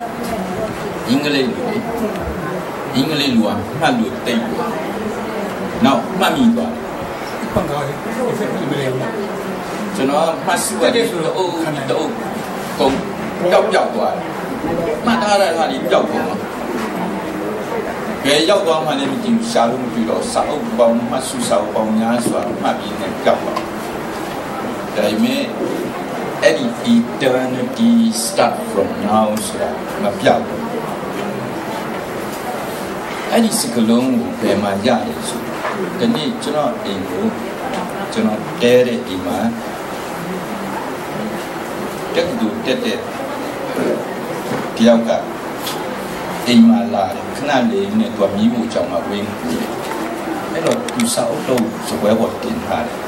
အင်္ဂလိပ်လိုလေအင်္ဂလိပ်လိုကမှတ်လို့တိတ်တယ်နောက်မှတ်မိသွားတယ်ပန်ကားလေးကျွန်တော်မှတ်စုရတယ်ဆိုတော့အုပ်တအုပ်ကုန်းပျောက်ပျောက်သွားတယ်မှတ်ထားတဲ့ဟာကြီးပျောက်သွားတယ်ဘယ်ရောက်သွားမှလည်းမကြည့်ရှာလို့မကြည့်တော့စာအုပ်ပေါင်းမှတ်စုစာအုပ်ပေါင်းများစွာမှတ်ပြီးနဲ့ပျောက်သွားတယ်ဒါပေမဲ့ အဲ့ဒီ eternity start from now ဆိုတာမပြောက်ဘူးအဲ့ဒီစကလုံးကိုဘယ်မှာရလဲဆိုဒီနေ့ကျွန်တော်အိမ်ကိုကျွန်တော်တဲတဲ့အိမ်မှာတက်ကတူတက်တဲ့တယောက်ကအိမ်မှာလာတယ်ခဏလေးနဲ့သူကမိဖို့ကြောင့်မဝင်းဘူးအဲ့တော့သူစာအုပ်တော့စပွဲပေါ်တင်ထားတယ်အဲ့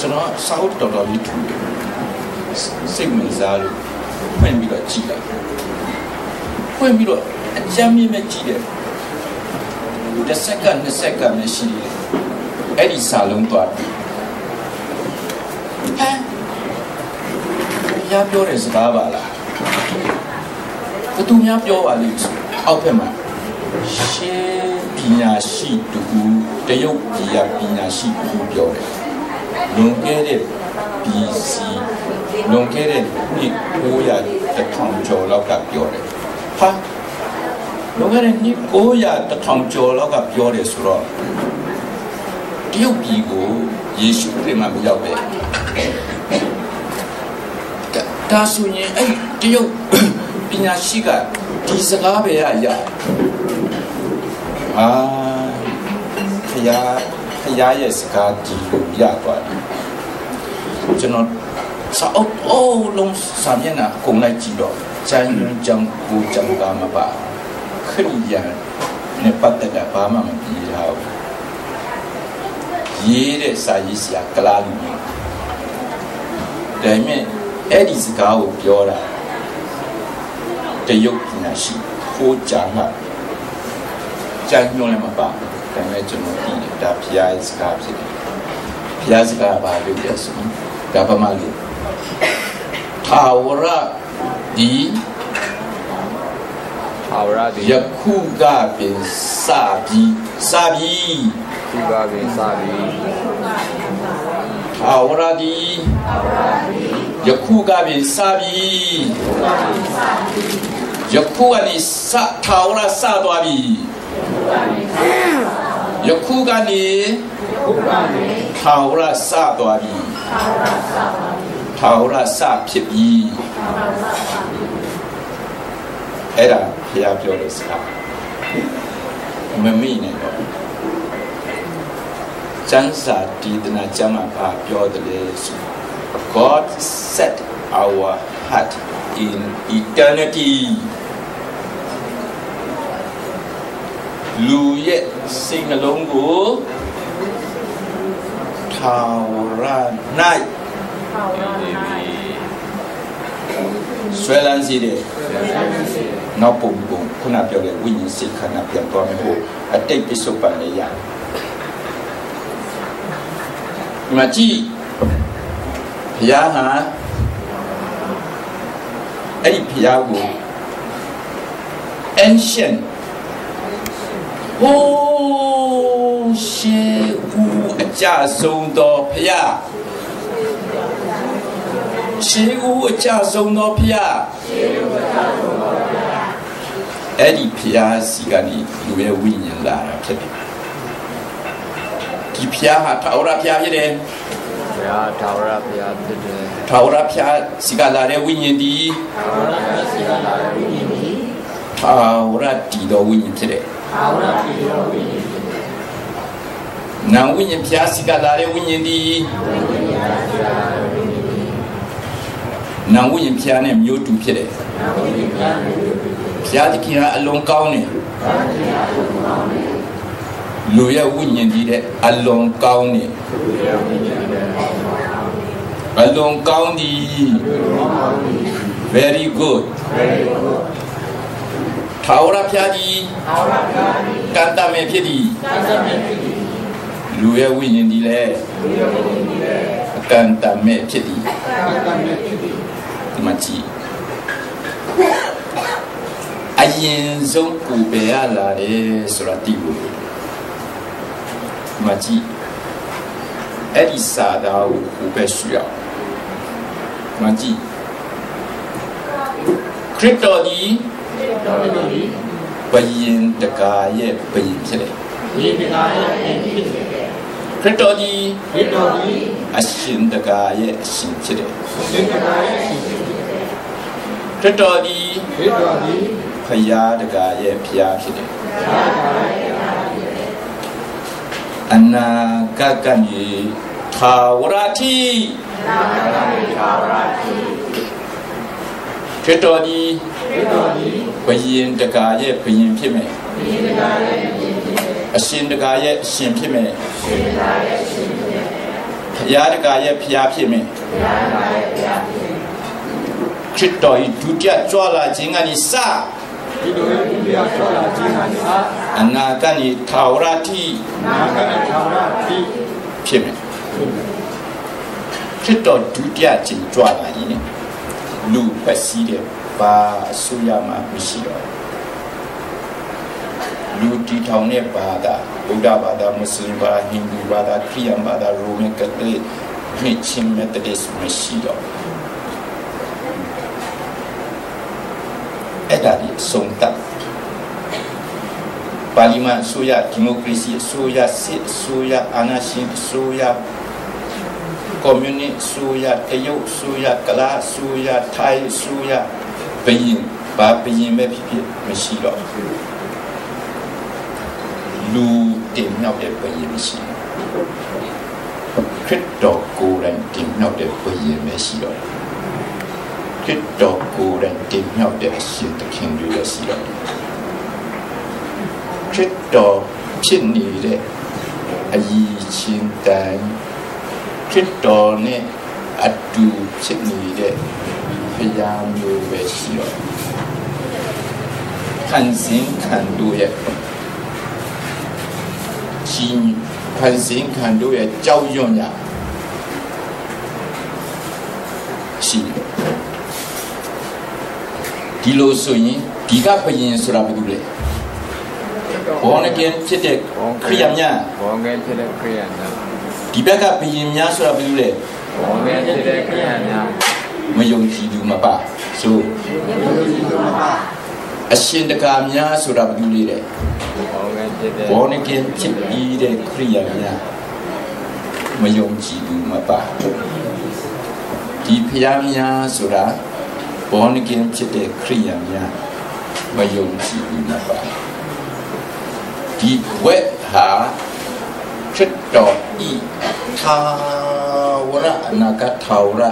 ကျွန်တော်စာအုပ်တော်တော်လေးထူတယ်စိတ်ဝင်စားလို့ဖွင့်ပြီးတော့ကြည့်လိုက်ဖွင့်ပြီးတော့အကြမ်းမြင့်မဲ့ကြည့်တယ်တစ်စက္ကန့်နှစ်စက္ကန့်နဲ့ရှိတယ်အဲ့ဒီစာလုံးသွားတယ်ဟမ်ဘုရားပြောတဲ့စကားပါလားဘသူများပြောပါလိမ့်ဆိုအောက်ဖက်မှာရှင်းပညာရှိတူတရုတ်ပြည်ကပညာရှိတူပြောတယ် လွန်ခဲ့တဲ့ BC လွန်ခဲ့တဲ့နှစ်900တထောင်ကျော်လောက်ကပြောတယ်ဟာလွန်ခဲ့တဲ့နှစ်900တထောင်ကျော်လောက်ကပြောတယ်ဆိုတော့တရုတ်ပြည်ကိုယေရှုခရစ်မှာမရောက်ပဲဒါဆိုရင်အဲ့တရုတ်ပညာရှိကဒီစကားပဲရရအာဖ ယားဖယားရဲ့စကားဒီကိုရသွားတယ်ကျွန်တော်စာအုပ်အိုးလုံးစာမျက်နှာကုန်လိုက်ကြည့်တော့ကျမ်းရင်းကြောင့်ကိုကြောင့်ကမပါခရိယာနဲ့ပတ်သက်တာဘာမှမပြီးတော့ရေးတဲ့စာရေးဆရာကလာလူမျိုးဒါပေမဲ့အဲ့ဒီစကားကိုပြောတာတရုတ်ပညာရှိဖိုးကြံကကြံညွှန်လည်းမပါ ဒါပေမဲ့ကျွန်တော်ဒီဒါဖျားရဲ့စကားဖြစ်တယ်ဖျားစကားဘာလို့လဲဆိုဒါပမာလို့ထာဝရဒီဟာဝရသည်ယခုကပင်စပြီးစပြီးခုကပင်စသည်ထာဝရဒီယခုကပင်စပြီးယခုကနေစထာဝရစသွားပြီ ယခုကနေထာဝရစသွားပြီထာဝရစဖြစ်ပြီအဲ့ဒါဘုရားပြောတဲ့စကားမမိနဲ့တော့ကျမ်းစာဒီဒနာကျမ်းမှာဘာပြောတယ်လဲဆို God set our heart in eternity လူရဲ့စိတ်နှလုံးကိုထာဝရ၌ဆွဲလန်းစေတယ်နောက်ပုံပုံခုနပြောတဲ့ဝိညာဉ်စိတ်ခန္ဓာပြန်သွားမယ်ဟိုအတိတ်ပစ္စုပန်လေးရတယ်ဒီမှာကြည့်ဘုရားဟာအဲ့ဒီဘုရားကို ancient ဟိုးရှေးဦးအကြဆုံးသောဘုရားရှေးဦးအကြဆုံးသောဘုရားအဲ့ဒီဘုရားစီကနေလူရဲ့ဝိညာဉ်လာတာဖြစ်တယ်ဒီဘုရားဟာထာဝရဘုရားဖြစ်တယ်ဘုရားထာဝရဘုရားဖြစ်တယ်ထာဝရဘုရားစီကလာတဲ့ဝိညာဉ်ဒီထာဝရဘုရားစီကလာတဲ့ဝိညာဉ်သည်ထာဝရတည်တော်ဝိညာဉ်ဖြစ်တယ် ထာဝရတည်တော်ဝိညာဉ်ဖြစ်တယ်။နာဝိညာဉ်ဘုရားစီကလာတဲ့ဝိညာဉ်ဒီနာဝိညာဉ်ဘုရားနဲ့မျိုးတူဖြစ်တယ်။ဘုရားသခင်ကအလွန်ကောင်းတယ်။လူရဲ့ဝိညာဉ်ဒီတဲ့အလွန်ကောင်းတယ်။အလွန်ကောင်းသည် very good ထာဝရဘုရားကြီးကံတမဲဖြစ်သည်လူရဲ့ဝိညာဉ်ဒီလည်းအကံတမဲဖြစ်သည်ဒီမှာကြည့်အရင်ဆုံးကိုယ်ပဲရလာတယ်ဆိုတာသိဖို့မကြည့်အဲ့ဒီစာသားကိုကိုယ်ပဲရှိရအောင်မကြည့်ခရစ်တော်ဒီ ဘယင်တကာရဲ့ဘယင်ဖြစ်တယ်ဒီဒီကာရဲ့အင်းဖြစ်တယ်ခရစ်တော်ဒီဒီတော်ဒီအရှင်တကာရဲ့အရှင်ဖြစ်တယ်ဒီဒီကာရဲ့အင်းဖြစ်တယ်ခရစ်တော်ဒီဒီတော်ဒီဖယားတကာရဲ့ဖယားဖြစ်တယ်သာကာရဲ့အနာဂတ်ကနေသာဝရတိသာကာရဲ့သာဝရတိခရစ်တော်ဒီဒီတော်ဒီ ဘယင်တကာရဲ့ဘယင်ဖြစ်မယ်ဒီဒီကာရဲ့အင်းဖြစ်တယ်အရှင်တကာရဲ့အရှင်ဖြစ်မယ်ရှင်ကာရဲ့ရှင်ဖြစ်တယ်ဖယားတကာရဲ့ဖယားဖြစ်မယ်သာကာရဲ့သာဖြစ်တယ်ခရစ်တော်ဤဒုတိယကြွလာခြင်းကနေစဒီလိုရဲ့ဒီပြောဆောလာခြင်းကနေအာအနာဂတ်နေသာဝရတိနာကရဲ့သာဝရတိဖြစ်မယ်ခရစ်တော်ဒုတိယကျင့်ကြွလာရင်လူပဲစီးတယ် ဘာအဆူရမှာမရှိတော့လူတီထောင်တဲ့ဘာသာဗုဒ္ဓဘာသာမွတ်စလင်ဘာသာဟိန္ဒူဘာသာခရစ်ယာန်ဘာသာရိုမန်ကက်သလစ်နှစ်ချင်းမက်သဒစ်မရှိတော့အဲ့ဒါဒီဆုံးတတ်ပါလီမန်အစိုးရဒီမိုကရေစီအစိုးရစစ်အစိုးရအာဏာရှင်အစိုးရကွန်မြူနစ်အစိုးရတရုတ်အစိုးရကလာအစိုးရထိုင်းအစိုးရ ဘယင်ဘာဘယင်ပဲဖြစ်ဖြစ်မရှိတော့လူတင်မြောက်တဲ့ဘယင်မရှိခရစ်တော်ကိုယ်တိုင်တင်မြောက်တဲ့ဘယင်ပဲရှိတော့ခရစ်တော်ကိုယ်တိုင်တင်မြောက်တဲ့အရှင်သခင်တွေလည်းရှိတော့ခရစ်တော်ဖြစ်နေတဲ့အည်ချင်းတိုင်းခရစ်တော်နဲ့အတူဖြစ်နေတဲ့ ဖယားမျိုးပဲရှိတော့ခံစင်ခံတို့ရဲ့ချင်းခံစင်ခံတို့ရဲ့ကြောက်ရွံ့ရရှိတယ်ဒီလိုဆိုရင်ဒီကဘယင်ဆိုတာဘာလို့လဲ born again ဖြစ်တဲ့ခရိယာများဘောငယ်ဖြစ်တဲ့ခရိယာများဒီဘက်ကဘယင်များဆိုတာဘယ်လိုလဲဘောငယ်ဖြစ်တဲ့ခရိယာများ မယုံကြည်သူမပါဆိုအရှင်တကာများဆိုတာဘယ်လိုလဲတဲ့ဘောငယ်ဖြစ်တဲ့ born again ဖြစ်ပြီးတဲ့ခရိယာများမယုံကြည်သူမပါဒီဖျားများဆိုတာ born again ဖြစ်တဲ့ခရိယာများမယုံကြည်သူမပါဒီဝက်ဟာခရစ်တော်ဤသာဝရအနာဂတ်သာဝရ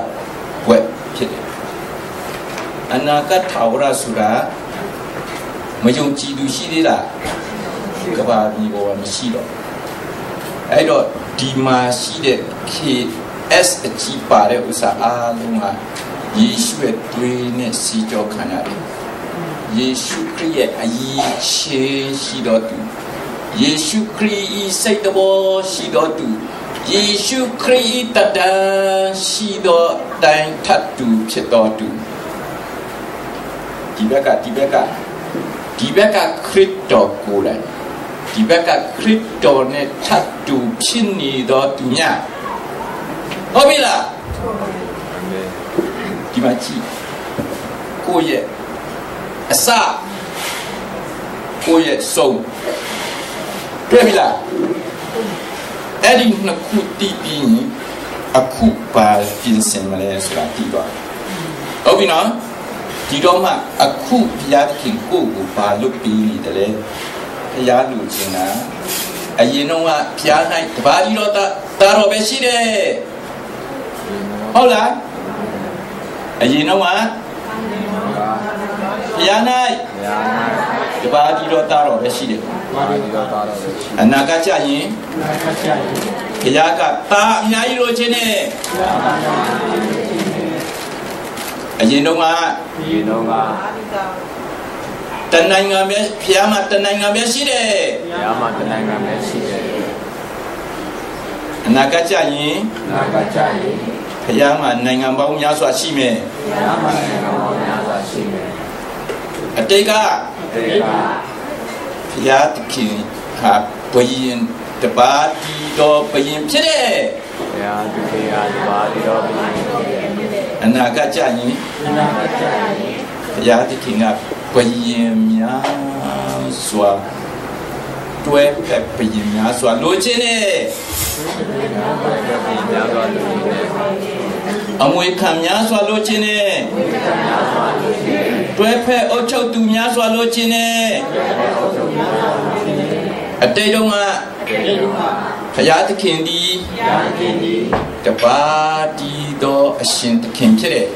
ဝက် ဖြစ်တယ်အနာဂတ်သာဝရဆိုတာမယုံကြည်သူရှိသေးလားကဘာဒီဘောမရှိတော့အဲ့တော့ဒီမှာရှိတဲ့ KS အကြီးပါတဲ့ဥစ္စာအားလုံးကယေရှုရဲ့သွေးနဲ့စီကြောခံရတယ်ယေရှုခရစ်ရဲ့အရေးချင်းရှိတော်သူယေရှုခရစ်ဤစိတ်တော်ရှိတော်သူ ယေရှုခရစ်ဤတတန်ရှိတော်တိုင်ထတ်သူဖြစ်တော်သူဒီဘက်ကဒီဘက်ကဒီဘက်ကခရစ်တော်ကိုယ်တိုင်ဒီဘက်ကခရစ်တော်နဲ့ထတ်သူဖြစ်နေတော်သူညဟုတ်ပြီလားအာမင်ဒီမှာကြည့်ကိုယ့်ရဲ့အစကိုယ့်ရဲ့ဆုံးတွေ့ပြီလား အဲ့ဒီနှစ်ခုတည်ပြီးရင်အခုပါပြင်ဆင်မလဲဆိုတာတည်သွားဟုတ်ပြီနော်ဒီတော့မှအခုဘုရားသခင်ကိုယ့်ကိုပါလုပ်ပြီးနေတယ်လေဘုရားလူချင်းတာအရင်တော့ကဘုရား၌တပါးကြီးတော့တာတော်ပဲရှိတယ်ဟုတ်လားအရင်တော့က ဘုရား၌ဘုရားနာတပါးကြီးတော့တာတော်ပဲရှိတယ်ပါဠိတော်သားတော်ရှိအနာကကြရင်နာခကြရင်ဘုရားကတာအများကြီးလိုချင်တယ်အရင်တော့ကဒီတော့ကတနိုင်ငံပဲဘုရားမှာတနိုင်ငံပဲရှိတယ်ဘုရားမှာတနိုင်ငံပဲရှိတယ်အနာကကြရင်နာကကြရင်ဘု ရားမှာနိုင်ငံပေါင်းများစွာရှိမယ်ဘုရားမှာနိုင်ငံပေါင်းများစွာရှိမယ်အတိတ်ကအတေကဘုရားသခင်ဟာဘုရင်တပါးတီတော်ဘုရင်ဖြစ်တဲ့ဘုရားသခင်အားဒီပါဒီတော်ဘုရားအနာဂတ်ကြရင်ဘုရားသခင်ကဘုရင်များစွာတွဲဖက်ဘုရင်များစွာလိုချင်တဲ့များစွာလူကြီးနဲ့ အမွေခံများစွာလိုချင်တဲ့တွဲဖက်အုပ်ချုပ်သူများစွာလိုချင်တဲ့အတိတ်တုန်းကဘုရားသခင်ဒီတပါးတီတော်အရှင်သခင်ဖြစ်တဲ့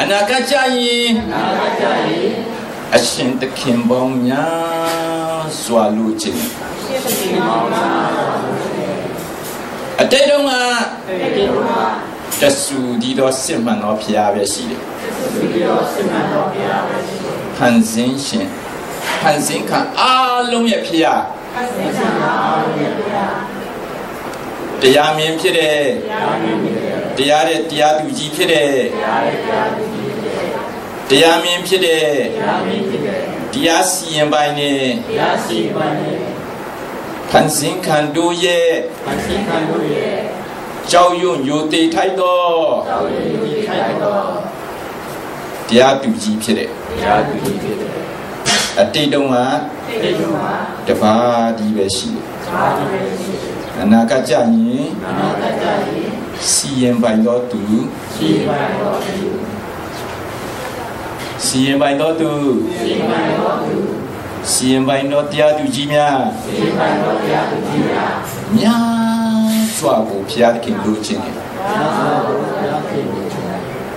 အနာဂတ်ကြရင်အရှင်သခင်ပေါင်းများစွာလူချင်း အတိတ်တုန်းကတဆူဒီတော်စစ်မှန်တော်ဖျားပဲရှိတယ်ဖန်ဆင်းရှင်ဖန်ဆင်းခံအားလုံးရဲ့ဖျားတရားမြင်ဖြစ်တဲ့တရားတဲ့တရားသူကြီးဖြစ်တဲ့တရားမြင်ဖြစ်တဲ့တရားစီရင်ပိုင်နဲ့ဖန် ဆင်းခံတို့ရဲ့ကြောက်ရွံ့ယိုတိထိုက်တော့တရားသူကြီးဖြစ်တဲ့ဘုရားသူကြီးဖြစ်တယ်အတိတ်တုန်းကတပါးဒီပဲရှိတယ်အနာဂတ်ကြရင်စီရင်ပိုင်တော့သူစီရင်ပိုင်တော့သူစီရင်ပိုင်တော့တ ရားသူကြီးများများစွာကိုဘုရားသခင်လိုချင်တယ်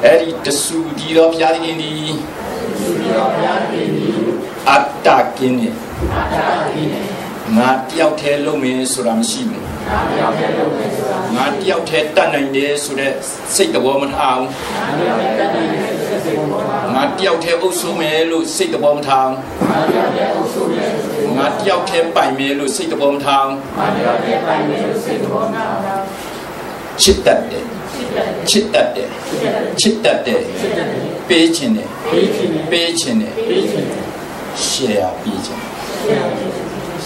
အဲ့ဒီတဆူဒီတော့ဘုရားသခင်ဒီအတ္တကင်းနေငါတယောက်တည်းလုံးမယ်ဆိုတာမရှိဘူးငါတယောက်တည်းတတ်နိုင်တယ်ဆိုတဲ့စိတ်တော်မထားအောင်ငါတယောက်တည်း အုပ်စိုးမယ်လို့စိတ်တော်မထားအောင်ငါတယောက်တည်းပိုင်မယ်လို့စိတ်တော်မထားအောင်ချစ်တတ်တယ်ချစ်တတ်တယ်ချစ်တတ်တယ်ပေးခြင်းတယ်ပေးခြင်းတယ်ရှယ်ယာပေးခြင်း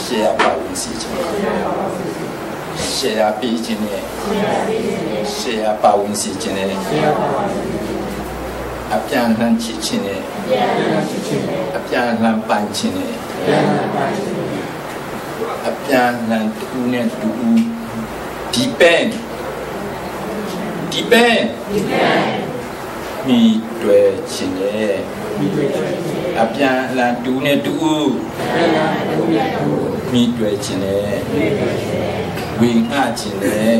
ရှယ်ယာပါဝင်စီခြင်းရှယ်ယာပေးခြင်းနဲ့ရှယ်ယာပါဝင်စီခြင်းနဲ့ အပြန်လှန်ချစ်ခြင်းနဲ့အပြန်လှန်ပန်ခြင်းနဲ့အပြန်လှန်တူနဲ့တူ depend depend မိတွေ့ခြင်းနဲ့အပြန်အလှန်တူနဲ့တူမိတွေ့ခြင်းနဲ့ဝေငှခြင်းနဲ့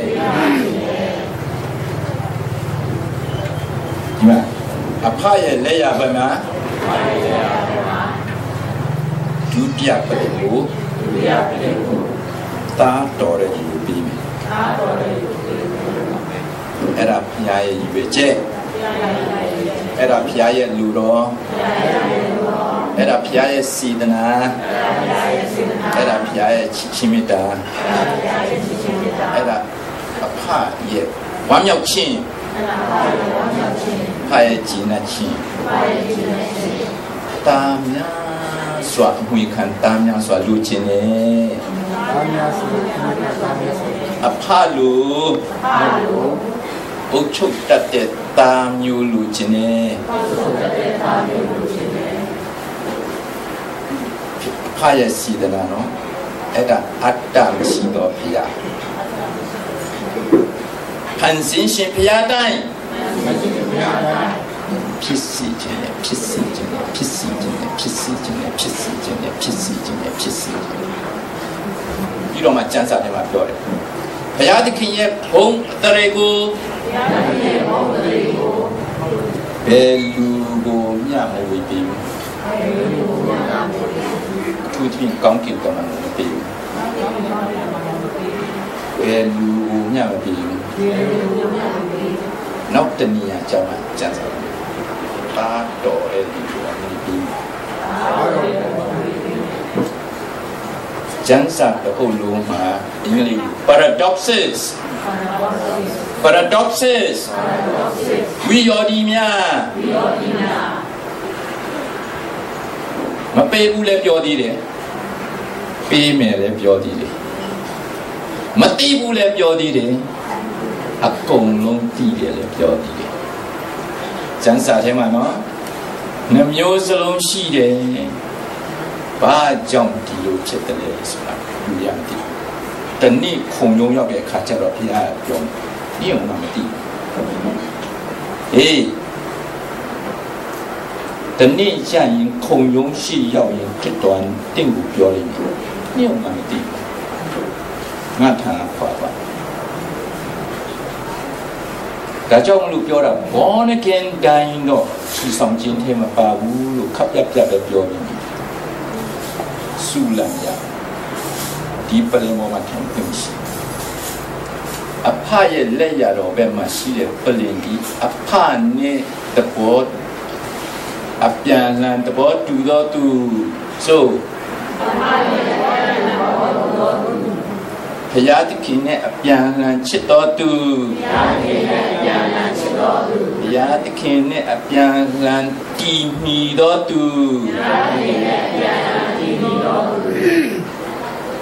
ဒီမှာ အဖရဲ့လက်ရပါမှာဒုတိယပဒကိုဒုတိယပဒကိုတာတော်ရည်ပြီးပြီအဲ့ဒါဖရားရဲ့ရည်ပဲချက်အဲ့ဒါဖရားရဲ့လူတော်အဲ့ဒါဖရားရဲ့စေတနာအဲ့ဒါဖရားရဲ့ချစ်ချင်းမေတ္တာအဲ့ဒါအဖရဲ့ဝမ်းမြောက်ခြင်းဖရဲ့ဂျင်း နာခြင်းတာများစွာအမှုခံတာများစွာလူချင်းနဲ့အားများစုအားများသားများစုအဖလိုအုတ်ချုပ်တတ်တဲ့တာမျိုးလူချင်းနဲ့ဖာရဲ့စီဒနာနော်အဲ့ဒါအတ္တမရှိတော့ဘုရားဖန်ဆင်းရှင်ဘုရားတိုင်း ဖြစ်စီခြင်းနဲ့ဖြစ်စီခြင်းနဲ့ဖြစ်စီခြင်းနဲ့ဖြစ်စီခြင်းနဲ့ဖြစ်စီခြင်းနဲ့ဖြစ်စီခြင်းနဲ့ဖြစ်စီခြင်းနဲ့ပြီးတော့မှကျမ်းစာထဲမှာပြောတယ်ဘုရားသခင်ရဲ့ဘုံအတရေကိုဘယ်လူကိုမျှမဝေပေးဘူးသူချင်းကောင်းကင်ကမှမပေးဘူးဘယ်လူကိုမျှမပေးဘူး နောက်တနည်းအားကြောင့်ကျမ်းစာပါတော်ရဲ့လူကိုမပေးဘူးကျမ်းစာတစ်ခုလုံးမှာအင်္ဂလိပ် paradoxes paradoxes ဝိယောဒီမြဝိယောဒီမြမပေးဘူးလည်းပြောသေးတယ်ပေးမယ်လည်းပြောသေးတယ်မတိဘူးလည်းပြောသေးတယ်အကုန်လုံး တည်တယ်လည်းပြောသေးတယ်ကျမ်းစာထဲမှာနော်နှမျိုးစလုံးရှိတယ်ဘာကြောင့်ဒီလိုဖြစ်တယ်လဲဆိုတာလူရမသိတနေ့ခုံရုံရောက်တဲ့အခါကျတော့ဘုရားပြောနေအောင်မသိအေးတနေ့ကျရင်ခုံရုံရှိရောက်ရင်ဖြစ်တော်တင့်ကိုပြောလိမ့်မယ်နေအောင်မသိငါထာခွာပါ ဒါကြောင့်မလို့ပြောတာ born again တိုင်းတော့စီဆောင်ခြင်းထဲမှာပါဘူးလို့ခပ်ပြပြပဲပြောနေတယ်ဆူလံရဒီပလင်ပေါ်မှာထင်သိရှိအဖရဲ့လက်ရတော်ဘက်မှာရှိတဲ့ပလင်ဒီအဖနဲ့တဘောအပြန်လန်တဘောတူသောသူဆို ဘုရားသခင်နဲ့အပြန်လန်ချစ်တော်သူဘုရားသခင်နဲ့အပြန်လန်ချစ်တော်သူဘုရားသခင်နဲ့အပြန်လန်တည်မီတော်သူဘုရားသခင်နဲ့အပြန်လန်တည်မီတော်သူ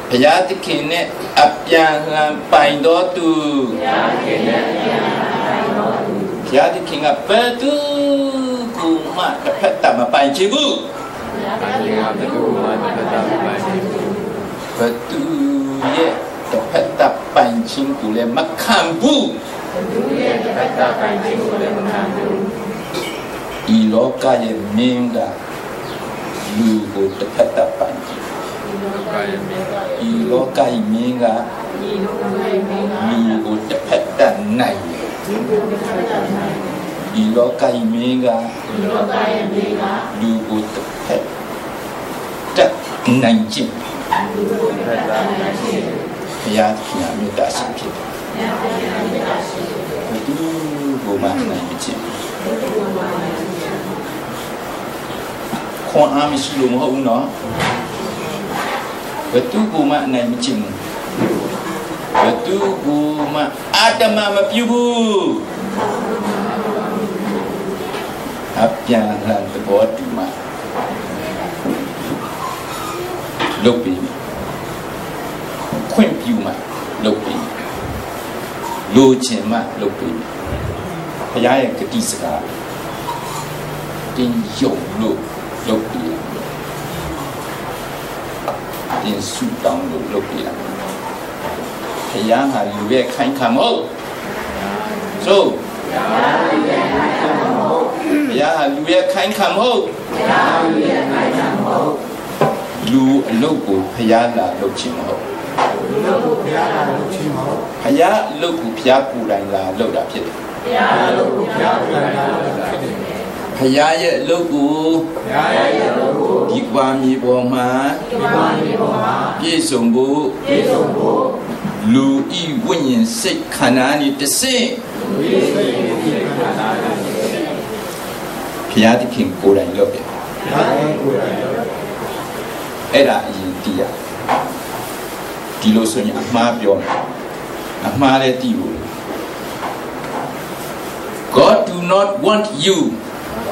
ဘုရားသခင်နဲ့အပြန်လန်ပိုင်တော်သူဘုရားသခင်နဲ့အပြန်လန်ပိုင်တော်သူဘုရားသခင်ကဘယ်သူကိုမှတစ်ဖက်တမပိုင်ချဘူးအရင်ကဘယ်သူမှတစ်ဖက်သားမပိုင်ဘူးဘယ်သူရဲ့တစ် ဖက်တပိုင်ချင်းကိုလည်းမခံဘူးတစ်ဖက်သားပိုင်ခြင်းကိုလည်းမခံဘူးဒီလောကရဲ့မင်းကလူကိုတစ်ဖက်တပိုင်ခြင်းဘာရမလဲဒီလောကရဲ့မင်းကလူကိုတစ်ဖက်တနိုင်တယ်ဒီလောကရဲ့မင်းကလူကိုတစ်ဖက်တနိုင်ခြင်းတစ်ဖက်သားပိုင်ခြင်း ဘုရားသခင်အမြတ်တာရှိဖြစ်တယ်ဘယ်သူကိုမှနိုင်မခြင်းခွန်အားမရှိလို့မဟုတ်ဘူးနော်ဘယ်သူကိုမှနိုင်မခြင်းဘူးဘယ်သူကိုမှအာတမမပြုဘူးအပြန်လန်တဘောတူမှာလုတ်ပြီး ခွင့်ပြုမှလုပ်ပြီး လိုချင်မှလုပ်ပြီးဘုရားရဲ့ဂတိစကားတင်ယုံလို့လုပ်ပြီးတင်ဆုတောင်းလို့လုပ်ပြီးဘုရားဟာလူရဲ့ခိုင်ခံမဟုတ်ဆိုဘုရားဟာလူရဲ့ခိုင်ခံမဟုတ်လူအလုပ်ကိုဘုရားလာလုပ်ခြင်းမဟုတ် ဘုရားလာလို့ချင်းမဟုတ်ဘုရားအလုပ်ကိုဘုရားကိုယ်တိုင်လာလုပ်တာဖြစ်တယ်ဘုရားလို့ဘုရားပြန်လာလို့ဖြစ်တယ်ဘုရားရဲ့အလုပ်ကိုဘုရားရဲ့လို့ကိုဒီကွာမြေပေါ်မှာဒီမှာဒီပေါ်မှာပြည့်စုံဖို့ပြည့်စုံဖို့လူဤဝိညာဉ်စိတ်ခန္ဓာนี่တစ်စင်းဝိသေကိခန္ဓာနဲ့ဘုရားသခင်ကိုယ်တိုင်လုပ်တယ်ဘုရားကိုယ်တိုင်လို့အဲ့ဒါအရင်တည်ရ ဒီလိုဆိုရင်အမှားပြောတယ်အမှားလည်းတည်ဖို့ God do not want you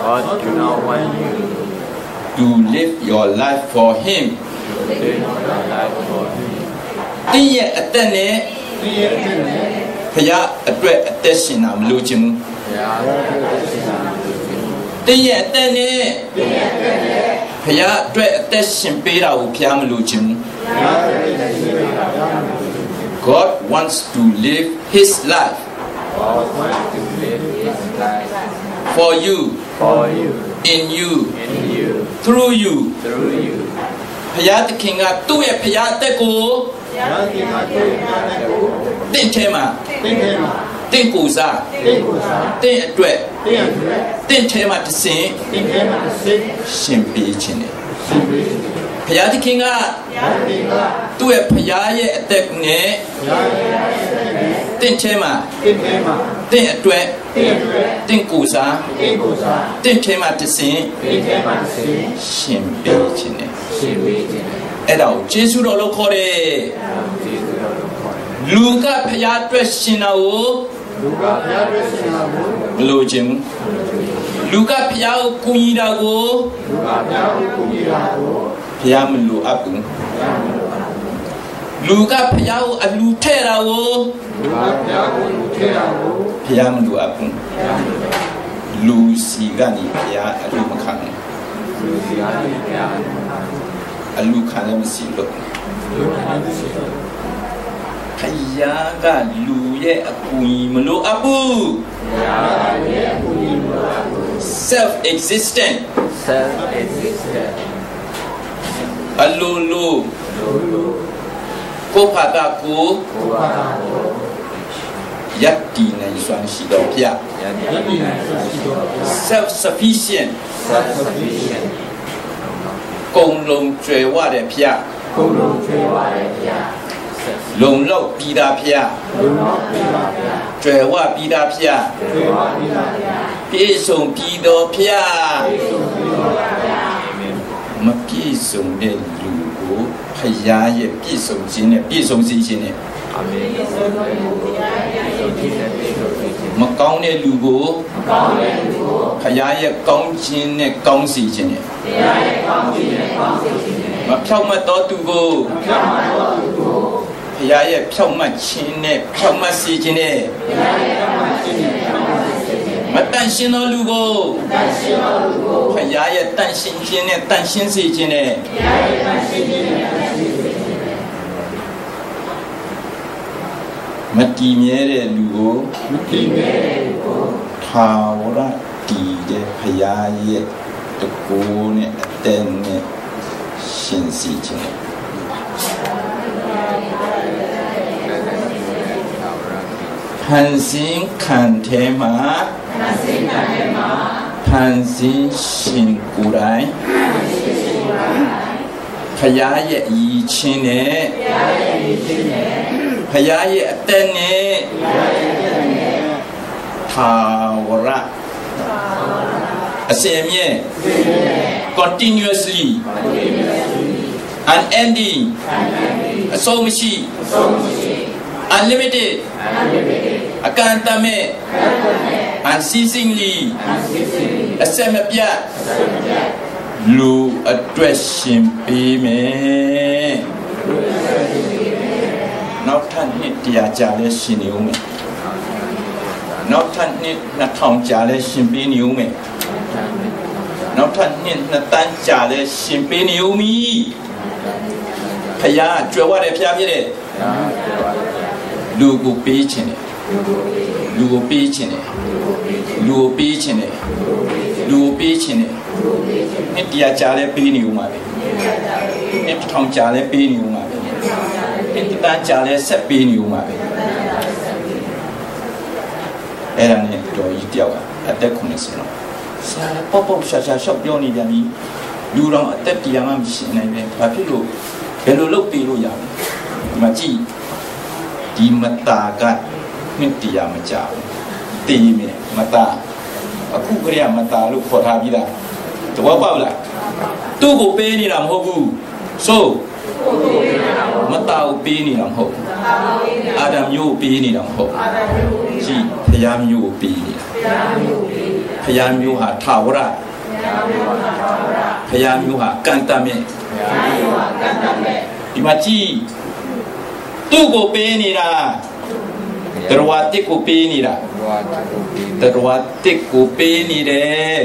God do not want you to live your life for him to live your life for him တင်းရဲ့အသက်နဲ့ဒီရဲ့တဲ့နဲ့ဘုရားအတွက်အသက်ရှင်တာမလို့ခြင်းဘူးဘုရားရဲ့စိတ်ဆန္ဒကိုခြင်းတင်းရဲ့အသက်နဲ့ဘုရားအတွက်အသက်ရှင်ပေးတာကိုဘုရားမလို့ခြင်းဘူးဘုရားရဲ့ရှိတာဘုရားကို God wants to live his life God wants to live his life for you for you in you in you through you through you ဘုရားသခင်ကသူ့ရဲ့ဘုရားအသက်ကို ဘုရားကငါတို့ရဲ့ကို တင့်ထဲမှာ တင်းထဲမှာ တင့်ကိုယ်စား တင်းကိုစား တင့်အတွက် တင်းအတွက် တင့်ထဲမှာတစ်စင် တင်းထဲမှာစိတ် ရှင်ပေးခြင်းတယ် ရှင်ပြီး ဘုရားသခင်ကဘုရားကသူ့ရဲ့ဘုရားရဲ့အသက်နဲ့ဘုရားရဲ့တင့်ထဲမှာတင်းထဲမှာတင့်အတွက်တင်းအတွက်တင့်ကိုယ်စားတင်းကိုစားတင့်ထဲမှာတစ်စင်တင်းထဲမှာစိတ်ရှင်ပေးခြင်းတယ်ရှင်ပေးခြင်းနဲ့အဲ့ဒါကိုယေရှုတော်လို့ခေါ်တယ်ကျေးဇူးတော်ကိုခေါ်တယ်လူကဘုရားအတွက်ရှင်တာကိုလူကဘုရားရဲ့ရှင်လာဖို့မလိုခြင်းဘူးလူကဖျားကိုကူညီတာကိုလူကပြောင်းကိုကြီးတာကို ဖျားမလိုအပ်ဘူးလူကဖျားကိုအလူထဲ့တာကိုလူကပြောင်းကိုလူထဲတာကိုဖျားမလိုအပ်ဘူးလူစီကနေဖျားအလူမခံဘူးလူစီအားဖြင့်ပြောင်းအလူခံလည်းမရှိလို့လူနိုင်တဲ့စိတ်ဖျားကလူရဲ့အကူအညီမလိုအပ်ဘူး self existent self existent အလိုလိုကိုယ့်ဘာသာကိုကိုယ်ပါယက်တည်နိုင်စွမ်းရှိတော်ဖျားယန္တယတိနိုင်ဆိုရှိတော့ self sufficient self sufficient ကုံလုံးကျွယ်ဝတဲ့ဖျားကိုယ်လုံးချွေပါရဲ့ဗျာလုံလောက်ပြီးသားဖျားလူတော့ပြပါဗျာကျွယ်ဝပြီးသားဖျားချွေပါပြီလားဗျာပြည့်စုံပြီးတော်ဖျား မပြည့်စုံတဲ့လူကိုဖျားရဲ့ပြည့်စုံခြင်းနဲ့ပြည့်စုံစေခြင်းနဲ့အာမင်ယေရှုခရစ်ကိုဘုရားရဲ့ယုံကြည်တဲ့ပိတ်တော်ဖြစ်ခြင်းမကောင်းတဲ့လူကိုကောင်းတဲ့လူကိုဖျားရဲ့ကောင်းခြင်းနဲ့ကောင်းစေခြင်းနဲ့ဖျားရဲ့ကောင်းခြင်းနဲ့ကောင်းစေခြင်းနဲ့မဖြောက်မတ်တော်သူကိုမဖြောက်မတ်တော်သူကိုဖျားရဲ့ဖြောက်မတ်ခြင်းနဲ့ဖြောက်မတ်စေခြင်းနဲ့ဖျားရဲ့ဖြောက်မတ်ခြင်းနဲ့ဖြောက်မတ်စေခြင်းနဲ့ မတန်ရှင်းသောလူကိုတန်ရှင်းသောလူကိုဖျားရဲ့တန်ရှင်းခြင်းနဲ့တန်ရှင်းစေခြင်းနဲ့ဖျားရဲ့တန်ရှင်းခြင်းနဲ့တန်ရှင်းစေခြင်းနဲ့မတည်မြဲတဲ့လူကိုမတိမဲတဲ့ကိုထာဝရတည်တဲ့ဖရာရဲ့တကူနဲ့အတဲ့နဲ့ရှင်စီခြင်း ဖန်ဆင်းခံထဲမှာဖန်ဆင်းခံထဲမှာဖန်ဆင်းရှင်ကိုယ်တိုင်ဖရာရဲ့အည်ချင်းနဲ့ဖရာရဲ့အည်ချင်းနဲ့ဖရာရဲ့အသက်နဲ့ဖရာရဲ့အသက်နဲ့သာဝရအစင်အမြဲ continuously unending အဆုံးမရှိအဆုံးမရှိ unlimited အကန့်အသတ်မဲ့ unceasingly အစက်မပြတ်လူအတွက်ရှင်ပေးမယ်နောက်ထပ်နှစ်တရားကြာလဲရှင်နေဦးမယ်နောက်ထပ်နှစ်နှစ်ထောင်ကြာလဲရှင်ပေးနေဦးမယ်နောက်ထပ်နှစ်နှစ်တန်းကြာလဲရှင်ပေးနေဦးမီဖယားကြွယ်ဝတဲ့ဖယားဖြစ်တဲ့လူကိုပေးခြင်းတယ် လူကိုပေးခြင်းတယ်လူကိုပေးခြင်းတယ်လူကိုပေးခြင်းတယ်နှစ်တရားကြာလဲပေးနေဦးမှာပဲနှစ်တစ်ထောင်ကြာလဲပေးနေဦးမှာပဲနှစ်တစ်တန်းကြာလဲဆက်ပေးနေဦးမှာပဲအဲ့ဒါနဲ့တော်ကြီးတယောက်ကအသက်90လောက်ဆရာလည်းပေါ့ပေါ့ရှာရှာရှောက်ပြောနေပြန်ပြီလူတော်အသက်တရားမှမရှိနိုင်ပဲဘာဖြစ်လို့ဘယ်လိုလုပ်ပေးလို့ရလဲဒီမှာကြည့်ဒီမတာက နှစ်တရားမကြဘူးတည်မြဲမတာအခုကလေးကမတာလို့ခေါ်ထားပြီးသားတဘောပေါက်လားသူ့ကိုပေးနေတာမဟုတ်ဘူးဆိုမတာကိုပေးနေတာမဟုတ်အာဒမ်မျိုးကိုပေးနေတာမဟုတ်ကြည့်ဖယားမျိုးကိုပေးနေတာဖယားမျိုးဟာထာဝရဖယားမျိုးဟာကံတမဲ့ဒီမှာကြည့်သူ့ကိုပေးနေတာ တရဝတစ်ကိုပေးနေတာဘဝတူပြီးတရဝတစ်ကိုပေးနေတယ်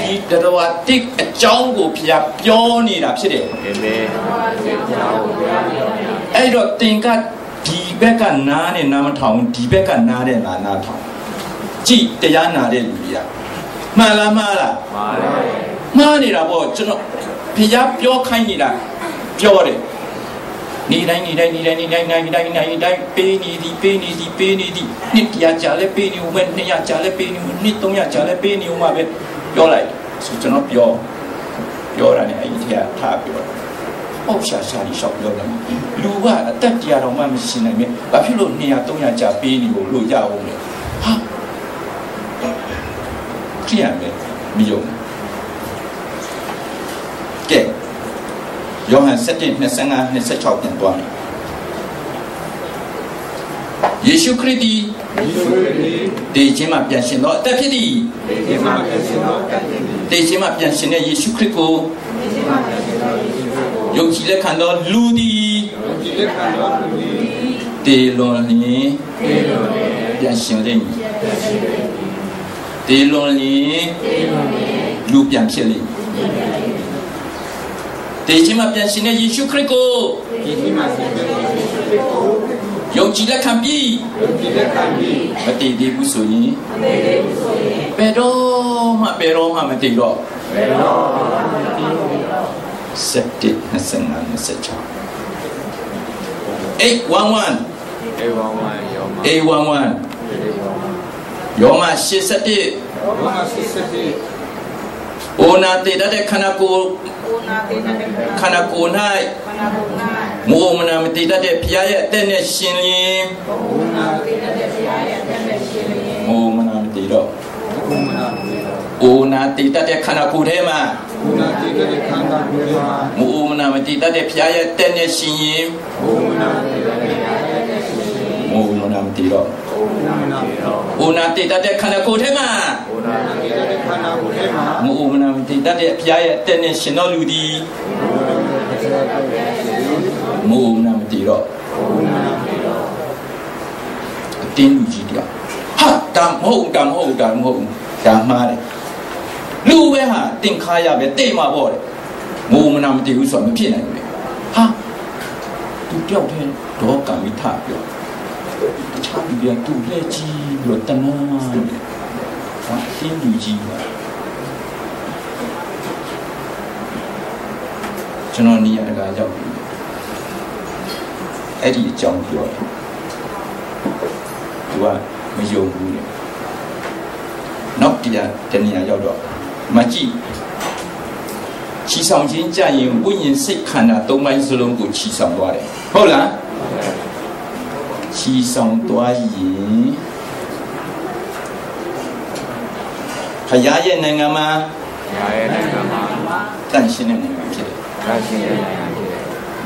ဒီတရဝတစ်အကြောင်းကိုဖျားပြောနေတာဖြစ်တယ်အာမင်ကြောင်းဘုရားရဲ့အဲ့တော့တင်ကဒီဘက်ကနားနဲ့နားမထောင်ဒီဘက်ကနားနဲ့နားနားထောင်ကြည်တရားနာတဲ့လူကြီးကမှန်လားမှားလားမာရမှားနေတာပေါ့ကျွန်တော်ဖျားပြောခိုင်းနေတာပြောတယ် နေတိုင်းနေတိုင်းနေတိုင်းနေတိုင်းနေတိုင်းနေတိုင်းပေးနေသည်ပေးနေသည်ပေးနေသည်နှစ်တရားကြာလဲပေးနေဦးမယ်နှစ်ရကြာလဲပေးနေဦးနှစ်သုံးရကြာလဲပေးနေဦးမှာပဲပြောလိုက်ဆိုကျွန်တော်ပြောပြောတာ ਨੇ အဲ့ဒီထက်ထားပြောတယ်အောက်ရှာရှာကြီးရှောက်ပြောတယ်လူကအသက်တရားတော်မှမရှိနိုင်မြဲဘာဖြစ်လို့200 300ကြာပေးနေလို့လို့ရအောင်လဲဟာကြည့်ရမယ်မယုံကဲ ယောဟန်7 25 26ပြန်သွားမယ်ယေရှုခရစ်သည်ယေရှုခရစ်သည်တည်ခြင်းမှာပြန်ရှင်သောအသက်ဖြစ်သည်ဒီမှာဖြစ်ရှင်သောတတ်သည်တည်ခြင်းမှာပြန်ရှင်တဲ့ယေရှုခရစ်ကိုဒီမှာဖြစ်ရှင်သောယေရှုခရစ်ကိုယုံကြည်လက်ခံသောလူသည်ဒီလက်ခံတော်သူသည်တည်လွန်လျင်ဒီလိုနဲ့ပြန်ရှင်လိမ့်မည်တည်လွန်လျင်လူပြန်ဖြစ်လိမ့်မည် တည်ခြင်းမှာပြန်ရှင်တဲ့ယေရှုခရစ်ကိုဒီဒီမှာဖြစ်တဲ့ယေရှုခရစ်ကိုယုံကြည်လက်ခံပြီးဒီလက်ခံပြီးမတည်သေးဘူးဆိုရင်ဘယ်တော့မှဘယ်တော့မှမတည်တော့ဘယ်တော့ဒီ7 25 26 811အေဝံဝံယောမ811ယောမ81ဘောမစစ်စစ်ဒီအိုနာတည်တတ်တဲ့ခန္ဓာကိုယ်ကိုနာတေတဲ့ ခခန္ဓာကိုယ်၌န္ဓာကိုယ်၌မိုးမနာမတည်တတ်တဲ့ဘုရားရဲ့အသက်နဲ့ရှင်လျင်ဘုနာတေတဲ့ဘုရားရဲ့အသက်နဲ့ရှင်လျင်မိုးမနာမတည်တော့ဘုနာဒီတော့အိုနာတည်တတ်တဲ့ခန္ဓာကိုယ်ထဲမှာဘုနာဒီတဲ့ခန္ဓာကိုယ်မှာမိုးမနာမတည်တတ်တဲ့ဘုရားရဲ့အသက်နဲ့ရှင်ရင်ဘုနာဒီတဲ့မိုးမနာမတည်တော့ ဘုနာဒီတော့အိုနာတည်တတ်တဲ့ခန္ဓာကိုယ်ထဲမှာဘုနာဒီတဲ့ခန္ဓာကိုယ်မှာမိုးမနာမတည်တတ်တဲ့ဘုရားရဲ့အသက်နဲ့ရှင်တော်လူသည်မိုးမနာမတည်တော့အတင်းလူကြီးတရားဟာဒါမဟုတ်ဒါမဟုတ်ဒါမဟုတ်ဒါမှားတယ်လူပဲဟာတင်ခါရပဲတိတ်မှာပေါ့တယ်မိုးမနာမတည်ဘူးဆိုတော့မဖြစ်နိုင်ဘူးလေဟာသူတယောက်တည်းဒေါကံမိထပြော တခြားလူတွေကသူ့လက်ကြီးပြီးတော့တနာတယ်ဟာအတင်းလူကြီးပါကျွန်တော်နေရာတကာရောက်ပြီအဲ့ဒီအကြောင်းပြောတယ်သူကမယုံဘူးလေနောက်တရားတနေရာရောက်တော့မကြည့်ချီဆောင်ခြင်းကြရင်ဝိညာဉ်စိတ်ခန္ဓာသုံးပိုင်းစလုံးကိုချီဆောင်သွားတယ်ဟုတ်လား ချီဆောင်သွားရင်ဖရာရဲ့နိုင်ငံမှာရာရဲ့နိုင်ငံမှာတန်ရှင်းတဲ့နိုင်ငံဖြစ်တယ်ဒါရှိတဲ့နိုင်ငံတွေ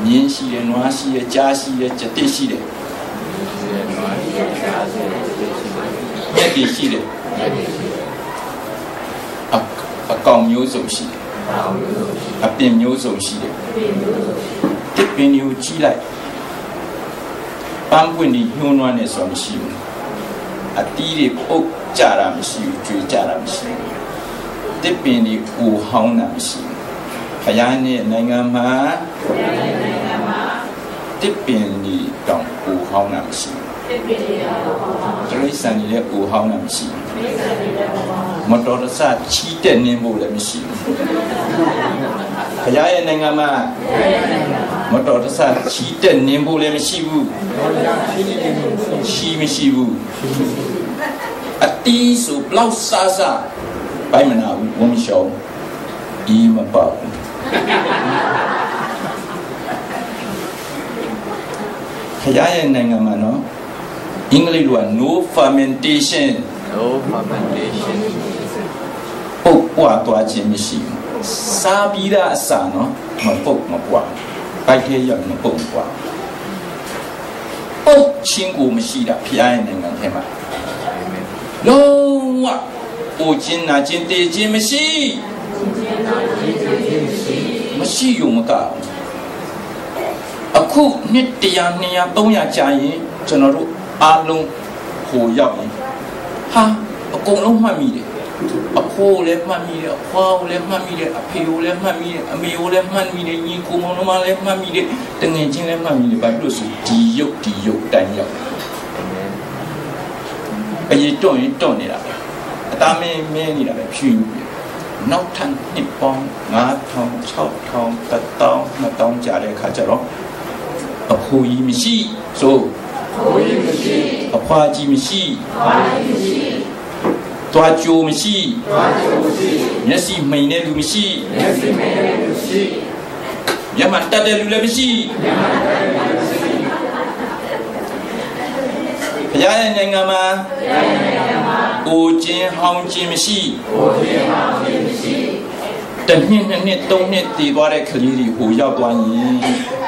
မြင်းရှိတယ်နွားရှိတယ်ကြားရှိတယ်ကြက်တစ်ရှိတယ်ဒီရဲ့မှာဒီရဲ့ရှားတဲ့ဒီရှိတဲ့မြက်တွေရှိတယ်အအကောင်မျိုးစုံရှိတယ်အပင်မျိုးစုံရှိတယ်တစ်ပင်မျိုးကြီးလိုက် ပန်းပွင့်ဒီညှိုးနွမ်းနေဆိုမရှိဘူးအတီးတွေပုတ်ကြတာမရှိဘူးကျွေးကြတာမရှိဘူးတစ်ပင်တွေပူဟောင်းတာမရှိဘူးဘုရားနဲ့နိုင်ငံမှာတစ်ပင်တွေတောင်ပူဟောင်းတာမရှိဘူးတိရစ္ဆာန်တွေလည်းပူဟောင်းတာမရှိဘူးမတော်တဆချီးတက်နေဖို့လည်းမရှိဘူး ဘုရားရဲ့နိုင်ငံမှာမတော်တဆချီးတက်နေဖို့လည်းမရှိဘူးတော့ရရှိနေတဲ့မှုချီးမရှိဘူးအတီးဆိုဘလောက်ဆာဆာဘိုင်မနာဘူးဝမရှောင်းအီးမပေါ့ဘုရားရဲ့နိုင်ငံမှာနော်အင်္ဂလိပ်လိုက no fermentation no fermentation ပုတ်ပွားသွားခြင်းမရှိဘူး စားပြီးသားအစာနော်မပုတ်မပွားဘိုက်ထဲရောက်မပုတ်မပွားပုတ်ချင်းကိုမရှိတာဖျားရဲ့နိုင်ငံထဲမှာလုံးဝအိုခြင်းနာခြင်းတည်ခြင်းမရှိမရှိုံမကဘူးအခုနှစ်တရာ200 300ကြာရင်ကျွန်တော်တို့အားလုံးဟိုရောက်ရင်ဟာအကုန်လုံးမှတ်မိတယ် အဖိုးလည်းမှတ်မိတယ်အဖွားလည်းမှတ်မိတယ်အဖေကိုလည်းမှတ်မိတယ်အမေကိုလည်းမှတ်မိတယ်ညီကိုမောင်နှမလည်းမှတ်မိတယ်တငယ်ချင်းလည်းမှတ်မိတယ်ဘာဖြစ်လို့ဆိုဒီရုပ်ဒီရုပ်တိုင်းရောက်အရင်တွန့်ရင်တွန့်နေတာပဲအသားမင်းမင်းနေတာပဲဖြူနောက်ထပ်နှစ်ပေါင်း9000 6000 1000 2000ကြာတဲ့အခါကျတော့အဖိုးကြီးမရှိဆိုဘုရားမရှိအဖွားကြီးမရှိ တွားကြိုးမရှိဘာလို့မရှိမျက်စိမိန်တဲ့လူမရှိမျက်စိမဲ့မရှိမျက်မှန်တက်တဲ့လူလည်းမရှိဘုရားရဲ့နိုင်ငံမှာကိုချင်းဟောင်းချင်းမရှိတနှစ်နှစ်နှစ်သုံးနှစ်တည်သွားတဲ့ကလေးတွေဟိုရောက်သွားရင်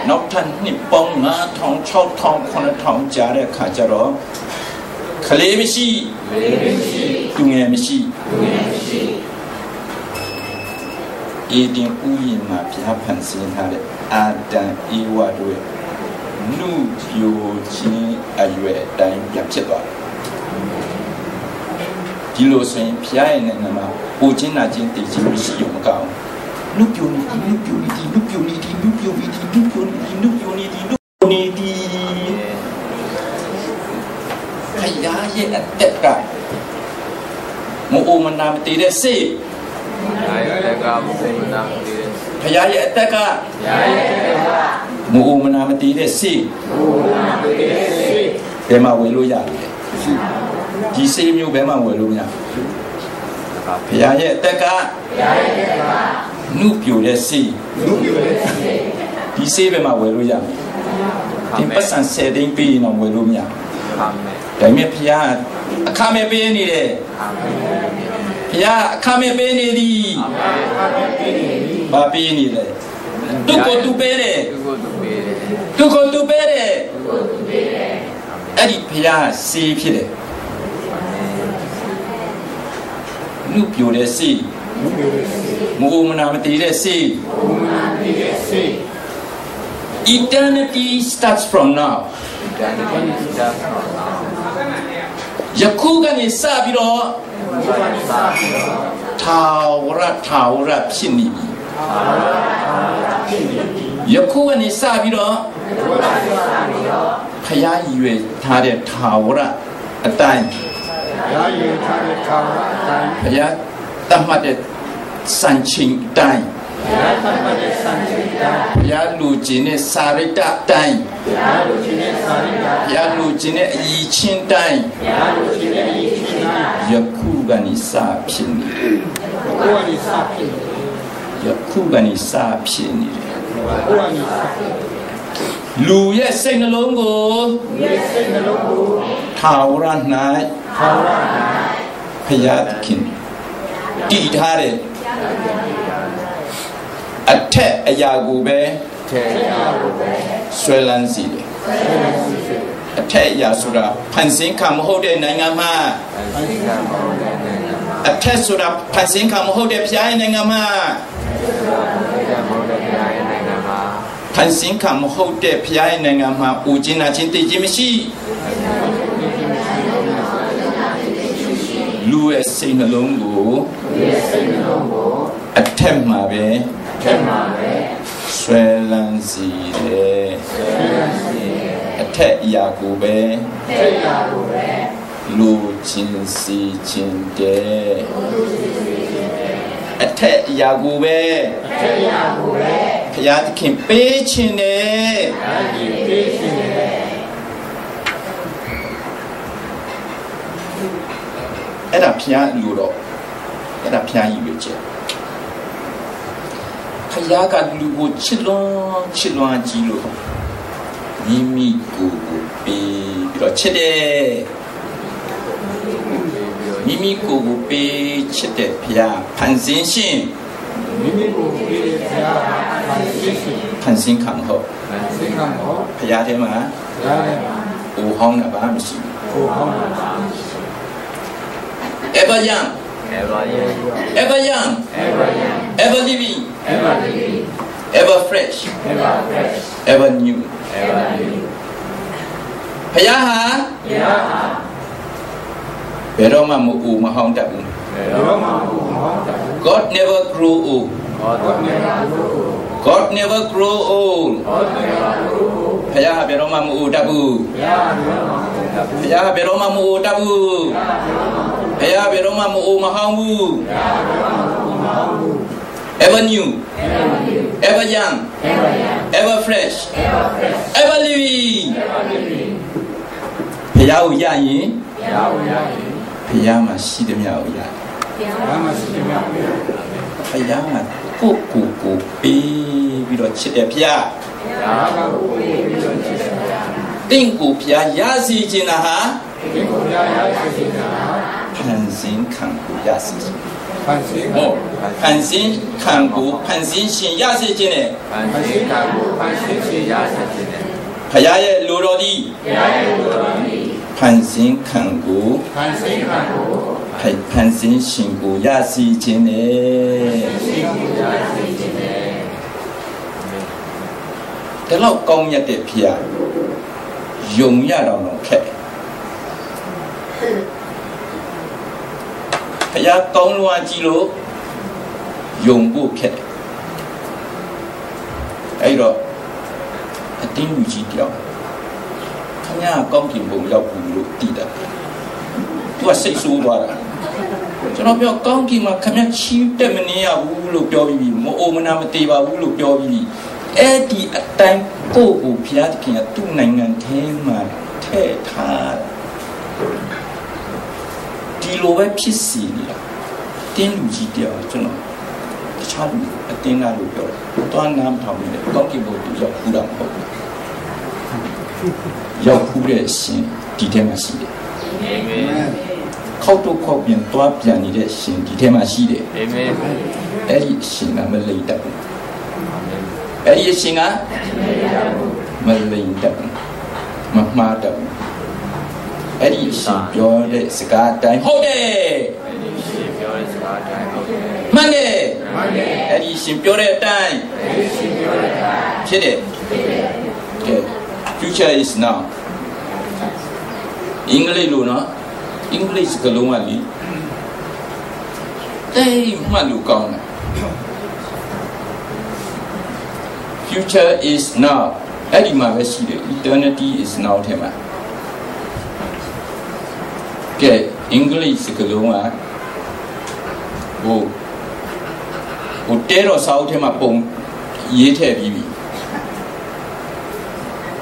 နောက်ထပ်နှစ်ပေါင်း9000 6000 9000ကြာတဲ့ခါကျတော့ကခလေးမရှိလေးမရှိ သူငယ်မရှိသူငယ်မရှိအေဒင်ဥယျာဉ်မှာဘုရားဖန်ဆင်းထားတဲ့အာတန်ဧဝတို့ရဲ့နုယိုချင်းအရွယ်အတိုင်းပြန်ဖြစ်သွားတယ်ဒီလိုဆိုရင်ဘုရားရဲ့နိုင်ငံမှာပူချင်းနာချင်းတည်ခြင်းမရှိရုံမကောင်းနုပြိုနေဒီနုပြိုနေဒီနုပြိုနေဒီနုပြိုနေဒီနုပြိုနေဒီနုပြိုနေဒီနုပြိုနေဒီဘုရားရဲ့အသက်က မအိုမနာမတည်တဲ့စိတ်ဒါရတဲ့ကဘုရားနာတည်ဘုရားရဲ့အသက်ကရာရဲ့တဲ့ကမအိုမနာမတည်တဲ့စိတ်ဘုရားတည်တဲ့စိတ်ဘယ်မှာဝယ်လို့ရလဲဒီစိတ်မျိုးဘယ်မှာဝယ်လို့မရဘုရားရဲ့အသက်ကရာရဲ့တဲ့ကနုပြိုတဲ့စိတ်လူပြည့်တဲ့စိတ်ဒီစိတ်ဘယ်မှာဝယ်လို့ရမလဲဒီပတ်စံဆယ်သိန်းပေးရင်တော့ဝယ်လို့မရအာမင်ဒါပေမဲ့ဘုရား အခမဲ့ပေးနေတယ်အာမင်ဘုရားအခမဲ့ပေးနေသည်အာမင်အာမင်ပြည့်နေပြီဘာပေးနေလဲသူကိုသူပေးတယ်သူကိုသူပေးတယ်သူကိုသူပေးတယ်သူကိုသူပေးတယ်အာမင်အဲ့ဒီဘုရားစေဖြစ်တယ်နုပြိုတဲ့စိတ်မအိုမနာမတည်တဲ့စိတ်ဘုရားတည်တဲ့စိတ် eternity starts from now ဒါနဲ့ပြန်စားဆောင်တာ ယခုကနေစပြီးတော့ဘုရားစားပြီးတော့ထာဝရထာဝရဖြစ်နေပြီယခုကနေစပြီးတော့ဖျားရည်ရွယ်ထားတဲ့ထာဝရအတိုင်းရာရဲ့ထားတဲ့ကာမအတိုင်းဖျားတတ်မှတ်တဲ့စံချိန်အတိုင်း ရာသတ်မှတ်တဲ့စံချိန်တိုင်းဖျားလူကျင်တဲ့စာရိတ္တအတိုင်းရာလိုချင်တဲ့စာရိတ္တဖျားလူကျင်တဲ့အည်ချင်းတိုင်းရာလိုချင်တဲ့အရေးချင်းတိုင်းယခုကနေစဖြစ်နေတယ်ဘုရားနိစ္စဖြစ်ယခုကနေစဖြစ်နေတယ်ဘုရားနိစ္စဖြစ်လူရဲ့စိတ်နှလုံးကိုဒီစိတ်နှလုံးကိုထာဝရ၌ထာဝရနာဖျားသခင်တည်ထားတဲ့ အထက်အရာကိုပဲထေရကိုပဲဆွဲလန်းစီတယ်အထက်အရာဆိုတာဖန်ဆင်းခံမဟုတ်တဲ့နိုင်ငံမှာအသိကမောင်းတဲ့နိုင်ငံမှာအထက်ဆိုတာဖန်ဆင်းခံမဟုတ်တဲ့ဘုရားရဲ့နိုင်ငံမှာအသိကမောင်းတဲ့နိုင်ငံမှာဖန်ဆင်းခံမဟုတ်တဲ့ဘုရားရဲ့နိုင်ငံမှာဦးကျင်းနာချင်းတည်ခြင်းမရှိလူရဲ့စိတ်နှလုံးကိုဒီစိတ်နှလုံးကိုအထက်မှာပဲ ထက်မှာပဲဆွဲလန်းစီတယ်ဆရာစီအထက်အရာကိုပဲထေရကိုပဲလူချင်းစီချင်းတယ်အထက်အရာကိုပဲထေရကိုပဲဘုရားသခင်ပေးခြင်းတယ်အဲဒီပေးရှင်တဲ့အဲ့ဒါဘုရားလူတော့အဲ့ဒါဘုရားကြီးပဲချက် ဘုရားကလူကိုချစ်လွန်ချစ်လွန်ကြီးလို့မိမိကိုယ်ကိုပေးပြီးတော့ချစ်တယ်မိမိကိုယ်ကိုပေးချစ်တဲ့ဘုရားဖန်ဆင်းရှင်မိမိကိုပေးတဲ့ဆရာဖန်ဆင်းရှင်ဖန်ဆင်းခံဟုတ်ဖန်ဆင်းကမောဘုရားထဲမှာရာတဲ့မှာအိုဟောင်းတာဘာမှမရှိဘူးကိုဟောင်းတာ ever young ever young ever young ever young ever living ever living ever fresh ever fresh ever new ever new ဘုရားဟာဘုရားဟာဘယ်တော့မှမအိုမဟောင်းတတ်ဘူးဘယ်တော့မှကိုဟောင်းတာ God never grow old ဟောတော်နေပါလို့ God never grow old ဟောတော်နေပါလို့ဘုရားဟာဘယ်တော့မှမအိုတတ်ဘူးဘုရားပြောမှာတာဘုရားဟာဘယ်တော့မှမအိုတတ်ဘူးဘုရားဟာဘယ်တော့မှမ အိုမဟောင်းဘူး ever new ever young ever fresh ever living ဘုရားကိုရရင်ဘုရားကိုရရင်ဘုရားမှာရှိသမျှကိုရတယ်ဘာမှရှိတယ်များဘုရားဘုရားကကိုယ့်ကိုယ်ကိုပေးပြီးတော့ချစ်တယ်ဘုရားကကိုပေးပြီးတော့ချစ်တယ်ဘုရားတင့်ကိုဘုရားရစီခြင်းတာဟာဒီကိုဘုရားရရှိနေတာဖန်ဆင်းခံကိုရစီခြင်းဖန်ဆင်းဟုတ်ဖန်ဆင်းခံကိုဖန်ဆင်းရှင်ရစီခြင်း နဲ့ဖန်ဆင်းကကိုဖန်ဆင်းရှင်ရရှိတယ်ဘုရားရဲ့လိုတော်သည်ဘုရားရဲ့ကိုယ်တော်ဒီဖဖန်ဆင်းခံကိုဖန်ဆင်းခံကိုဖိုက်ဖန်ဆင်းရှင်ကိုရစီခြင်းနဲ့သိကိုရစေခြင်းနဲ့ဒီလောက်ကောင်းမြတ်တဲ့ဖျားယုံ ရတော့တော့ခက်တယ်ဖျားကောင်းလွားကြည့်လို့ယုံဖို့ခက်တယ်အဲ့တော့အတင်းလူကြီးတယောက်ခင်ဗျားကောင်းကင်ဘုံရောက်ဘူးလို့တည်တာသူကစိတ်ဆိုးသွားတာကျွန်တော်ပြောကောင်းကင်မှာခင်ဗျားချီးတက်မနေရဘူးလို့ပြောပြီးပြီမအိုမနာမတေပါဘူးလို့ပြောပြီးပြီအဲ့ဒီအတိုင်းကိုယ့်ကိုဘုရားသခင်ကသူ့နိုင်ငံထဲမှာထည့်ထားတာ ဒီလိုပဲဖြစ်စီနေတာတင်းလူကြီးတယောက်ကျွန်တော်တခြားလူအတင်းကားလို့ပြောတယ်တွားနားမထောင်နေတယ်ကောင်းကင်ဘုံသူရောက်ဘူးတာမဟုတ်ဘူးရောက်ဘူးတဲ့အရှင်ဒီထဲမှာရှိတယ်အာမင်ခောက်တော့ခောက်ပြန်တွားပြန်နေတဲ့ရှင်ဒီထဲမှာရှိတယ်အာမင်အဲ့ဒီအရှင်ကမလိမ့်တတ်ဘူးအာမင်အဲ့ဒီအရှင်ကမလိမ့်တတ်ဘူးမမှားတတ်ဘူး အဲ့ဒီအရှင်ပြောတဲ့စကားအတိုင်းဟုတ်တယ်အဲ့ဒီရှိပြောတဲ့စကားတိုင်းဟုတ်တယ်မှန်တယ်အဲ့ဒီအရှင်ပြောတဲ့အတိုင်းဖြစ်တယ်ကဲ future is now အင်္ဂလိပ်လိုနော်အင်္ဂလိပ်စကားလုံးကလေတိတ်မှတ်လို့ကောင်းတယ် future is now အဲ့ဒီမှာပဲရှိတယ် eternity is now ထဲမှာ ကဲအင်္ဂလိပ်စကားလုံးကဟိုဟိုတဲတော်စာအုပ်ထဲမှာပုံရေးထည့်ပြီးပြီ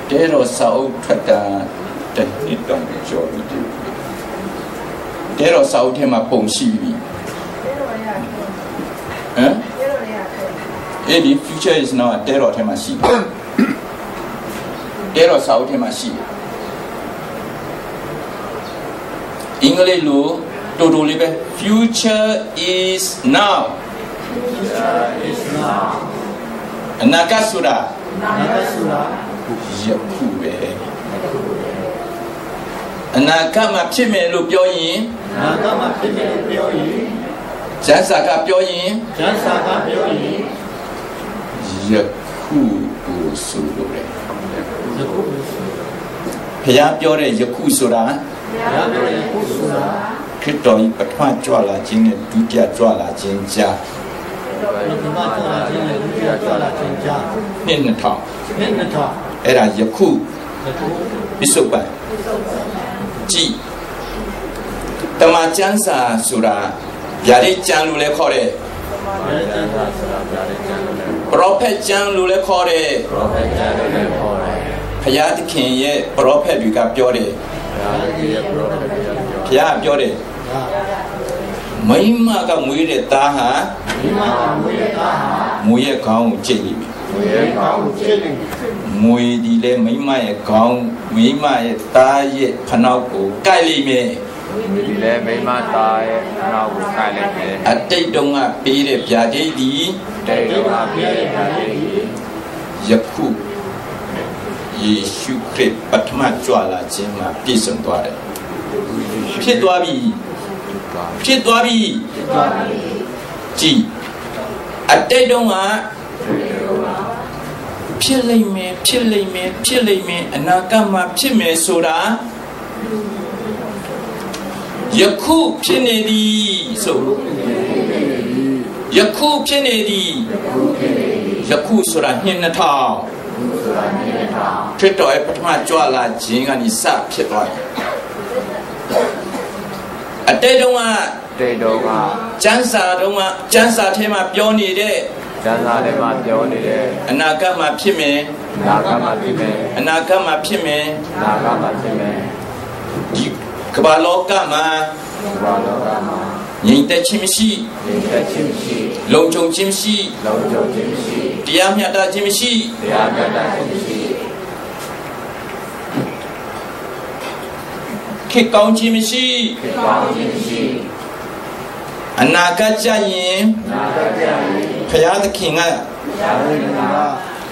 တဲတော်စာအုပ်ထွက်တာတစ်နှစ်တောင်ကျော်ပြီတဲတော်စာအုပ်ထဲမှာပုံရှိပြီဟမ်အဲ့ဒီ future is now တဲတော်ထဲမှာရှိတယ်တဲတော်စာအုပ်ထဲမှာရှိတယ် အင်္ဂလိပ်လိုတူတူလေးပဲ future is now is now အနာဂတ်ဆိုတာနာမဆိုတာယခုပဲအနာဂတ်မှာဖြစ်မယ်လို့ပြောရင်နာကမဖြစ်တယ်လို့ပြောရင်ကျမ်းစာကပြောရင်ကျမ်းစာကပြောရင်ယခုကိုဆိုလိုတယ်ယခုဘုရားပြောတဲ့ယခုဆိုတာ ရပြောရင်ခုဆိုတာခရစ်တော်၏ပထမကြွလာခြင်းနဲ့ဒုတိယကြွလာခြင်းကြားဒီမှာတော်လာခြင်းနဲ့ဒုတိယတော်လာခြင်းကြားနှစ်နှစ်ထောင်နှစ်နှစ်ထောင်အဲ့ဒါယခုယခုပစ္စုပန်ကြည်တမန်ကျမ်းစာဆိုတာဗျာဒိတ်ကျမ်းလို့လည်းခေါ်တယ်ဘယ်ကျမ်းစာဆိုတာပြတဲ့ကျမ်းလို့လည်းပရောဖက်ကျမ်းလို့လည်းခေါ်တယ်ပရောဖက်ကျမ်းလို့လည်းခေါ်တယ်ဘုရားသခင်ရဲ့ပရောဖက်တွေကပြောတယ် ဘုရားကြီးရဲ့ပရောဖက်ပြောပြောဘုရားကပြောတယ်မိမကမွေးတဲ့သားဟာဒီမှာမွေးရတာဟာမွေးရဲ့ခေါင်းကိုကြိတ်လိမ့်မယ်မွေးရကောင်းကိုဖြစ်နေမွေဒီလဲမိမရဲ့ခေါင်းမိမရဲ့သားရဲ့ဖနှောက်ကိုကိုက်လိမ့်မယ်ဒီလေမိမသားရဲ့နောက်ကိုကိုက်လိုက်တယ်အတိတ်တုန်းကပေးတဲ့ဗျာဒိတ်ဒီတိတ်တော့ပြည့်တယ်ပြည့်တယ်ယခု ယေရှုခရစ်ပထမကြွလာခြင်းမှာပြည့်စုံသွားတယ်ဖြစ်သွားပြီဖြစ်သွားပြီကြည်အတိတ်တုန်းကဖြစ်လိမ့်မယ်ဖြစ်လိမ့်မယ်ဖြစ်လိမ့်မယ်အနာဂတ်မှာဖြစ်မယ်ဆိုတာယခုဖြစ်နေသည်ဆိုယခုဖြစ်နေသည်ယခုဆိုတာ နှစ်နှစ်ထောင်ခရစ်တော်ရဲ့ပထမကြွလာခြင်းကနေစဖြစ်သွားတယ်အတိတ်တုန်းကတိတ်တော့ကကျမ်းစာတုန်းကကျမ်းစာထဲမှာပြောနေတဲ့ကျမ်းစာထဲမှာပြောနေတယ်အနာဂတ်မှာဖြစ်မယ်နာဂမှာဖြစ်မယ်အနာဂတ်မှာဖြစ်မယ်နာဂမှာဖြစ်မယ်ဒီကမ္ဘာလောကမှာဘာလို့ကမှာငြိမ်သက်ခြင်းမရှိဒီသက်ချင်းရှိလုံခြုံခြင်းမရှိလုံးကြုံခြင်းရှိ တရားမျှတခြင်းမရှိတရားမျှတခြင်းရှိခေတ်ကောင်းခြင်းမရှိကောင်းခြင်းရှိအနာဂတ်ကြရင်နာဂကြရင်ဘုရားသခင်ကရာဝိနာ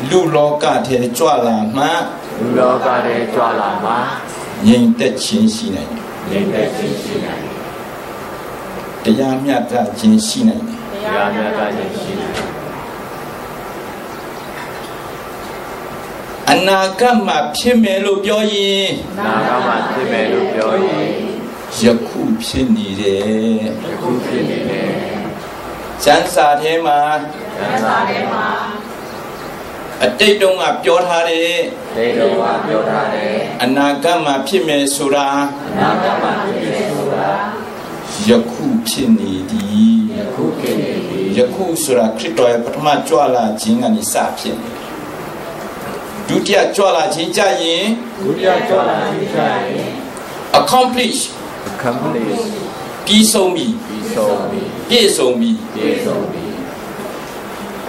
လူလောကထဲကြွလာမှလူလောကရဲ့ကြွလာမှာငြိမ်သက်ခြင်းရှိနိုင်တယ်ငြိမ်သက်ခြင်းရှိနိုင်တရားမျှတခြင်းရှိနိုင်တယ်တရားမြတ်တာခြင်းရှိနိုင် အနာဂတ်မှာဖြစ်မယ်လို့ပြောရင်နာဂမှာဖြစ်မယ်လို့ပြောရင်ယခုဖြစ်နေတယ်ယခုဖြစ်နေတဲ့ကျမ်းစာထဲမှာဉာဏ်စာထဲမှာအတိတ်တုန်းကပြောထားတဲ့ဒေတော်ကပြောထားတယ်အနာဂတ်မှာဖြစ်မယ်ဆိုတာနာဂမှာဖြစ်မယ်ဆိုတာယခုဖြစ်နေသည်ယခုဖြစ်နေပြီယခုဆိုတာခရစ်တော်ရဲ့ပထမကြွလာခြင်းကနေစဖြစ်နေ ဒုတိယကြွလာခြင်းကြရင်ဒုတိယကြောလာခြင်းရှိရင် accomplish complete ပြီးဆုံးပြီပြီးဆုံးပြီပြည့်စုံပြီပြည့်စုံပြီ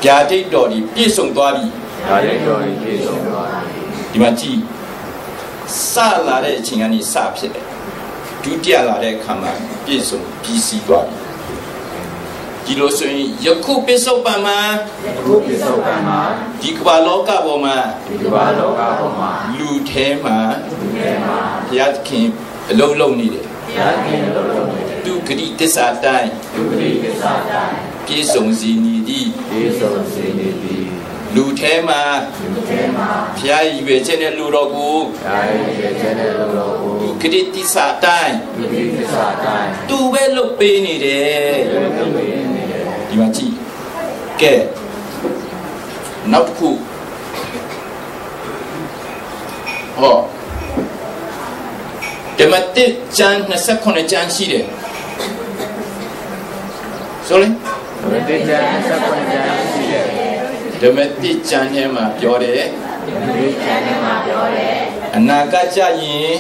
ဗျာဒိတ်တော်ဒီပြည့်စုံသွားပြီဒါလည်းတော်ရင်ပြည့်စုံသွားပြီဒီမှာကြည့်စလာတဲ့အချိန်ကနေစဖြစ်တယ်ဒုတိယလာတဲ့အခါမှာပြည့်စုံပြီးစီးသွားပြီ ဒီလိုဆိုရင်ယခုပစ္စုပန်မှာအခုပြစ္ဆုတ်ကံမှာဒီကမ္ဘာလောကပေါ်မှာဒီကမ္ဘာလောကပေါ်မှာလူထဲမှာဒီထဲမှာဘုရားသခင်အလုံးလုံးနေတယ်ဘုရားခင်တော်တော်နေတဲ့သူဂတိတစ္ဆာတိုင်းဒုတိယကိစ္စတိုင်းပြည့်စုံစီနေသည်ပြည့်စုံစေနေသည်လူထဲမှာဒီထဲမှာဘုရားရည်ရွယ်ချက်နဲ့လူတော်ကိုဒါရဲ့ကျတဲ့လူတော်ကိုဂတိတစ္ဆာတိုင်းဒုတိယကိစ္စတိုင်းသူပဲလုပ်ပေးနေတယ်ဒီလိုလုပ်နေတယ် ဒီမှာကြည့်ကဲနောက်တစ်ခုဟောဓမ္မတိကျမ်း29ကျမ်းရှိတယ်ဆိုရင်ဒီတေချာဆက်ပွင့်ကြရှိတယ်ဓမ္မတိကျမ်းထဲမှာပြောတယ်ဒီချမ်းထဲမှာပြောတယ်အနာဂတ်ကြရင်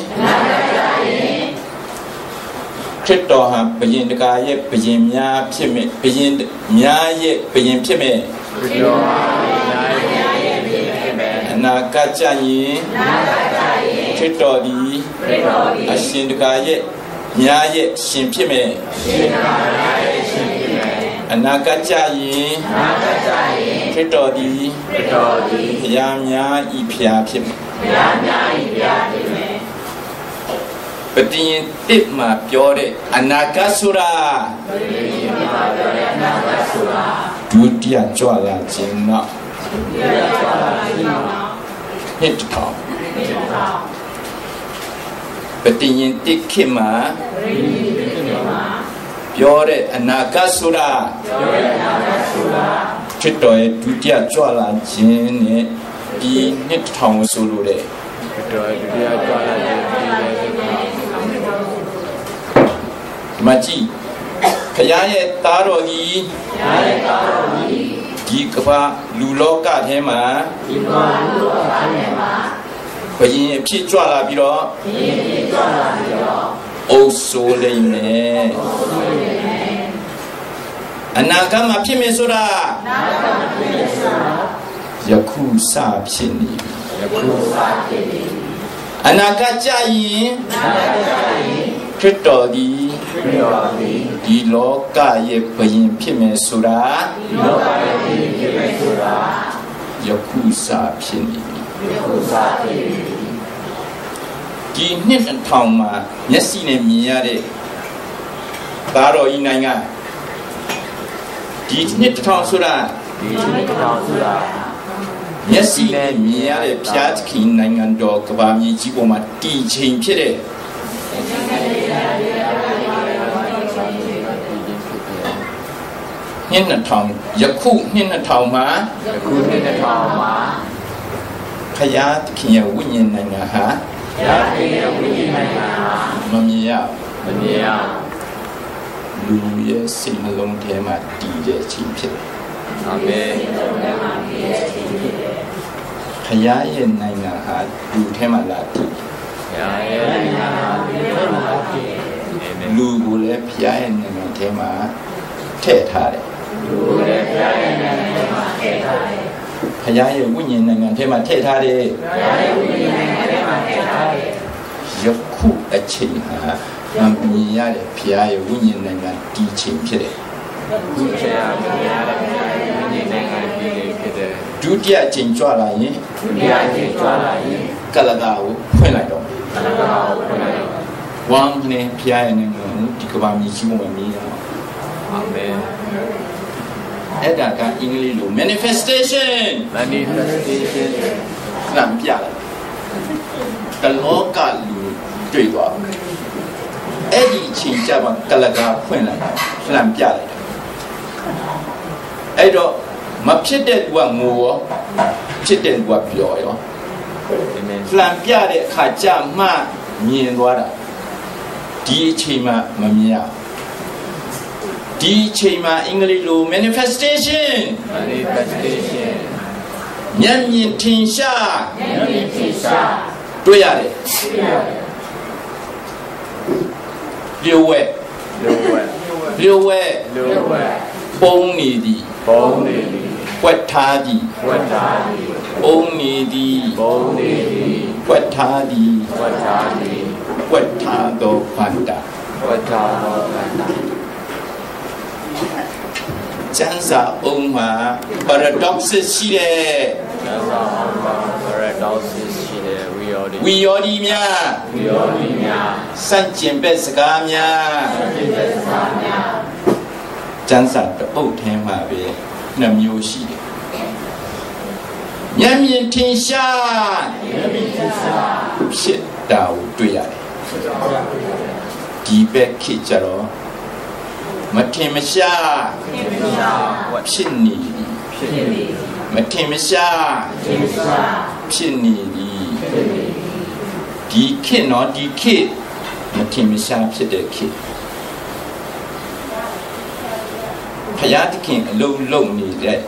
ခရစ်တော်ဟာဘယင်တကာရဲ့ဘယင်များဖြစ်မယ်ဘယင်များရဲ့ဘယင်ဖြစ်မယ်ဒီတော်ဟာနိုင်ရဲ့ဖြစ်ဖြစ်မယ်အနာဂတ်ကြရင်ခရစ်တော်ဒီအရှင်တကာရဲ့များရဲ့ရှင်ဖြစ်မယ်အနာဂတ်ကြရင်ခရစ်တော်ဒီဒီတော်ဒီဘုရားများဤဖျားဖြစ်မယ်ဘုရားများဤပြဖြစ် မယ်ပတိယတစ်မှာပြောတဲ့အနာဂတ်ဆိုတာဒုတိယကြွလာခြင်းနောက်နှစ်ထောင်ပတိယတစ်ခေတ်မှာပြောတဲ့အနာဂတ်ဆိုတာခရစ်တော်ရဲ့ဒုတိယကြွလာခြင်းနဲ့ဒီနှစ်ထောင်ဆိုလိုတဲ့ဒီတော်ဒီတရားကြွလာတဲ့ဒီလည်းဒီမှာ ဒီ မှာကြည့်ဖခင်ရဲ့သားတော်ကြီးဒီကမ္ဘာလူလောကထဲမှာဒီကမ္ဘာလူလောကထဲမှာဘယင်အဖြစ်ကြွလာပြီးတော့ဘယင်အဖြစ်ကြွလာပြီးတော့အုပ်ဆိုးလိမ့်မယ်အနာဂတ်မှာဖြစ်မယ်ဆိုတာအနာဂတ်မှာဖြစ်မယ်ဆိုတာယခုစဖြစ်နေပြီယခုစဖြစ်နေအနာဂတ်ကြရင်အနာဂတ်ကြရင်ခ ရစ်တော်ဒီပြီးတော့ဒီဒီလောကရဲ့ဘယင်ဖြစ်မယ်ဆိုတာလောကရဲ့ဒီဖြစ်မယ်ဆိုတာယခုစဖြစ်နေပြီယခုစဖြစ်နေဒီနှစ်တစ်ထောင်မှာမျက်စိနဲ့မြင်ရတဲ့သားတော်ဤနိုင်ငံဒီနှစ်တစ်ထောင်ဆိုတာဒီနေ့တောင်ဆိုတာမျက်စိနဲ့မြင်ရတဲ့ဖျားသခင်နိုင်ငံတော်ကဘာမြေကြီးပေါ်မှာတည်ချိန်ဖြစ်တဲ့ နှစ်နှစ်ထောင်ယခုနှစ်နှစ်ထောင်မှာယခုနေ့တောင်မှာဖျားသခင်ရဲ့ဝိညာဉ်နိုင်ငံဟာရာသီရဲ့ဝိညာဉ်နိုင်ငံဟာမမြင်ရမမြင်ရလူရဲ့စိတ်နှလုံးထဲမှာတည်တဲ့အချိန်ဖြစ်တယ်အာမင်ဖယားရဲ့နိုင်ငံဟာလူထဲမှာလာတည်ရာရဲ့နိုင်ငံဟာဒီလိုလာဖြစ်နေလူကိုလည်းဖယားရဲ့နိုင်ငံထဲမှာထည့်ထားတယ် လူလည်းဘုရားရဲ့နိုင်ငံမှာထည့်ထားတယ်ဖယားရဲ့ဝိညာဉ်နိုင်ငံထဲမှာထည့်ထားတယ်ဘုရားရဲ့ဝိညာဉ်နိုင်ငံထဲမှာထည့်ထားတယ်ယခုအချိန်ဟာမမြင်ရတဲ့ဖယားရဲ့ဝိညာဉ်နိုင်ငံတည်ချိန်ဖြစ်တယ်ဘုရားဘုရားရဲ့ဘုရားရဲ့ဝိညာဉ်နိုင်ငံပြည်နေဖြစ်တယ်ဒုတိယအချိန်ကြွလာရင်ဘုရားရဲ့ကြွလာရင်ကလကာကိုဖွင့်လိုက်တော့မယ်ကအနာဂတ်ကိုဖွင့်လိုက်တော်ဝမ်းနဲ့ဖျားရတဲ့နိုင်ငံကိုဒီကဘာမြေကြီးပေါ်မှာမြင်ရအောင်အာမင် အဲ့ဒါကအင်္ဂလိပ်လို manifestation manifestation လမ်းပြလိုက်တလောကလူတွေ့သွားတယ်အဲ့ဒီအချိန်ကျမှကလကာဖွင့်လိုက်လမ်းပြလိုက်တယ်အဲ့တော့မဖြစ်တဲ့လူကငိုရောဖြစ်တဲ့လူကပျော်ရောအာမင်လမ်းပြတဲ့အခါကျမှမြင်သွားတာဒီအချိန်မှမမြင်ရဘူး ဒီအချိန်မှာအင်္ဂလိပ်လို manifestation manifestation မျက်မြင်ထင်ရှားမျက်မြင်ထင်ရှားတွေ့ရတယ်တွေ့ရတယ်လျှို့ဝဲလိုဝဲလျှို့ဝဲလိုဝဲပုံနေသည်ပုံနေသည်ွက်ထားသည်ဝတ်သားသည်ပုံနေသည်ပုံနေသည်ွက်ထားသည်ဝတ်သားသည်ွက်ထားသောဖန္တာဝတ်သားသောကံတာ ကျမ်းစာအုံးမှာ paradox ရှိတဲ့သစ္စာအောင်ပါ paradox ရှိတဲ့ဝီယောဒီဝီယောဒီများဝီယောဒီများစန့်ကျင်ဘက်စကားများဒီသက်စာများကျမ်းစာတပုတ်ထဲမှာပဲနှစ်မျိုးရှိတယ်မျက်မြင်ထင်ရှားဖြစ်တာကိုတွေ့ရတယ်ဒီဘက်ခေတ်ကြတော့ မထင်မရှားရှာဝတ်ဖြစ်နေသည်ဖြစ်နေသည်မထင်မရှားထင်ရှားဖြစ်နေသည်ဒီခေတ်နော်ဒီခေတ်မထင်မရှားဖြစ်တဲ့ခေတ်ဖယားသခင်အလုံးလုံးနေတဲ့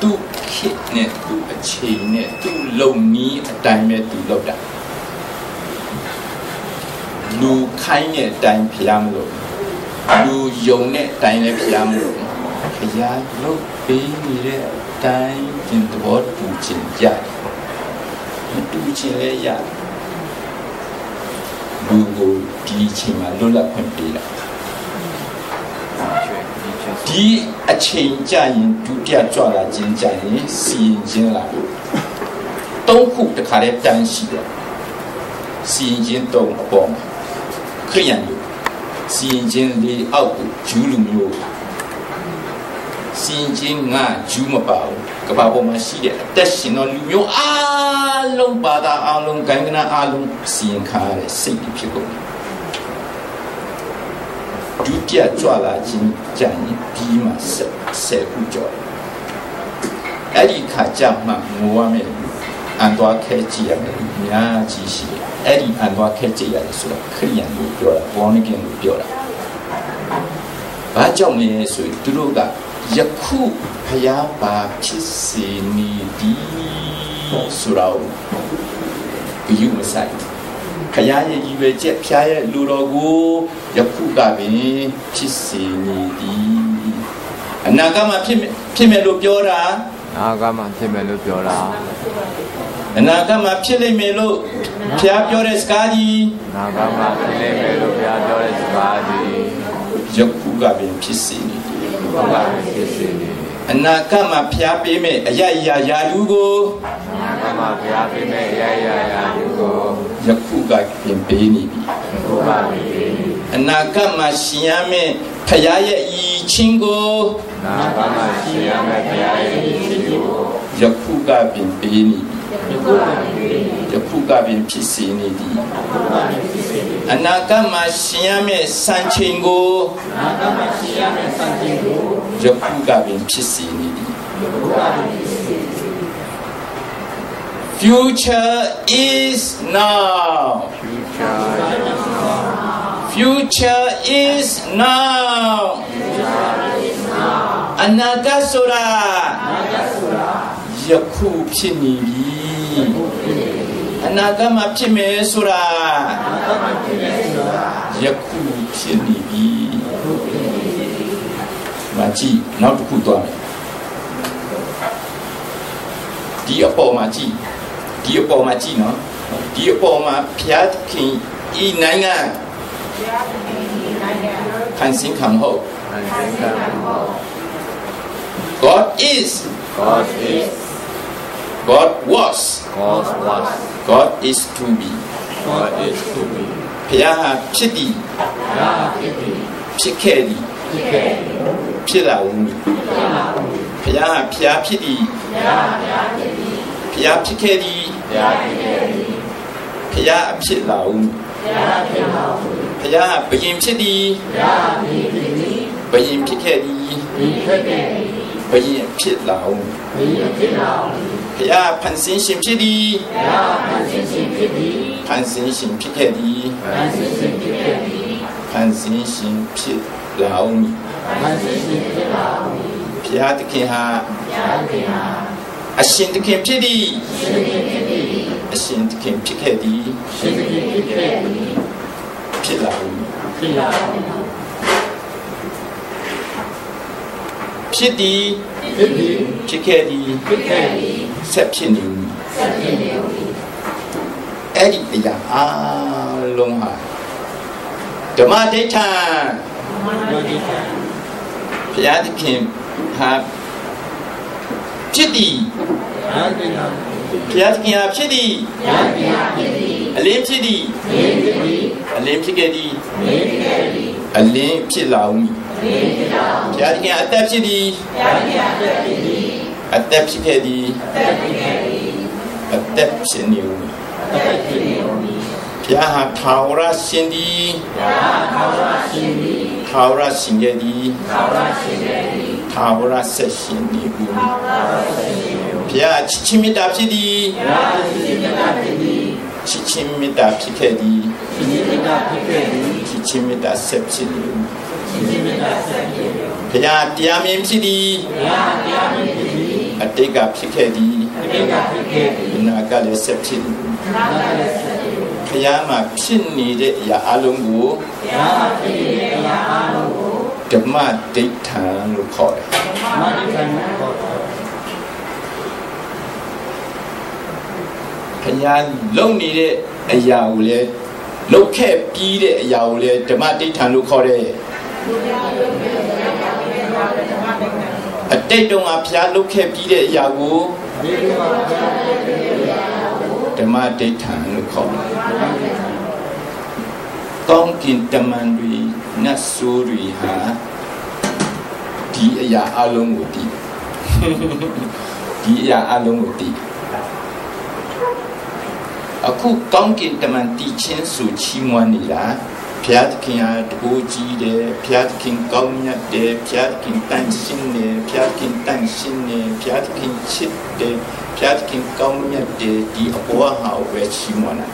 သူ့ခေတ်နဲ့သူ့အချိန်နဲ့သူ့လုံနီးအတိုင်းပဲသူလုပ်တာလူခိုင်းတဲ့အတိုင်းဖယားမလို့ လူယုံတဲ့အတိုင်းလည်းဖယားမလို့ဖယားလုပ်ပေးနေတဲ့အတိုင်းကျင်သဘောတူချင်ကြတယ်မတူချင်လည်းရလူကိုဒီအချိန်မှာလွတ်လပ်ခွင့်ပေးတာချွေဒီချွေဒီအချိန်ကြရင်ဒုတိယကြွလာခြင်းကြရင်စီရင်ခြင်းလာသုံးခုတခါတည်းတန်းရှိတယ်စီရင်ခြင်းသုံးအပေါ်မှာခရိယန်လူ စီရင်ခြင်းလေးအောက်ကိုဂျူးလူမျိုးစီရင်ခြင်းငါဂျူးမပါဘူးကဘာပေါ်မှာရှိတဲ့အသက်ရှင်သောလူမျိုးအားလုံးဘာသာအားလုံးဂိုင်းကနာအားလုံးစီရင်ခါရတဲ့စိတ်တွေဖြစ်ကုန်တယ်ဒုတိယကြွလာခြင်းကြံရင်ပြီးမှဆက်ဆက်ခုကြော်တယ်အဲ့ဒီခါကြမှငိုရမယ်အန်သွားခဲကြည့်ရမယ်အများကြီးရှိတယ် အဲ့ဒီအန်သွားခဲကြည့်ရတယ်ဆိုတော့ခရိယန်ကိုပြောတာဘောနကင်ကိုပြောတာဘာကြောင့်လဲဆိုရင်သူတို့ကယခုဖျားပါဖြစ်စေနေသည်ဆိုတော့ဘယူမဆိုင်ဘူးခရရဲ့ရည်ရွယ်ချက်ဖျားရဲ့လူတော်ကိုယခုကပင်ဖြစ်စေနေသည်အနာဂတ်မှာဖြစ်မယ်ဖြစ်မယ်လို့ပြောတာနာဂမဖြစ်မယ်လို့ပြောတာ အနာဂတ်မှာဖြစ်လိမ့်မယ်လို့ဖျားပြောတဲ့စကားကြီးနာဂမဖြစ်လိမ့်မယ်လို့ဘုရားပြောတဲ့စကားဒီယခုကပင်ဖြစ်စေနေသည်ဘုရားဖြစ်စေတယ်အနာဂတ်မှာဖျားပေးမယ်အယရာယာလူကိုနာဂမဘုရားပြမယ်ရရရလူကိုယခုကပင်ပေးနေပြီဘုရားပြည့်အနာဂတ်မှာရှင်ရမယ်ဖျားရဲ့ဤချင်းကိုနာဂမရှင်ရမယ်ဘုရားရဲ့ရှိကိုယခုကပင်ပေးနေပြီ ယခုကပင်ဖြစ်စေနေသည်အနာဂတ်မှာရှင်ရမယ့်စံချိန်ကိုအနာဂတ်မှာရှင်ရမယ့်စံချိန်ကိုယခုကပင်ဖြစ်စီနေသည် Future is now Future is now အနာဂတ်ဆိုတာယခုဖြစ်နေပြီ အနာဂတ်မှာဖြစ်မယ်ဆိုတာယခုဖြစ်နေပြီမကြည့်နောက်တစ်ခုသွားမယ်ဒီအပေါ်မှာကြည့်ဒီအပေါ်မှာကြည့်နော်ဒီအပေါ်မှာဖျားခင်ဤနိုင်ငံခံစင်ခံဟုတ်အန်သင်္ကံ God is God is God was God was God is to be for it to be ဘုရားဟာဖြစ်သည်ရာဖြစ်ပြီးဖြစ်ခဲ့သည်ဖြစ်ခဲ့ဖြစ်လာဦးမည်ဘုရားဟာဖျားဖြစ်သည်ဘုရားဖြစ်ခဲ့သည်ရာဖြစ်ခဲ့ပြီးဘုရားအဖြစ်လာဦးမည်ဘုရားဘယင်ဖြစ်သည်ဘယင်ဖြစ်ခဲ့သည်ဒီဖြစ်ခဲ့ဘယင်ဖြစ်လာဦးမည်ဒီဖြစ်လာ ဘုရားဖန်ဆင်းရှင်ဖြစ်သည်ရာဖန်ဆင်းခြင်းဖြစ်ပြီးဖန်ဆင်းရှင်ဖြစ်ခဲ့သည်ဖန်ဆင်းခြင်းဖြစ်ခဲ့ပြီးဖန်ဆင်းရှင်ဖြစ်လာဦးမည်ဖန်ဆင်းခြင်းဖြစ်လာဘုရားသခင်ဟာရာခင်ဟာအရှင်သခင်ဖြစ်သည်အရှင်သခင်ဖြစ်ခဲ့သည်ရှင်ဖြစ်ဖြစ်ခဲ့ပြီးဖြစ်လာဦးမည်ဖြစ်လာ ဖြစ်သည်ဖြစ်ပြီးဖြစ်ခဲ့သည်ဖြစ်ခဲ့ပြီးဆက်ဖြစ်နေဦးမည်ဆက်ဖြစ်နေပြီအဲ့ဒီအရာအလုံးဟာဓမ္မဒိဋ္ဌံဘုရားကဘုရားသခင်ဟာဖြစ်သည်ရာခင်ဟာဘုရားသခင်ဟာဖြစ်သည်ရာခင်ဟာဖြစ်ပြီးအလင်းဖြစ်သည်နေဖြစ်ပြီးအလင်းဖြစ်ခဲ့သည်နေဖြစ်ခဲ့ပြီးအလင်းဖြစ်လာဦးမည် နေဖြစ်လာဘုရားသခင်အသက်ဖြစ်သည်ရာခင်ဟာဖြစ်ပြီးအသက်ဖြစ်ခဲ့သည်ဆက်ဖြစ်ခဲ့ပြီးအသက်ဖြစ်နေဦးမည်ဆက်ဖြစ်နေပြီဘုရားဟာထာဝရရှင်သည်ရာထာဝရရှင်ပြီးထာဝရရှင်ခဲ့သည်ထာဝရရှင်ရဲ့ဒီထာဝရဆက်ရှင်နေဦးမည်ထာဝရရှင်ရဲ့ဘုရားချစ်ချင်းမေတ္တာဖြစ်သည်ရာရှင်မြတ်ဖြစ်ပြီးချစ်ချင်းမေတ္တာဖြစ်ခဲ့သည်ရှင်မြတ်ဖြစ်ခဲ့ပြီးချစ်ချင်းမေတ္တာဆက်ဖြစ်နေဦး မည်ရှင်မြတ်ဆက်ဖြစ်ပြီးဘုရားတရားမင်းဖြစ်သည်ရာတရားမြင့်ဖြစ်ပြီးအတိတ်ကဖြစ်ခဲ့သည်အတိတ်ကဖြစ်ခဲ့ပြီးအနာကလည်းဆက်ဖြစ်နေဦးနာလည်းဆက်ဖြစ်ပြီးဘုရားမှာဖြစ်နေတဲ့အရာအလုံးကိုရာဖြစ်နေတဲ့အရာအလုံးကိုဓမ္မဒိဋ္ဌံလို့ခေါ်တယ်မတ္တန်ကိုဘုရားလုံနေတဲ့အရာကိုလည်းလုတ်ခဲ့ပြီးတဲ့အရာကိုလည်းဓမ္မဒိဋ္ဌံလို့ခေါ်တယ် အတိတ်တုန်းကဘုရားလုတ်ခဲ့ပြီးတဲ့အရာကိုဒီလိုပါဘုရားဓမ္မဒိဋ္ဌံလို့ခေါ်တယ်ကောင်းကင်တမန်တွေနတ်ဆိုးတွေဟာဒီအရာအလုံးကိုတည်တယ်ဒီအရာအလုံးကိုတည်တယ်အခုကောင်းကင်တမန်တည်ခြင်းဆိုချီးမွမ်းနေတာ ဘုရားသခင်ဟာတကူကြီးတယ်ဘုရားသခင်ကောင်းမြတ်တယ်ဘုရားသခင်တန်ရှင်းတယ်ဘုရားသခင်တန်ရှင်းတယ်ဘုရားသခင်ချစ်တယ်ဘုရားသခင်ကောင်းမြတ်တယ်ဒီအပေါ်ဟာကိုပဲချီးမွမ်းတာ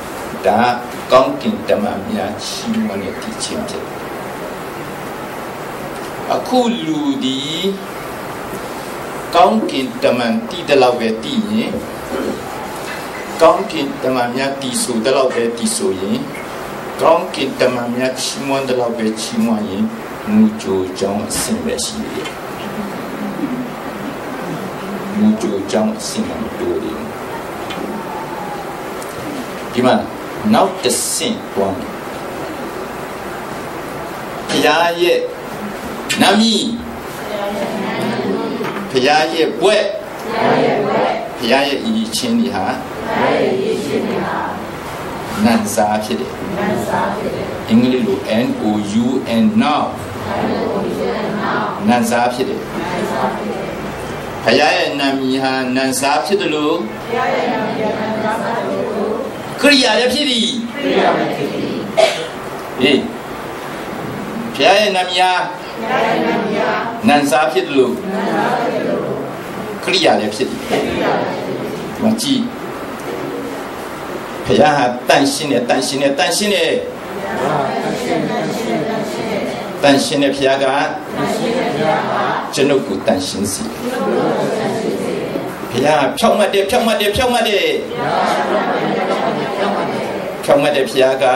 ဒါကောင်းကင်တမန်များချီးမွမ်းတဲ့တည်ခြင်းဖြစ်တယ်အခုလူဒီကောင်းကင်တမန်တည်တယ်လို့ပဲတည်ရင်ကောင်းကင်တမန်များတီဆိုတဲ့လောက်ပဲတီဆိုရင် ကောင်းကင်တမန်များချီးမွမ်းတဲ့လောက်ပဲချီးမွမ်းရင်မူကြိုကြောင်းအဆင့်ပဲရှိတယ်မူကြိုကြောင်းအဆင့်ကမတိုးတယ်ဒီမှာနောက်တစ်ဆင့်ပွားမယ်ဘုရားရဲ့နာမည်ဘုရားရဲ့ဘွဲ့ဘုရားရဲ့ဤချင်းတွေဟာနန်စာဖြစ်တယ် အင်္ဂလိပ်လို N O U N now နန်စာဖြစ်တယ်ဘုရားရဲ့နာမည်ဟာနန်စာဖြစ်တယ်လို့ကရိယာလည်းဖြစ်သည်ပြရမယ်ဖြစ်ပြီးဟေးဘုရားရဲ့နာမည်ဟာနန်စာဖြစ်တယ်လို့ကရိယာလည်းဖြစ်သည်မကြည့် ဘုရားဟာတန်ရှင်းတယ်တန်ရှင်းတယ်တန်ရှင်းတယ်ရာအရှင်အရှင်အရှင်တန်ရှင်းတဲ့ဘုရားကအရှင်ဘုရားဟာကျွန်ုပ်ကိုတန်ရှင်းစီဘုရားဖြောက်မှတ်တယ်ဖြောက်မှတ်တယ်ဖြောက်မှတ်တယ်ဖြောက်မှတ်တယ်ဘုရားက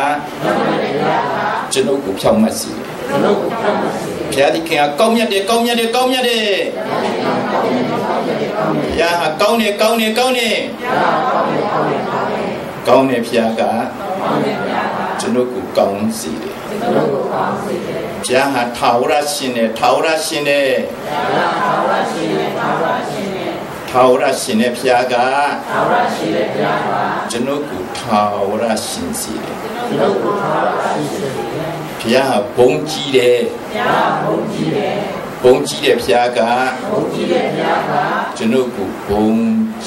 ကျွန်ုပ်ကိုဖြောက်မှတ်စီတယ်ကျွန်တော်ကိုပြောပါစေဘုရားဒီခင်ကကောင်းမြတ်တယ်ကောင်းမြတ်တယ်ကောင်းမြတ်တယ်ဘုရားဟာကောင်းတယ်ကောင်းတယ်ကောင်းတယ်ကောင်းတယ်ဘုရား ကကျွန်ုပ်ကိုကောင်းစီတယ်ကျွန်တော်ကိုပါစေတယ်ဘုရားဟာထာဝရရှင်တယ်ထာဝရရှင်တယ်ရာထာဝရရှင်ရဲ့ထာဝရရှင်ရဲ့ထာထာဝရရှင်တဲ့ဘုရားကထာဝရရှင်တဲ့ဘုရားကကျွန်ုပ်ကိုထာဝရရှင်စီတယ်ကျွန်ုပ်ကိုထာဝရရှင်စီတယ်ဘုရားဘုံကြီးတယ်ဘုရားဘုံကြီးတယ်ဘုံကြီးတဲ့ဘုရားကဘုံကြီးတဲ့ဘုရားကကျွန်ုပ်ကိုဘုံ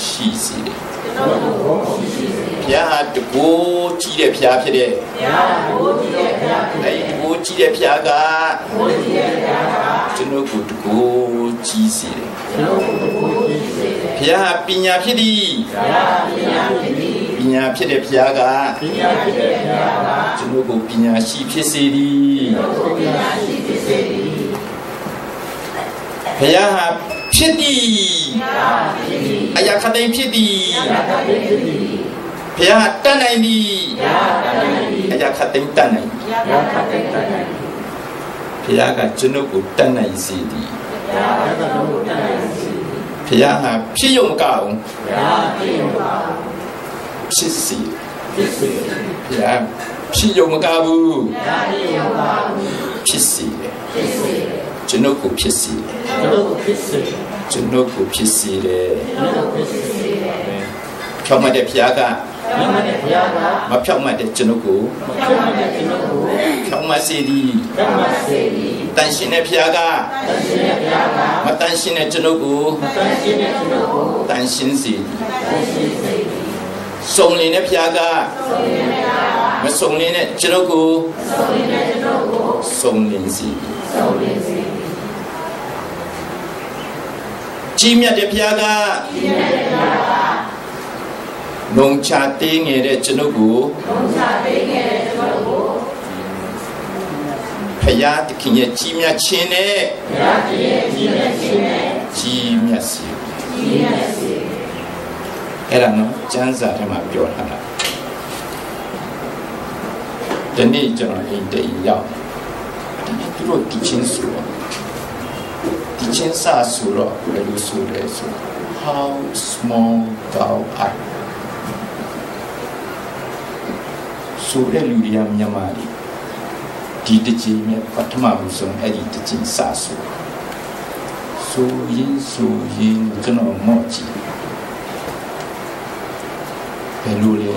ရှိစီတယ်ကျွန်ုပ်ကို ဘုံရှိစီတယ်ဘုရားဟာတကိုးကြီးတဲ့ဘုရားဖြစ်တဲ့ဘုရားတကိုးကြီးတဲ့ဘုရားဖြစ်တဲ့အဲတကိုးကြီးတဲ့ဘုရားကတကိုးကြီးတဲ့ဘုရားကကျွန်ုပ်ကိုတကိုးကြီးစေတယ်ကျွန်ုပ်ကိုတကိုးကြီးစေတယ်ဘုရားပညာဖြစ်သည်ဘုရားပညာဖြစ်သည်ပညာဖြစ်တဲ့ဘုရားကပညာဖြစ်တဲ့ဘုရားကကျွန်ုပ်ကိုပညာရှိဖြစ်စေသည်ကျွန်ုပ်ကိုပညာရှိဖြစ်စေသည်ဘုရားဟာ ဖြစ်သည်ဘုရားဖြစ်သည်အရာခတိဖြစ်သည်အရာခတိဖြစ်သည်ဘုရားတတ်နိုင်သည်ဘုရားတတ်နိုင်သည်အရာခတိတတ်နိုင်သည်အရာခတိတတ်နိုင်သည်ဘုရားကကျွန်ုပ်ကိုတတ်နိုင်စေသည်ဘုရားကကျွန်ုပ်ကိုတတ်နိုင်စေသည်ဘုရားဟာဖြစ်ယုံမကအောင်ဘုရားဖြစ်ယုံမကအောင်ဖြစ်စီဖြစ်စီဘုရားဖြစ်ယုံမကဘူးဘုရားဖြစ်ယုံမကဘူးဖြစ်စီဖြစ်စီ ကျွန်ုပ်ကိုဖြစ်စီကျွန်ုပ်ကိုဖြစ်စီကျွန်ုပ်ကိုဖြစ်စီတယ်ကျွန်ုပ်ကိုဖြစ်စီတယ်ဖြောင်းမတဲ့ဘုရားကဖြောင်းမတဲ့ဘုရားကမဖြောင်းမတဲ့ကျွန်ုပ်ကိုမဖြောင်းမတဲ့ကျွန်ုပ်ကိုဖြောင်းမစေသည်ဖြောင်းမစေသည်တန်ရှင်တဲ့ဘုရားကတန်ရှင်တဲ့ဘုရားကမတန်ရှင်တဲ့ကျွန်ုပ်ကိုမတန်ရှင်တဲ့ကျွန်ုပ်ကိုတန်ရှင်စေသည်တန်ရှင်စေသည်စုံလင်တဲ့ဘုရားကစုံလင်တဲ့ဘုရားကမစုံလင်တဲ့ကျွန်ုပ်ကိုစုံလင်တဲ့ကျွန်ုပ်ကိုစုံလင်စေစုံလင်စေ ကြီးမြတ်တဲ့ဘုရားကကြီးမြတ်တဲ့ဘုရားကနှုံချသေးငယ်တဲ့ကျွန်ုပ်ကိုနှုံချသေးငယ်တဲ့ကျွန်ုပ်ကိုဘုရားသခင်ရဲ့ကြီးမြတ်ခြင်းနဲ့ဘုရားသခင်ရဲ့ကြီးမြတ်ခြင်းနဲ့ကြီးမြတ်စေကြီးမြတ်စေအဲ့ဒါနော်ကျမ်းစာထဲမှာပြောထားတာဒီနေ့ကျွန်တော်အိမ်တိတ်ရောက်သူတို့ဒီချင်းဆိုတော့ ဒီချင်းစာဆိုတော့ဘယ်လိုဆိုလဲဆို how small thou art ဆိုတဲ့လူတွေကမြန်မာတွေဒီတကြီးမြတ်ပထမဆုံးအဲ့ဒီတကြီးစာဆိုဆိုရင်ဆိုရင်ကျွန်တော်မော့ကြည့်ဘယ်လိုလဲ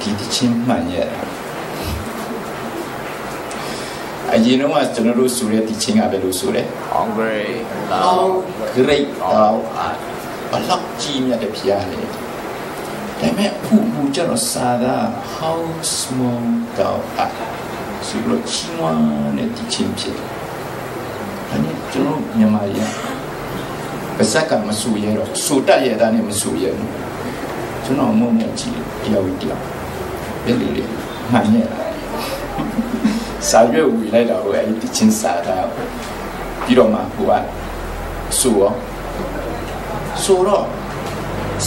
ဒီတချင်းမှန်ရတာ အရင်တော့ကျွန်တော်တို့ဆိုတဲ့ဒီချင်းကဘယ်လိုဆိုလဲ hungry How love great thou art ဘလောက်ကြီးမြတ်တဲ့ဖျားလေဒါပေမဲ့ခုခုကျတော့စာသာ how small thou art ဆိုလို့ချီးမွမ်းတဲ့ဒီချင်းဖြစ်တယ်။အဲ့ဒီကျွန်တော်မြန်မာရပါဇက်ကမဆူရတော့ဆူတတ်ရတာနဲ့မဆူရဘူး။ကျွန်တော်မုံမကြည့်တရားဝိတရားဘယ်လိုလဲမှန်ရဲ့ စာရွက်ဝီလိုက်တော့အဲ့ဒီချင်းစာတာပြီးတော့မှဟိုကဆူရောဆိုတော့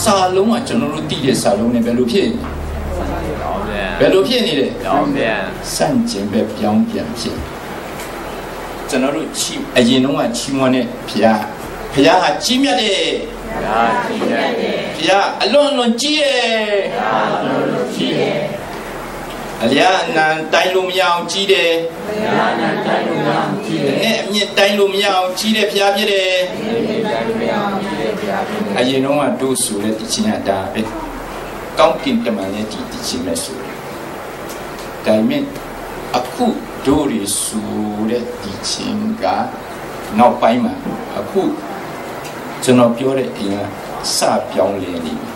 စာလုံးကကျွန်တော်တို့တည်တဲ့စာလုံးနဲ့ဘယ်လိုဖြစ်နေဘယ်လိုဖြစ်နေလဲပြောင်းပြန်စန့်ကျင်ပဲပြောင်းပြန်ဖြစ်ကျွန်တော်တို့ချီအရင်တုန်းကချီးမွမ်းတဲ့ဘုရားဘုရားဟာကြီးမြတ်တယ်ရာကြည့်တဲ့ဘုရားအလွန်အလွန်ကြီးရဲ့အလျာအန န်တိုင်းလို့မရအောင်ကြီးတယ်အလျာအနန်တိုင်းလို့မရအောင်ကြီးတယ်အဲအမြင့်တိုင်းလို့မရအောင်ကြီးတဲ့ဘုရားဖြစ်တယ်အရင်တုန်းကတို့ဆိုတဲ့ဒီချင်းကဒါပဲကောင်းကင်တမန်ရဲ့ဒီဒီချင်းပဲဆိုတယ်ဒါပေမဲ့အခုတို့ရီဆိုတဲ့ဒီချင်းကနောက်ပိုင်းမှာအခုကျွန်တော်ပြောတဲ့အင်ကစပြောင်းလဲနေပြီ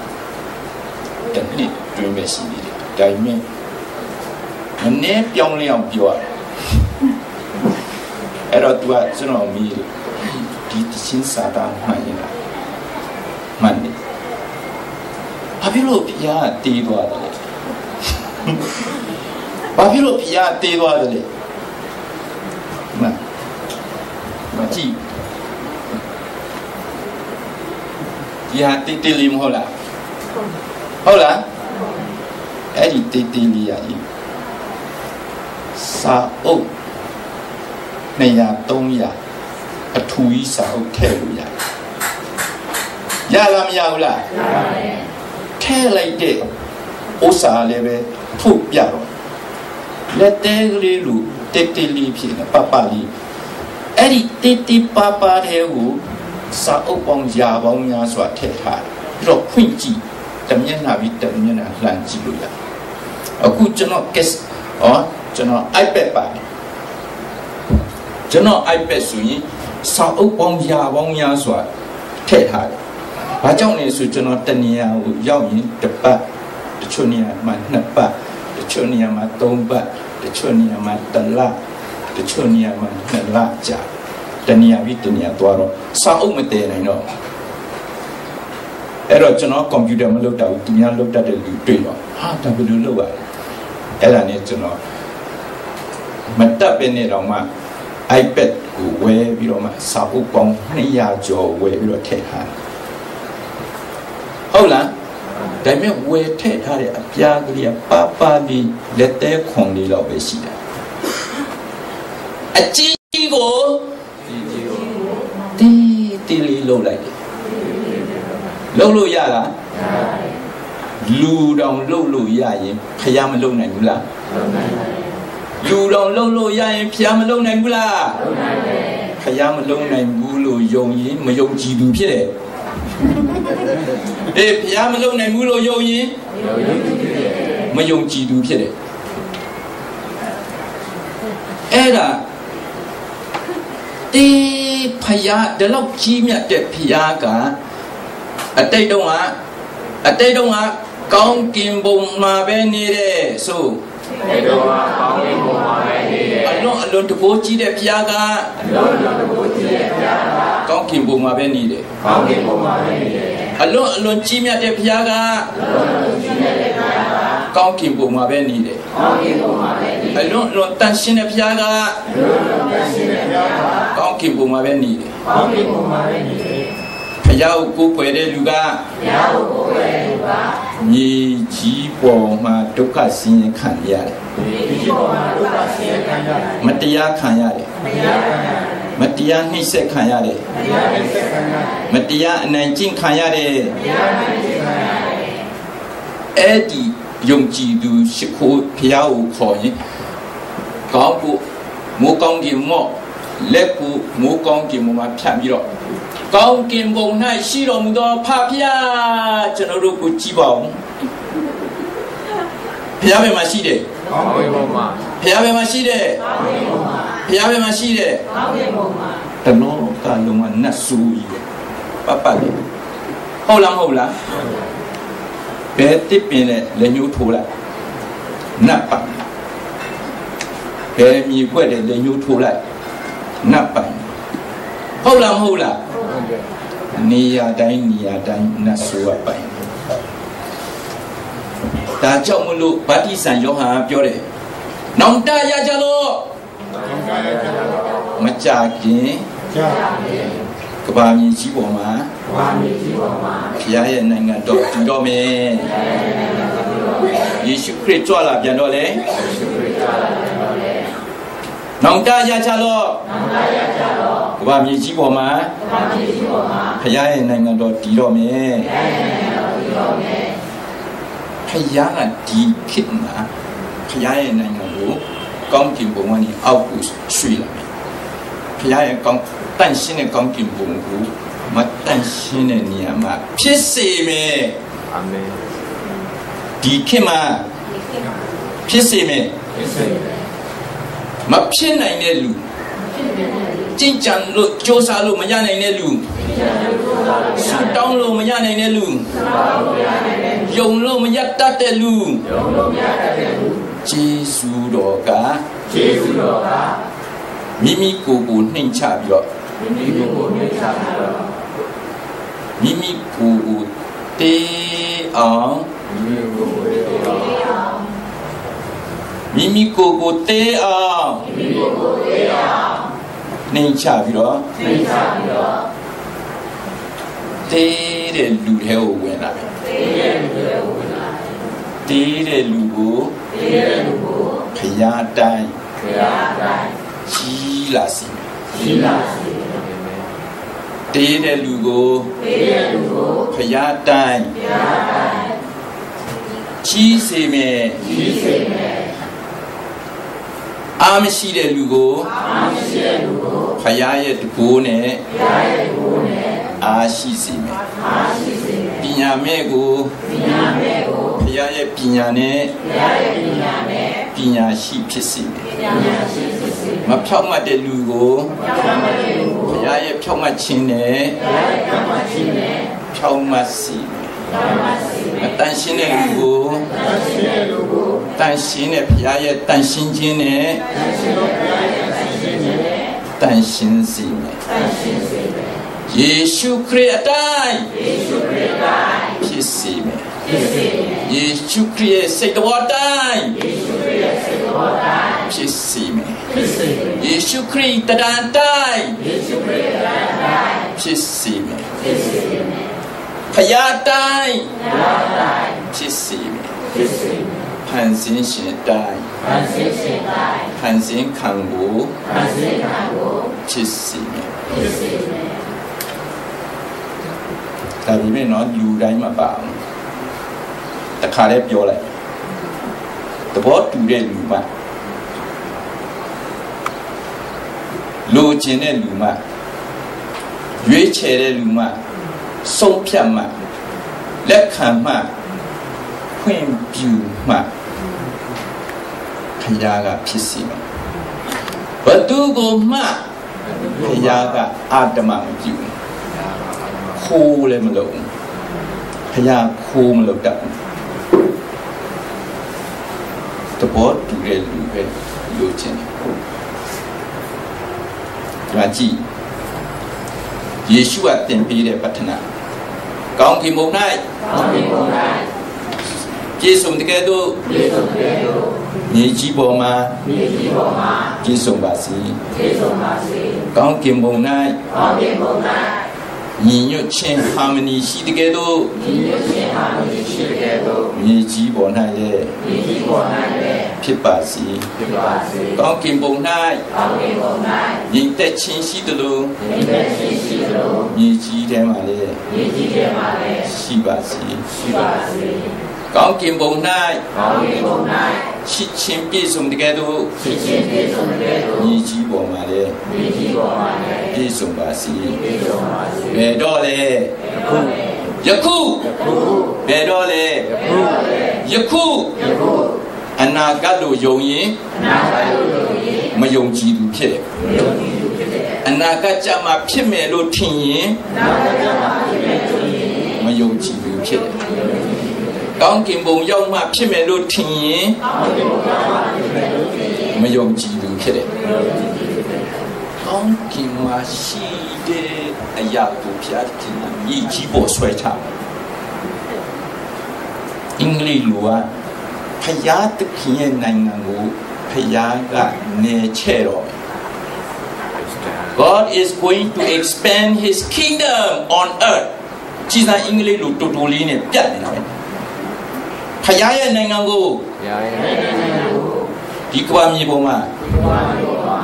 တနည်းတွင်ပဲရှိနေတယ်ဒါပေမဲ့ မနေ့ပြောင်းလဲအောင်ပြောရတယ်အဲ့တော့ तू ကကျွန်တော်မီးတယ်ဒီတချင်းစာတာမှန်ရင်လားမှန်တယ်ဘာဖြစ်လို့ဘုရားတေးသွားတယ်လဲဘာဖြစ်လို့ဘုရားတေးသွားတယ်လဲမှန်မကြည့်ဒီဟာတေးတေးလေးမဟုတ်လားဟုတ်လားအဲ့ဒီတေးတေးလေးရည် စာအုပ်200 300အထူကြီးစာအုပ်ထည့်လို့ရတယ်ရလားမရဘူးလားရပါတယ်ထည့်လိုက်တဲ့ဥစ္စာလည်းပဲထုတ်ပြတော့လက်သေးကလေးလူတက်တက်လေးဖြစ်နေပပလေးအဲ့ဒီတက်တက်ပပတဲ့ကိုစာအုပ်ပေါင်းရာပေါင်းများစွာထည့်ထားတယ်ပြီးတော့ဖွင့်ကြည့်တမျက်နှာပြီးတမျက်နှာလှမ်းကြည့်လို့ရတယ်အခုကျွန်တော် guest ဟောကျွန်တော် iPad ပါတယ်ကျွန်တော် iPad ဆိုရင်စာအုပ်ပေါင်းရာပေါင်းများစွာထည့်ထားတယ်။ဘာကြောင့်လဲဆိုကျွန်တော်တနေရာကိုရောက်ရင်တစ်ပတ်တချို့နေရာမှာနှစ်ပတ်တချို့နေရာမှာသုံးပတ်တချို့နေရာမှာတစ်လတချို့နေရာမှာနှစ်လကြာတနေရာပြီးတနေရာသွားတော့စာအုပ်မတည်နိုင်တော့အဲ့တော့ကျွန်တော်ကွန်ပျူတာမလုပ်တော့ဘူးသူများလုပ်တတ်တဲ့လူတွေ့တော့ဟာဒါဘယ်လိုလုပ်ရလဲ အဲ့ဒါနဲ့ကျွန်တော်မတက်ပဲနေတော့မှ iPad ကိုဝယ်ပြီးတော့မှစာအုပ်ပေါင်း200ကျော်ဝယ်ပြီးတော့ထည့်ထားတယ်ဟုတ်လားဒါပေမဲ့ဝယ်ထည့်ထားတဲ့အပြားကလေးကပပလေးလက်သေးခွန်လေးတော့ပဲရှိတယ်အကြီးကိုဒီကြီးကိုတီးတီးလေးလှုပ်လိုက်တယ်လှုပ်လို့ရလား လူတောင်လှုပ်လို့ရရင်ဖះမလှုပ်နိုင်ဘူးလားလူတောင်လှုပ်လို့ရရင်ဖះမလှုပ်နိုင်ဘူးလားဖះမလှုပ်နိုင်ဘူးလို့ယုံရင်မယုံကြည်သူဖြစ်တယ်အေးဖះမလှုပ်နိုင်ဘူးလို့ယုံရင်မယုံကြည်သူဖြစ်တယ်အဲ့ဒါတေးဖះဒီလောက်ကြီးမြတ်တဲ့ဖះကအတိတ်တုန်းကအတိတ်တုန်းက ကောင်းကင်ဘုံမှာပဲနေတဲ့ဆိုဒီတော့ကောင်းကင်ဘုံမှာပဲနေတယ်အလွန်အလွန်တကိုးကြီးတဲ့ဖះကလုံးလုံးတကူကြီးရဲ့ပြားကကောင်းကင်ဘုံမှာပဲနေတယ်ကောင်းကင်ဘုံမှာပဲနေတယ်အလွန်အလွန်ကြီးမြတ်တဲ့ဖះကကောင်းကင်ဘုံမှာပဲနေတယ်ကောင်းကင်ဘုံမှာပဲနေအလွန်အလွန်တန်ရှင်းတဲ့ဖះကကောင်းကင်ဘုံမှာပဲနေတယ်ကောင်းကင်ဘုံမှာပဲနေတယ်ဖះကိုကိုယ်ွယ်တဲ့လူကဘုရားကိုကိုယ်ရဲ့လူက မြေကြီးပေါ်မှာဒုက္ခဆင်းရဲခံရတယ်ဒီပေါ်မှာဒုက္ခဆင်းရဲခံရတယ်မတရားခံရတယ်ဘုရားခံရတယ်မတရားနှိပ်စက်ခံရတယ်ဘုရားရဲ့ဆက်ခံရတယ်မတရားအနိုင်ကျင့်ခံရတယ်ဘုရားရဲ့ဆက်ခံရတယ်အဲ့ဒီယုံကြည်သူရှိခိုးဖះကိုခေါ်ရင်ကောင်းဖို့မိုးကောင်းကင်မော့လက်ကိုမိုးကောင်းကင်မော့မှာဖြတ်ပြီးတော့ ကောင်းကင်ဘုံ၌ရှိတော်မူသောဖဖះကျွန်တော်တို့ကိုကြည်ပါဦးဖះဘယ်မှာရှိတယ်ကောင်းကင်ဘုံမှာဖះဘယ်မှာရှိတယ်ဖះဘယ်မှာရှိတယ်ကောင်းကင်ဘုံမှာတလောကလုံးကနတ်ဆူကြီးပဲပပလေးဟုတ်လားမဟုတ်လားဘယ်တစ်ပင်လဲလက်ညှိုးထိုးလိုက်နတ်ပတ်ဘယ်မြေခွက်တယ်လက်ညှိုးထိုးလိုက်နတ်ပတ်ဟုတ်လားမဟုတ်လားဟုတ်ကဲ့ နေရာတိုင်းနေရာတိုင်းနတ်ဆိုရပိုင်ဒါကြောင့်မလို့ဗတ္တိဆန်ယောဟန်ကပြောတယ်နောင်တရကြလို့ကောင်းကင်ရဲ့မကြခင်ကြာကဘာမြေကြီးပေါ်မှာဘာမီကြီးပေါ်မှာဘုရားရဲ့နိုင်ငံတော်တည်တော်မယ်ယေရှုခရစ်ကြွလာပြန်တော့လေရှုခရစ်ကြာလာ တယ်တော့လေနောင်တရကြလို့ကဘာမြေကြီးပေါ်မှာဘုရားရဲ့နိုင်ငံတော်တည်တော်မယ်ဘုရားကဒီခေတ်မှာဘုရားရဲ့နိုင်ငံကိုကောင်းကင်ဘုံကနေအောက်ကိုရွှေ့လာတယ်ဘုရားရဲ့ကောင်းတန့်ရှင်းတဲ့ကောင်းကင်ဘုံကိုမတန့်ရှင်းတဲ့နေရာမှာဖြစ်စေမယ်အာမင်ဒီခေတ်မှာဖြစ်စေမယ်ယေရှုမ ဖြစ်နိုင်တဲ့လူကြင်ကြံလို့ကြိုးစားလို့မရနိုင်တဲ့လူဆူတောင်းလို့မရနိုင်တဲ့လူယုံလို့မရတတ်တဲ့လူဂျေဇူးတော်ကယေရှုတော်ကမိမိကိုယ်ကိုနှိမ်ချပြီးတော့မိမိကိုယ်ကိုနှိမ့်ချပြီးတော့မိမိကိုယ်ကိုတေးအောင်မိမိကိုယ်ကိုတေးအောင် မိမိကိုယ်ကိုတေးအောင်မိမိကိုယ်ကိုတေးအောင်နှိမ်ချပြီးတော့နှိမ့်ချပြီးတော့တေးတဲ့လူထဲကိုဝင်လာတယ်တေးရဲ့လူတွေကိုဝင်လာတေးတဲ့လူကိုတေးရဲ့လူကိုဖျားတိုင်းဘုရားတိုင်းကြီးလာစီမယ်ရှိလာစေတေးတဲ့လူကိုတေးရဲ့လူကိုဖျားတိုင်းဘုရားတိုင်းကြီးစေမယ်ကြီးစေမယ် အာမရှိတဲ့လူကိုအားမရှိတဲ့လူကိုဖျားရဲ့တကိုးနဲ့ဘုရားရဲ့ကိုယ်နဲ့အားရှိစေမယ်အားရှိစေမယ်ပညာမဲ့ကိုပညာမဲ့ကိုဘုရားရဲ့ပညာနဲ့ဘုရားရဲ့ပညာနဲ့ပညာရှိဖြစ်စေမယ်ပညာရှိဖြစ်စေမဖြောက်မှတ်တဲ့လူကိုမဖြောက်မှတ်တဲ့လူကိုဘုရားရဲ့ဖြောက်မှတ်ခြင်းနဲ့ဘုရားရဲ့ဖြောက်မှတ်ခြင်းနဲ့ဖြောက်မှတ်စေမယ်အတန်ရှင်းတဲ့လူကိုတန်ရှင်းတဲ့လူကို တန်ရှင်းတဲ့ဘုရားရဲ့တန်ရှင်းခြင်းနဲ့တန်ရှင်းတဲ့ဘုရားရဲ့တန်ရှင်းခြင်းနဲ့တန်ရှင်းစေမယ်တန်ရှင်းစေမယ်ယေရှုခရစ်အတိုင်းယေရှုခရစ်အတိုင်းဖြစ်စေမယ်ဖြစ်စေမယ်ယေရှုခရစ်ရဲ့စိတ်တော်တိုင်းယေရှုခရစ်ရဲ့စိတ်တော်တိုင်းဖြစ်စေမယ်ဖြစ်စေမယ်ယေရှုခရစ်တဒန်တိုင်းယေရှုခရစ်တဒန်တိုင်းဖြစ်စေမယ်ဖြစ်စေမယ်ဖယားတိုင်းဖယားတိုင်းဖြစ်စေမယ်ဖြစ်စေမယ် ဖန်ဆင်းရှင်တိုင်းဖန်ဆင်းရှင်တိုင်းဖန်ဆင်းခံကိုဖန်ဆင်းခံကိုဖြစ်စေမယ်ဖြစ်စေမယ်ဒါပေမဲ့နော်လူတိုင်းမှာပါအောင်တခါလဲပြောလိုက်သဘောတူတဲ့လူမှလိုချင်တဲ့လူမှရွေးချယ်တဲ့လူမှဆုံးဖြတ်မှလက်ခံမှခွင့်ပြုမှ ခရာကဖြစ်စီမယ်ဘသူကိုမှခရာကအာတမမပြုခိုးလည်းမလုပ်ခရာခိုးမလုပ်တတ်တဘောတူတဲ့လူပဲလိုချင်တယ်ဒါကြည့်ယေရှုကသင်ပေးတဲ့ပတ္ထနာကောင်းကင်ဘုံ၌ကောင်းကင်ဘုံ၌ ကျေးဇူးတကယ်တော့ကျေးဇူးတကယ်တော့မြေကြီးပေါ်မှာမြေကြီးပေါ်မှာကျေးဇူးပါစေကျေးဇူးပါစေကောင်းကင်ဘုံ၌ကောင်းကင်ဘုံ၌ညီညွတ်ခြင်းဟာမနီရှိတကယ်တော့ညီညွတ်ခြင်းဟာမနီရှိတကယ်တော့မြေကြီးပေါ်၌လည်းမြေကြီးပေါ်၌လည်းဖြစ်ပါစေဖြစ်ပါစေကောင်းကင်ဘုံ၌ကောင်းကင်ဘုံ၌ညီသက်ခြင်းရှိသလိုညီသက်ခြင်းရှိသလိုမြေကြီးထဲမှာလည်းမြေကြီးထဲမှာလည်းရှိပါစေရှိပါစေ ကောင်းကင်ဘုံ၌ကောင်းကင်ဘုံ၌ရှိခြင်းပြည့်စုံတကယ်တော့ရှိခြင်းပြည့်စုံတကယ်တော့မြေကြီးပေါ်မှာလည်းမြေကြီးပေါ်မှာလည်းပြည့်စုံပါစေပြည့်စုံပါစေဘယ်တော့လဲယခုယခုဘယ်တော့လဲယခုယခုအနာဂတ်လို့ယုံရင်အနာဂတ်လို့ယုံရင်မယုံကြည်သူဖြစ်တယ်မယုံကြည်သူဖြစ်တယ်အနာဂတ်ကြမှာဖြစ်မယ်လို့ထင်ရင်အနာဂတ်ကြမှာဖြစ်မယ်လို့ထင်ရင်မယုံကြည်သူဖြစ်တယ် ကောင်းကင်ဘုံရောက်မှဖြစ်မယ်လို့ထင်ရင်မယုံကြည်သူဖြစ်တယ်ကောင်းကင်မှာရှိတဲ့အရာကိုဖျားတင်မြည်ကြီးပေါ်ဆွဲချအင်္ဂလိပ်လိုကဖျားသခင်ရဲ့နိုင်ငံကိုဖျားကနေချဲ့တော့ God is going to expand his kingdom on earth ကြည်စံအင်္ဂလိပ်လိုတူတူလေးနဲ့ပြတ်နေတာပဲ ဖျားရဲ့နိုင်ငံကိုဖျားရဲ့နိုင်ငံကိုဒီကမ္ဘာမြေပေါ်မှာဒီကမ္ဘာမြေပေါ်မှာ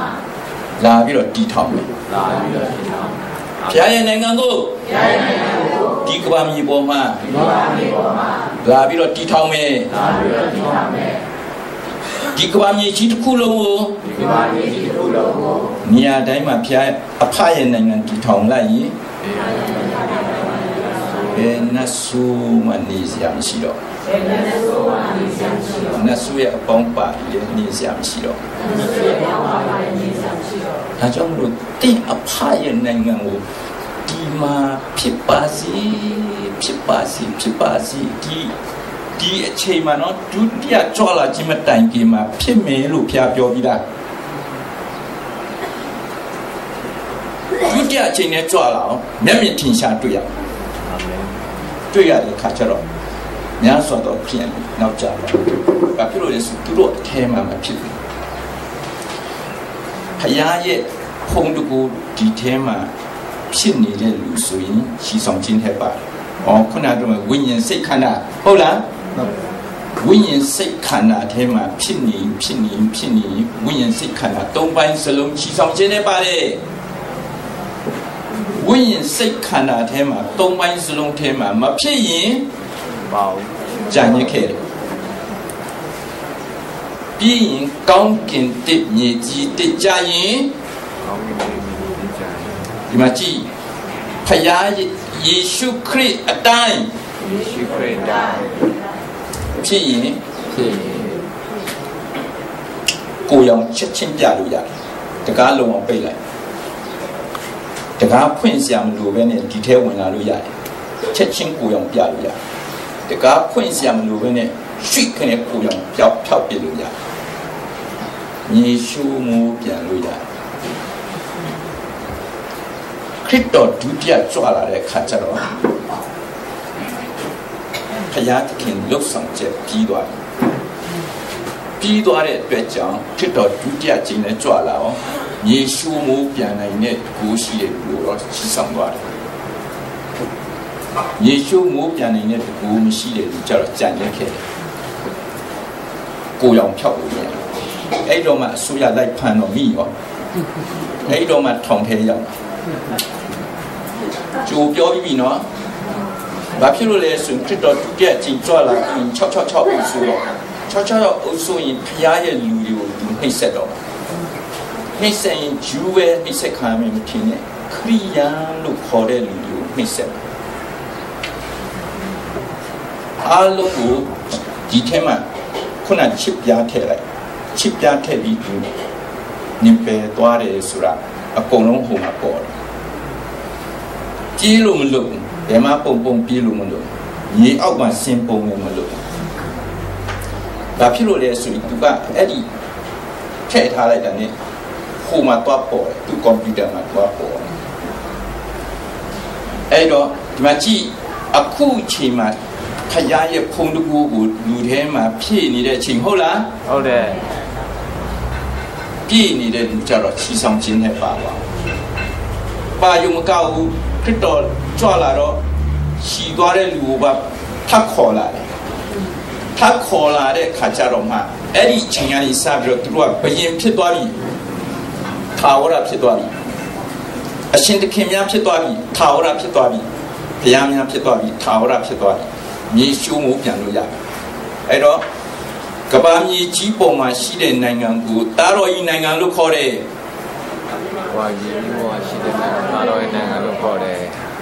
လာပြီးတော့တည်ထောင်မယ်လာပြီးတော့တည်ထောင်ဘုရားရဲ့နိုင်ငံကိုဘုရားရဲ့နိုင်ငံကိုဒီကမ္ဘာမြေပေါ်မှာဒီကမ္ဘာမြေပေါ်မှာလာပြီးတော့တည်ထောင်မယ်လာပြီးတော့တည်ထောင်မယ်ဒီကမ္ဘာမြေကြီးတစ်ခုလုံးကိုဒီကမ္ဘာမြေကြီးတစ်ခုလုံးကိုနေရာတိုင်းမှာဘုရားအဖရဲ့နိုင်ငံတည်ထောင်လိုက်ရင် ဘယ်နှဆူမနေစရာမရှိတော့ဘယ်နှဆူမနေစရာမရှိတော့နှဆူရဲ့အပေါင်းပါလေနေစရာမရှိတော့နှဆူရဲ့အပေါင်းပါလေနေစရာမရှိတော့ဒါကြောင့်မလို့တင်းအဖရဲ့နိုင်ငံကိုဒီမှာဖြစ်ပါစေဖြစ်ပါစေဖြစ်ပါစေဒီဒီအချိန်မှာနော်ဒုတိယကြွလာခြင်းမတိုင်ခင်မှာဖြစ်မယ်လို့ဖျားပြောပြီးသားဒုတိယအချိန်နဲ့ကြွလာအောင်မျက်မြင်ထင်ရှားတွေ့ရအာ မင်တွေ့ရတဲ့ခါကျတော့များစွာသောခရင်နောက်ကြပါဘာဖြစ်လို့လဲဆိုသူတို့အထဲမှာမဖြစ်ဘူးဖယားရဲ့ဖုံတကူဒီထဲမှာဖြစ်နေတဲ့လူဆိုရင်ရှီဆောင်ခြင်းထဲပါတယ်။အော်ခုနကတော့ဝိညာဉ်စိတ်ခန္ဓာဟုတ်လား။ဝိညာဉ်စိတ်ခန္ဓာထဲမှာဖြစ်နေဖြစ်နေဖြစ်နေဝိညာဉ်စိတ်ခန္ဓာ၃ပိုင်းစလုံးရှီဆောင်ခြင်းထဲပါတယ်။ ဝိညာဉ်စိတ်ခန္ဓာထဲမှာ၃ပိုင်းစလုံးထဲမှာမဖြစ်ရင်ပေါ့ကြံ့ရခဲ့တယ်ပြီးရင်ကောင်းကင်တစ်မြေကြီးတစ်ကြရင်ကောင်းကင်တစ်မြေကြီးတစ်ကြရင်ဒီမှာကြည့်ဖယားယေရှုခရစ်အတိုင်းယေရှုခရစ်တိုင်းဖြစ်ရင်ဖြစ်ရင်ကိုယ်ရောင်ချက်ချင်းပြလို့ရတယ်တကားလုံးအောင်ပိတ်လိုက် တကားဖွင့်စရာမလိုပဲနဲ့ဒီထဲဝင်လာလို့ရတယ်ချက်ချင်းကိုယ်ရောင်ပြလို့ရတယ်တကားဖွင့်စရာမလိုပဲနဲ့ရွှိခနဲ့ကိုယ်ရောင်ပျောက်ဖြောက်ပြလို့ရတယ်မြေရှုမှုပြန်လို့ရတယ်ခရစ်တော်ဒုတိယကြွလာတဲ့ခါကျတော့ဖယားသခင်လှုပ်ဆောင်ချက်ပြီးသွားတယ်ပြီးသွားတဲ့အတွက်ကြောင့်ခရစ်တော်ဒုတိယကျင်းနဲ့ကြွလာအောင် ယေရှုမိုးပြန်နိုင်တဲ့ကိုရှိတဲ့လူကိုတော့ချီဆောင်သွားတယ်ယေရှုမိုးပြန်နိုင်တဲ့ကိုမရှိတဲ့လူကြတော့ကြံ့ရက်ခဲ့တယ်ကိုရောင်ဖြောက်လို့ရတယ်အဲ့တော့မှအစိုးရလိုက်ဖမ်းတော့မိရောအဲ့တော့မှထောင်ထဲရောက်ကြိုပြောပြီးပြီနော်ဘာဖြစ်လို့လဲဆိုရင်ခရစ်တော်ဒုတိယကျင်းကြွလာရင်666အုပ်စုတော့666အုပ်စုရင်ဖရားရဲ့လူတွေကိုသူနှိပ်စက်တော့ နှိပ်စက်ရင်ဂျူးပဲနှိပ်စက်ခံမယ်မထင်နဲ့ခရိယန်လို့ခေါ်တဲ့လူတွေကိုနှိပ်စက်အားလုံးကိုဒီထဲမှာခုနချစ်ပြားထည့်လိုက်ချစ်ပြားထည့်ပြီးသူနင်ပယ်သွားတယ်ဆိုတာအကုန်လုံးဟိုမှာပေါ်တယ်ပြေးလို့မလို့ဘယ်မှာပုံပုံပြေးလို့မလို့ရေအောက်မှာဆင်းပုံလည်းမလို့ဒါဖြစ်လို့လဲဆိုရင်သူကအဲ့ဒီထည့်ထားလိုက်တာ ਨੇ ဟိုမှာတော့ပေါ်တယ်သူကွန်ပျူတာမှာတော့ပေါ်တယ်အဲ့တော့ဒီမှာကြည့်အခုချိန်မှာခရရဲ့ဖုံတကူကိုလူထဲမှာဖြည့်နေတဲ့ချိန်ဟုတ်လားဟုတ်တယ်ပြည့်နေတဲ့လူကြတော့ချီဆောင်ခြင်းနဲ့ပါပါပါယုံမကောက်ဘူးခရစ်တော်ကြွလာတော့ရှီသွားတဲ့လူကိုပါထပ်ခေါ်လာတယ်ထပ်ခေါ်လာတဲ့ခါကျတော့မှအဲ့ဒီချိန်ကနေစပြီးတော့သူတို့ကဘယင်ဖြစ်သွားပြီ ထာဝရဖြစ်သွားပြီအရှင်တခင်များဖြစ်သွားပြီထာဝရဖြစ်သွားပြီဘုရားများဖြစ်သွားပြီထာဝရဖြစ်သွားပြီမြေရှုံးမှုပြန်လို့ရတယ်အဲ့တော့ကပ္ပမြေကြီးပေါ်မှာရှိတဲ့နိုင်ငံကိုတာတော်ဤနိုင်ငံလို့ခေါ်တယ်ဝါကြီးဘဝရှိတဲ့နိုင်ငံတော်ရဲ့နိုင်ငံလို့ခေါ်တယ်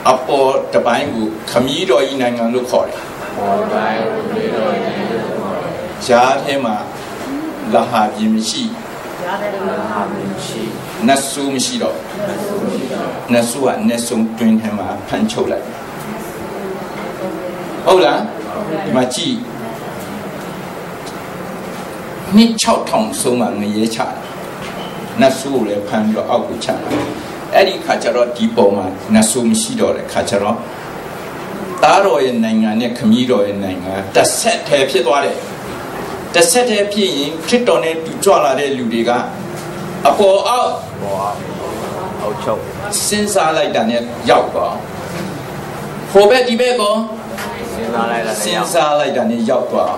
အပေါ်တပိုင်းကိုခမည်းတော်ဤနိုင်ငံလို့ခေါ်တယ်ဘောတိုင်းပြည်တော်ရဲ့နိုင်ငံလို့ခေါ်တယ်။ဈာထဲမှာလဟာပြင်မရှိအာမင်ရှိ နတ်ဆူမရှိတော့နတ်ဆူကနတ်ဆုံတွင်ထဲမှာဖန်ချုပ်လိုက်ဟုတ်လားဒီမှာကြည့်နှစ်6000ဆုံးမှငရဲချတယ်နတ်ဆူကိုလည်းဖန်ပြီးတော့အောက်ကိုချတယ်အဲ့ဒီခါကျတော့ဒီပုံမှာနတ်ဆူမရှိတော့တဲ့ခါကျတော့သားတော်ရဲ့နိုင်ငံနဲ့ခမည်းတော်ရဲ့နိုင်ငံတစ်ဆက်တည်းဖြစ်သွားတယ်တစ်ဆက်တည်းဖြစ်ရင်ခရစ်တော်နဲ့တူကြွလာတဲ့လူတွေက အပေါ်အောက်ဘောအောက်ချုပ်စဉ်းစားလိုက်တာနဲ့ရောက်သွားဟိုဘက်ဒီဘက်ကောစဉ်းစားလိုက်တာစဉ်းစားလိုက်တာနဲ့ရောက်သွား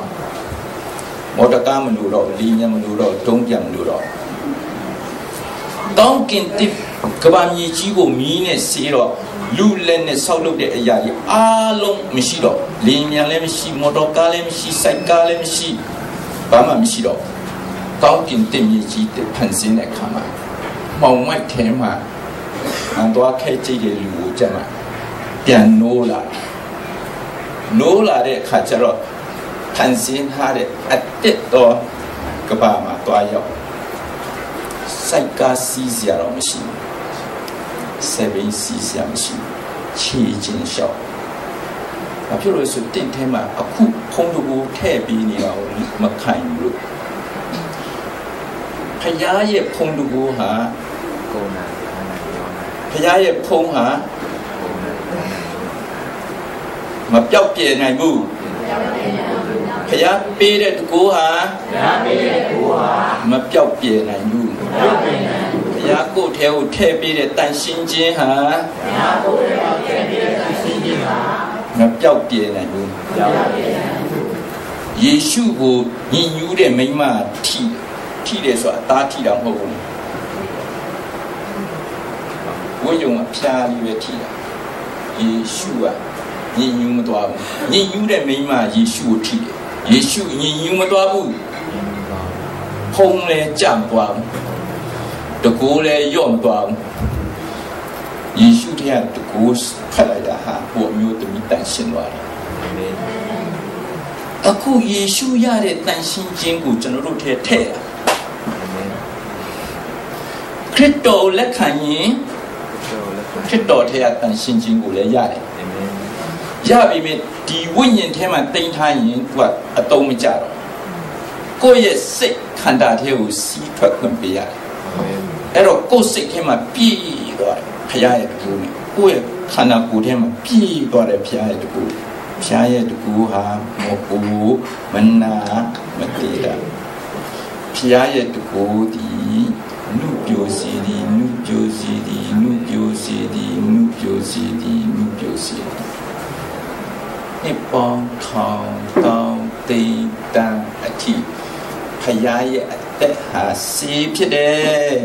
မော်တကားမလို့တော့လီညံမလို့တော့ဒုံးပြန်မလို့တော့တောင်းကင်တစ်ကဘာမြေကြီးကိုမီးနဲ့ဆေးတော့လူလက်နဲ့ဆောက်လုပ်တဲ့အရာကြီးအားလုံးမရှိတော့လင်းမြန်လည်းမရှိမော်တော်ကားလည်းမရှိစိုက်ကားလည်းမရှိဘာမှမရှိတော့ တောင်းကင်တစ်မြေကြီးတစ်ဖန်ဆင်းတဲ့အခါမှာမောင်မိုက်ထဲမှာအန်တော့ခဲကြည့်တဲ့လူကိုကြက်မှာပြန်နိုးလာတယ်နိုးလာတဲ့အခါကျတော့ဖန်ဆင်းထားတဲ့အတစ်တော်ကဘာမှာတွားရောက်စိုက်ကားစီးစရာတော့မရှိဘူးဆေဘင်းစီးစရာမရှိဘူးခြေချင်းလျှောက်ဘာဖြစ်လို့လဲဆိုတင့်ထဲမှာအခုဖုံးတကူထည့်ပြီးနေတာကိုမခိုင်ဘူးလို့ ဖယားရဲ့ဖုံးတကူဟာကိုယ်နာနာပြောနာဖယားရဲ့ဖုံးဟာကိုယ်နာမပြောက်ပြဲနိုင်ဘူးဖယားပေးတဲ့တကူဟာမပြောက်ပြဲနိုင်ဘူးဖယားကိုယ်ထဲကိုထည့်ပေးတဲ့တန်ရှင်းခြင်းဟာမပြောက်ပြဲနိုင်ဘူးရောက်ယေရှုကိုညင်ညူးတဲ့မိန်းမထိ ထိတယ်ဆိုတာအသားထိတာမဟုတ်ဘူးဝိယုံအဖျားလေးပဲထိတာယေရှုကညင်ညူးမသွားဘူးညင်ညူးတဲ့မိန်းမယေရှုကိုထိတယ်ယေရှုညင်ညူးမသွားဘူးဖုံးလဲကြံ့သွားဘူးတကိုးလဲယော့မသွားဘူးယေရှုထက်တကူဖတ်လိုက်တာဟာဟိုအမျိုးသမီးတန်ရှင်းသွားတယ်အခုယေရှုရတဲ့တန်ရှင်းခြင်းကိုကျွန်တော်တို့ထဲထည့်တာ ခရစ်တော်လက်ခံရင်ခရစ်တော်ထဲကတန်ရှင်းခြင်းကိုလည်းရတယ်ရပြီမြဒီဝိညာဉ်ထဲမှာတင်ထားရင်သူကအတုံးမကြတော့ကိုယ့်ရဲ့စိတ်ခန္ဓာထဲကိုစီးထွက်ခွင့်ပေးရတယ်အဲ့တော့ကိုယ်စိတ်ထဲမှာပြည့်သွားတယ်ဖရားရဲ့တကူနဲ့ကိုယ့်ရဲ့ခန္ဓာကိုယ်ထဲမှာပြည့်သွားတယ်ဖရားရဲ့တကူဖရားရဲ့တကူဟာမပူမနာမတေတာဖရားရဲ့တကူဒီနု ပြိုစီဒီနုပြိုစီဒီနုပြိုစီဒီနုပြိုစီဒီနုပြိုစီဒီနှစ်ပေါင်းထောင်တောင်းတိမ်တန်အထိဖရားရဲ့အသက်ဟာစီးဖြစ်တယ်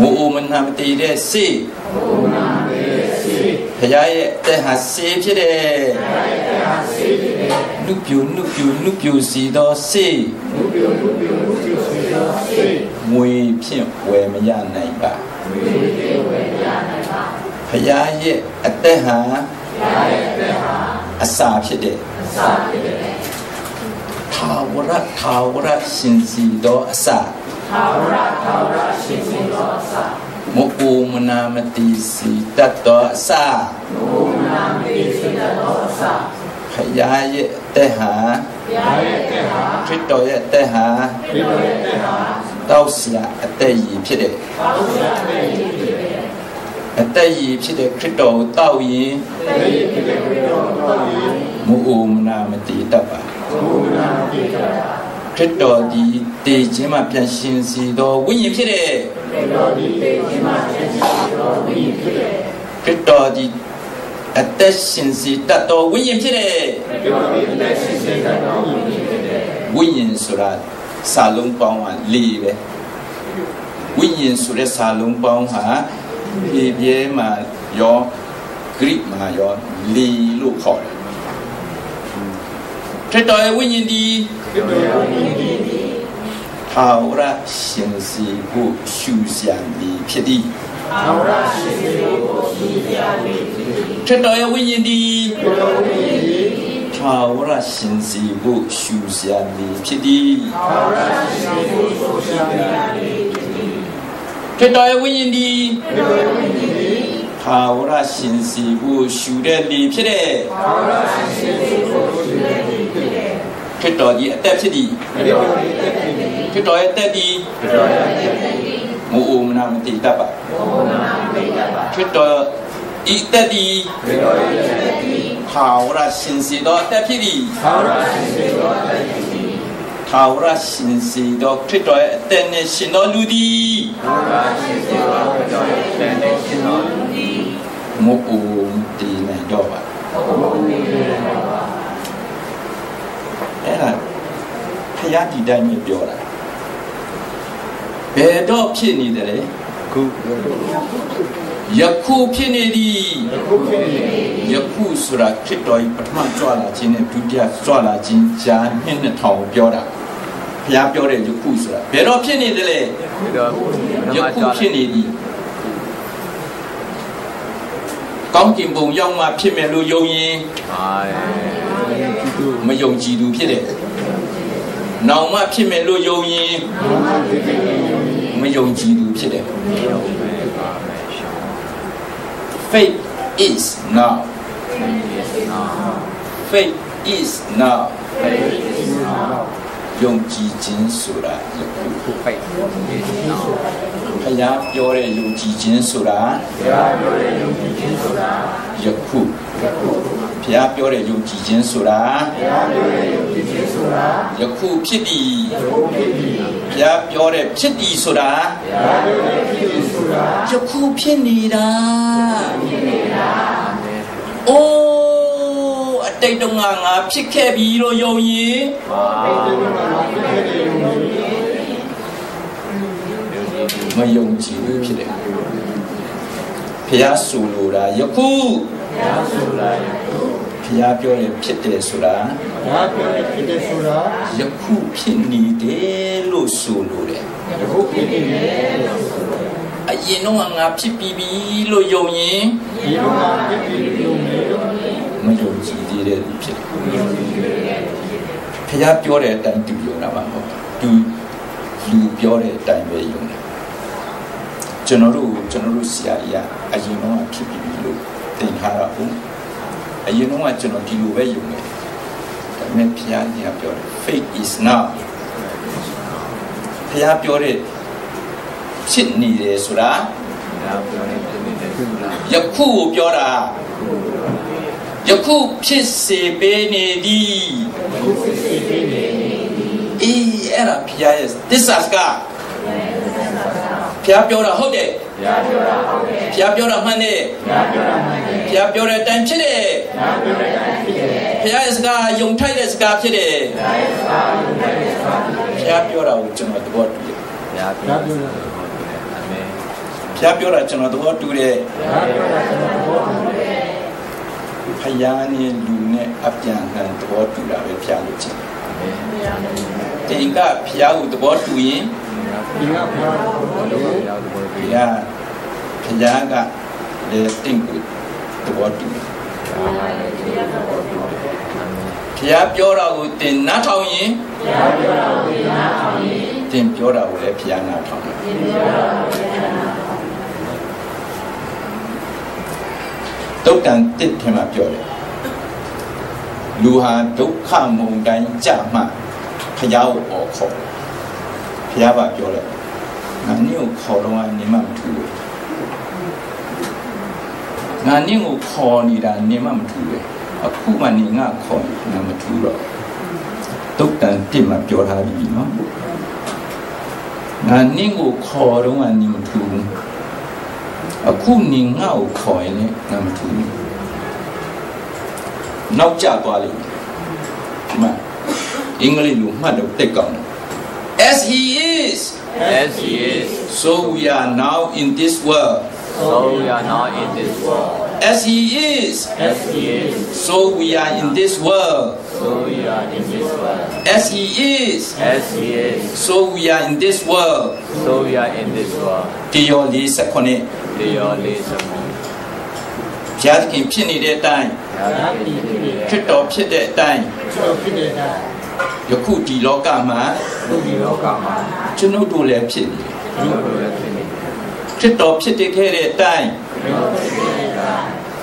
မူမနာမတည်တဲ့စေမူမနာမတည်တဲ့စေဘုရားရဲ့အသက်ဟာစေဖြစ်တယ်ဘုရားရဲ့အသက်ဟာစေဖြစ်တယ်နုပြူနုပြူနုပြူစီသောစေနုပြူနုပြူနုပြူစီသောစေ ငွေဖြင့်ဝယ်မရနိုင်ပါငွေဖြင့်ဝယ်မရနိုင်ပါဘုရားရဲ့အသက်ဟာဘုရားရဲ့အသက်ဟာအစာဖြစ်တယ်အစာဖြစ်တယ်ထာဝရထာဝရရှင်စီသောအစာထာဝရထာဝရရှင်စီသောအစာမအိုမနာမတိစီတတ်သောအစာမအိုမနာမတိစီတတ်သောအစာဖယားရဲ့အသက်ဟာဖ ယားရဲ့အသက်ဟာခရစ်တော်ရဲ့အသက်ဟာခရစ်တော်ရဲ့အသက်ဟာတောက်ဆရာအသက်ရည်ဖြစ်တဲ့တောက်ဆရာအသက်ရည်ဖြစ်တဲ့အသက်ရည်ဖြစ်တဲ့ခရစ်တော်ကိုတောက်ရင်အသက်ရည်ဖြစ်တဲ့ခရစ်တော်ကိုတောက်ရင်မအိုမနာမတိတတ်ပါမအိုမနာမတိတတ်ပါခရစ်တော်ဒီတည်ခြင်းမှာပြန်ရှင်စီသောဝိညာဉ်ဖြစ်တဲ့ခရစ်တော်ဒီတည်ခြင်းမှာပြန်ရှင်စီသောဝိညာဉ်ဖြစ်တဲ့ခရစ်တော်ဒီ အသက်ရှင်စီတတ်သောဝိညာဉ်ဖြစ်တဲ့ခရစ်တော်ဒီအသက်ရှင်စီတတ်သောဝိညာဉ်ဖြစ်တဲ့ဝိညာဉ်ဆိုတာစာလုံးပေါင်းဟာ၄ပဲဝိညာဉ်ဆိုတဲ့စာလုံးပေါင်းဟာဒီပြဲမှာရောဂရိမှာရောလီလို့ခေါ်တယ်ခရစ်တော်ရဲ့ဝိညာဉ်ဒီခရစ်တော်ရဲ့ဝိညာဉ်ဒီထာဝရရှင်စီကိုရှုစံဒီဖြစ်သည် ထာဝရရှင်စီကိုရှုစံဒီခရစ်တော်ရဲ့ဝိညာဉ်ဒီခရစ်တော်ဝိညာဉ်ဒီထာဝရရှင်စီကိုရှုစံဒီဖြစ်သည်ထာဝရရှင်စီကိုရှုစံဒီခရစ်တော်ရဲ့ဝိညာဉ်ဒီခရစ်တော်ရဲ့ဝိညာဉ်ဒီထာဝရရှင်စီကိုရှုတဲ့လေဖြစ်တဲ့ထာဝရရှင်စီကိုရှုတဲ့လေဖြစ်တဲ့ခရစ်တော်ကြီးအသက်ဖြစ်သည်ခရစ်တော်ကြီးအသက်ဖြစ်သည်ခရစ်တော်ရဲ့အသက်သည်ခရစ်တော်ရဲ့အသက်ဖြစ်သည် မူအမနာမတိတတ်ပါမူအမနာမတိတတ်ပါခရစ်တော်ဤအသက်သည်ခရစ်တော်ရဲ့အသက်သည်ထာဝရရှင်စီတော်အသက်ဖြစ်သည်ထာဝရရှင်စီတော်အသက်ဖြစ်သည်ထာဝရရှင်စီတော်ခရစ်တော်ရဲ့အသက်နှင့်ရှင်တော်လူသည်ထာဝရရှင်စီတော်ခရစ်တော်ရဲ့အသက်နှင့်ရှင်တော်လူသည်မူအမတည်နိုင်တော့ပါမူအမတည်နိုင်တော့ပါအဲ့ဒါဖယားဒီတိုင်းမျိုးပြောတာ ဘယ်တော့ဖြစ်နေတယ်လဲခုယခုဖြစ်နေသည်ယခုဖြစ်နေသည်ယခုဆိုတာခရစ်တော်၏ပထမကြွလာခြင်းနဲ့ဒုတိယကြွလာခြင်းကြာနှစ်နှစ်ထောင်ပြောတာဘုရားပြောတဲ့ယခုဆိုတာဘယ်တော့ဖြစ်နေတယ်လဲယခုဖြစ်နေသည်ကောင်းကင်ဘုံရောက်မှဖြစ်မယ်လို့ယုံရင်မယုံကြည်သူဖြစ်တယ်။နောင်မှဖြစ်မယ်လို့ယုံရင်မ ယုံကြည်သူဖြစ်တယ်။ Faith is now. Faith is now. ယုံကြည်ခြင်းဆိုတာယခု Faith is now. ဘုရားပြောတဲ့ယုံကြည်ခြင်းဆိုတာဘုရားပြောတဲ့ယုံကြည်ခြင်းဆိုတာယခုယခု ဘုရားပြောတဲ့ယုံကြည်ခြင်းဆိုတာဘုရားပြောတဲ့ယုံကြည်ခြင်းဆိုတာယခုဖြစ်သည်ယခုဖြစ်သည်ဘုရားပြောတဲ့ဖြစ်သည်ဆိုတာဘုရားပြောတဲ့ဖြစ်သည်ဆိုတာယခုဖြစ်နေတာဖြစ်နေတာအိုးအတိတ်တုန်းကငါဖြစ်ခဲ့ပြီလို့ယုံရင်မယုံကြည်ဘူးဖြစ်တယ်ဖះဆိုလိုတာယခုဖះဆိုလာယခု ဖះပြောတယ်ဖြစ်တယ်ဆိုတာဖះပြောတယ်ဖြစ်တယ်ဆိုတာယခုဖြစ်နေတယ်လို့ဆိုလိုတယ်ယခုဖြစ်နေတယ်လို့ဆိုလိုတယ်အရင်တော့ငါဖြစ်ပြီးပြီလို့ယုံရင်ဒီလိုမှဖြစ်ပြီးပြုံးနေလို့မယုံကြည်သေးတဲ့လူဖြစ်တယ်ဖះပြောတဲ့အတိုင်းသူယုံတာပါဟုတ်သူလူပြောတဲ့အတိုင်းပဲယုံတယ်ကျွန်တော်တို့ကျွန်တော်တို့ဆရာကြီးကအရင်တော့ဖြစ်ပြီးပြီလို့သင်ထားတာဟုတ် အရင်တော့ကျွန်တော်ဒီလိုပဲယုံတယ်ဒါပေမဲ့ဖះကြီးကပြောတယ် faith is now ဖះပြောတဲ့ဖြစ်နေတယ်ဆိုတာဒါပြောနေဖြစ်နေတဲ့သူလားယခုကိုပြောတာယခုဖြစ်စေပေးနေသည်အေးအဲ့ဒါဖျားရဲ့သစ္စာစကားဖျားပြောတာဟုတ်တယ် ဘုရားပြောတာဟုတ်တယ်ဖျားပြောတာမှန်တယ်ဘုရားပြောတာမှန်တယ်ဖျားပြောတဲ့အတိုင်းဖြစ်တယ်ဘုရားပြောတဲ့အတိုင်းဖြစ်တယ်ဖျားရဲ့စကားယုံထိုက်တဲ့စကားဖြစ်တယ်ဖျားပြောတာကိုကျွန်တော်သဘောတူတယ်ဘုရားပြောတာဟုတ်တယ်အာမင်ဖျားပြောတာကျွန်တော်သဘောတူတယ်ဘုရားပြောတာကျွန်တော်ဘောတူတယ်ဖျားနဲ့လူနဲ့အပြန်အလှန်သဘောတူတာပဲဖျားလို့ချင်တယ်တိန်ကဖျားကိုသဘောတူရင်ဒီကဘု ရားဘောတူတယ်ဘုရားဘုရားကလည်းတင့်ကိုသဘောတူတယ်ဘုရားပြောတာကိုသင်နားထောင်ရင်ဘုရားပြောတာကိုနားထောင်ရင်သင်ပြောတာကိုလည်းဘုရားနားထောင်တယ်သင်ပြောတာကိုဘုရားနားထောင်တုတ်တန်တစ်ထဲမှာပြောတယ်လူဟာဒုက္ခမုန်တိုင်းကြမှဘုရားကိုအော်ခေါ်တယ်ဘု ရားကပြောတယ်ငါနင့်ကိုခေါ်တော့နေမှမထူဘူးငါနင့်ကိုခေါ်နေတာနေမှမထူဘူးအခုမှနေငါခေါ်ငါမထူတော့တုတ်တန်တစ်မှာပြောထားပြီနော်ငါနင့်ကိုခေါ်တော့နေမထူဘူးအခုနေငါ့ကိုခေါ်ရင်လည်းငါမထူဘူးနောက်ကျသွားလိမ့်မယ်ဒီမှာအင်္ဂလိပ်လိုမှတ်တော့တိတ်ကောင်းတယ် as he is As he is so we are now in this world so we are not in this world as he is as he is so we are in this world so we are in this world as he is as he is so we are in this world so we are in this world တရောလေးစခုနှစ် တေယောလေးစမှု ဘုရားသခင်ဖြစ်နေတဲ့အတိုင်း ဘုရားဖြစ်နေတဲ့ ခရစ်တော်ဖြစ်တဲ့အတိုင်း ကျွန်တော်ဖြစ်တဲ့တိုင်း ယခုဒီလောကမှာလူဒီလောကမှာကျွန်ုပ်တို့လည်းဖြစ်နေတယ်ကျွန်တော်တို့လည်းဖြစ်နေတယ်ခရစ်တော်ဖြစ်တဲ့ခဲ့တဲ့အတိုင်းကျွန်တော်ဖြစ်နေတဲ့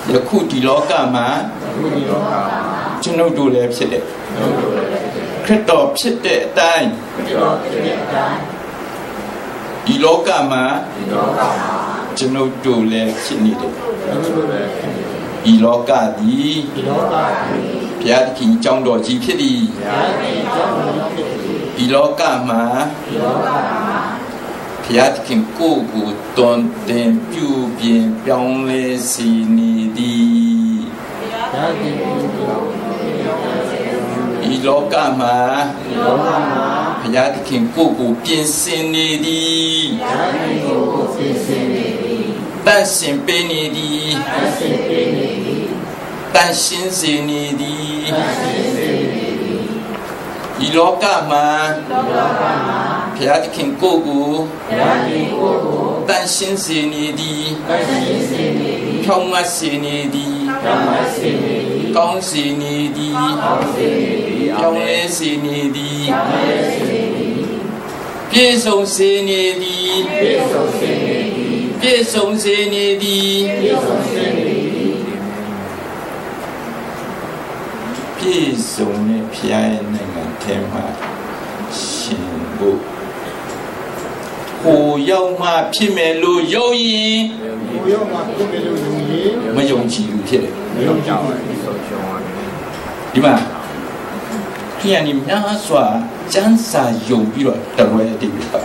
ကယခုဒီလောကမှာလူဒီလောကမှာကျွန်ုပ်တို့လည်းဖြစ်တယ်ကျွန်တော်တို့လည်းဖြစ်တယ်ခရစ်တော်ဖြစ်တဲ့အတိုင်းကျွန်တော်ဖြစ်တဲ့အတိုင်းဒီလောကမှာဒီလောကမှာကျွန်ုပ်တို့လည်းဖြစ်နေတယ်ကျွန်တော်တို့လည်းဖြစ်နေတယ်ဒီလောကသည်ဒီလောကကြီး ဘုရားသခင်ကြောင်းတော်ကြီးဖြစ်သည်ဘုရားရှင်ကြောင့်လို့ဖြစ်တယ်ဒီလောကမှာဒီလောကမှာဘုရားသခင်ကိုယ်ကိုတွန်တင်ပြုပြင်ပြောင်းလဲစီနေသည်ဘုရားဒီလိုဒီလောကမှာဒီလောကမှာဘုရားသခင်ကိုယ်ကိုပြင်ဆင်နေသည်ဘုရားဒီလိုကိုသိစေနေသည်တန့်စင်ပေးနေသည်အစိတ်ပေးနေသည်တန့်ရှင်းစေနေသည်အစိတ်စေနေသည် ဒီလောကမှာဒီလောကမှာဘုရားသခင်ကိုယ်ကိုဘုရားဒီကိုကိုတန့်ရှင်းစေနေသည်အစိတ်စေနေသည်ဖြောင်းမတ်စေနေသည်ဓမ္မစေနေသည်ကောင်းစေနေသည်အောက်စေနေသည်ပြောင်းလဲစေနေသည်အမေစေနေသည်ပြည့်စုံစေနေသည်ပြေဆုံးစေနေသည်ပြည့်စုံစေနေသည် ပြေဆုံးစေနေသည်ပြည့်စုံတဲ့ဖျားရဲ့နိုင်ငံထဲမှာရှင်ဖို့ဟိုရောက်မှဖြစ်မယ်လို့ယုံရင်ဘုရားမှာပြည့်ပြည့်လို့ယူရင်မယုံကြည်ဘူးဖြစ်တယ်ဒီလောကမှာဒီဆုံးရှုံးရတယ်ဒီမှာခရိယန်ဒီများစွာစံစာယုံပြီးတော့တလွဲအတိတ်ပဲပါ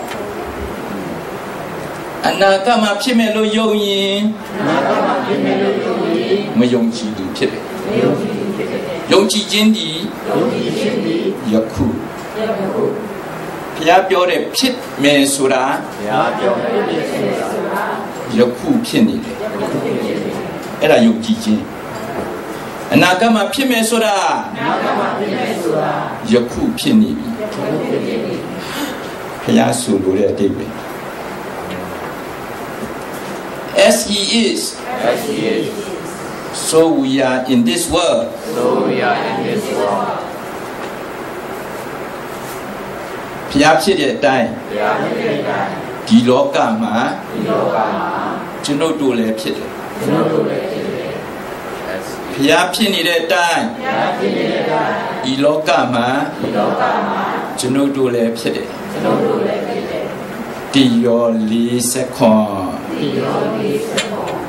အနာဂတ်မှာဖြစ်မယ်လို့ယုံရင်နာဂမှာပြည့်ပြည့်လို့ယူရင်မယုံကြည်သူဖြစ်တယ်ယုံကြည်ဖြစ်တယ် ယုံကြည်ခြင်းဒီယုံကြည်ခြင်းသည်ယခုဘုရားပြောတဲ့ဖြစ်မယ်ဆိုတာဘုရားပြောတဲ့ယခုဖြစ်နေတယ်အဲ့ဒါယုံကြည်ခြင်းအနာဂတ်မှာဖြစ်မယ်ဆိုတာနာဂမှာပြည့်ပြည့်ဆိုတာယခုဖြစ်နေပြီဘုရားဆိုလိုတဲ့အတိတ်ပဲ as he is as he is, so we are in this world so we are in this world. ဖျားဖြစ်တဲ့အတိုင်း We are in this time. ဒီလောကမှာဒီလောကမှာကျွန်ုပ်တို့လည်းဖြစ်တယ်ကျွန်တော်တို့လည်းဖြစ်တယ် as ဖျားဖြစ်နေတဲ့အတိုင်းဘုရားဖြစ်နေတဲ့ကဒီလောကမှာဒီလောကမှာကျွန်ုပ်တို့လည်းဖြစ်တယ်ကျွန်တော်တို့လည်းဖြစ်တယ်တီရော40ခွန်ဒီလောလေးဆက်ပေါ်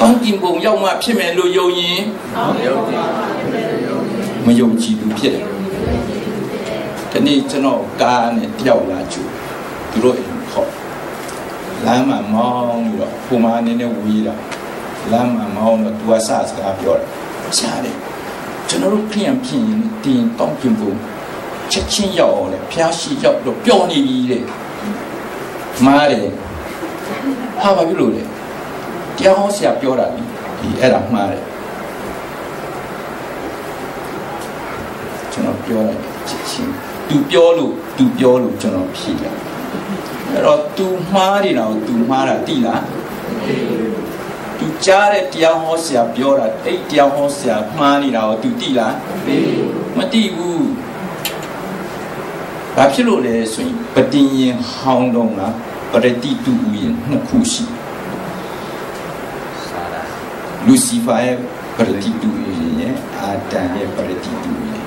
ကောင်းကင်ဘုံရောက်မှဖြစ်မယ်လို့ယုံရင်ရုပ်တည်မယုံကြည်ဘူးဖြစ်တယ်ဒီနေ့ကျွန်တော်ကားနဲ့တယောက်လာချူသူတို့အိမ်ခေါ်လမ်းမှာမောင်းပြီးတော့ပုံမှန်အနေနဲ့ဝေးတာလမ်းမှာမောင်းတော့သူကစစကားပြောတယ်ရှားတယ်ကျွန်တော်တို့ခရီးရင်ဖြစ်ရင်တင်ကောင်းကင်ဘုံချက်ချင်းရောက်အောင်လေဖျားရှိရောက်တော့ပျော်နေပြီတဲ့မားတယ်ဟာဘာဖြစ်လို့လဲ တရားဟောဆရာပြောတာလေဒီအဲ့ဒါမှားတယ် ကျွန်တော်ပြောလိုက်ချက်ချင်းသူပြောလို့သူပြောလို့ကျွန်တော်ဖြေတယ်အဲ့တော့ तू မှားနေတာကို तू မှားတာတိလား तू ကြားတဲ့တရားဟောဆရာပြောတာအဲ့တရားဟောဆရာမှားနေတာကို तू တိလားမတိဘူးဘာဖြစ်လို့လဲဆိုရင်ပတင်ရင်ဟောင်းတော့ကပရတိတူဥယျာဉ်နှစ်ခုရှိ စာတာ လူစီဖာရဲ့ပရတိတူဥယျာဉ်ရဲ့အာတန်ရဲ့ပရတိတူဥယျာဉ်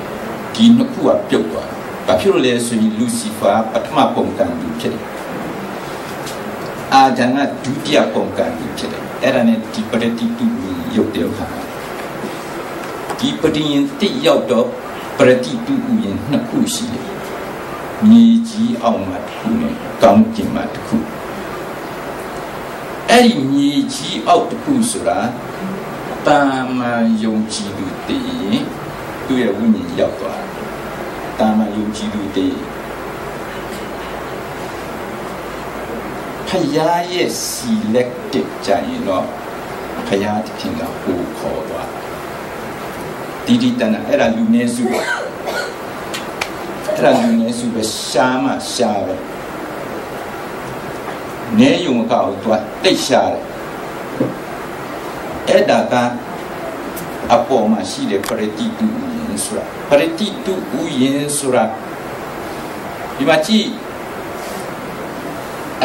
ဒီနှစ်ခုကပြုတ်သွားတယ်ဘာဖြစ်လို့လဲဆိုရင်လူစီဖာပထမပုံကံသူဖြစ်တယ်အာဒံကဒုတိယပုံကံသူဖြစ်တယ်အဲ့ဒါနဲ့ဒီပရတိတူဥယျာဉ်ရုပ်တယ်ခါဒီပတိယင်တိရောက်တော့ပရတိတူဥယျာဉ်နှစ်ခုရှိတယ်မြေကြီးအောင်မှာတစ်ခုနဲ့ကောင်းကင်မှာတစ်ခု အဲ့ဒီမြေကြီးအောက်တစ်ခုဆိုတာတာမန်ယုံကြည်သူတည်ရင်သူ့ရဲ့ဝိညာဉ်ရောက်သွားတယ်တာမန်ယုံကြည်သူတည်ဖယားရဲ့ selected ကြရင်တော့ဖယားတစ်ခင်ကဟိုခေါ်သွားဒီဒီတနာအဲ့ဒါလူနေစုပါအဲ့ဒါလူနေစုပဲရှားမှရှားပဲ နေယုံမကောက်သူကတိတ်ရှားတယ်အဲ့ဒါကအပေါ်မှာရှိတဲ့ပရတိတုဥယျင်ဆိုတာပရတိတုဥယျင်ဆိုတာဒီမှာကြည့်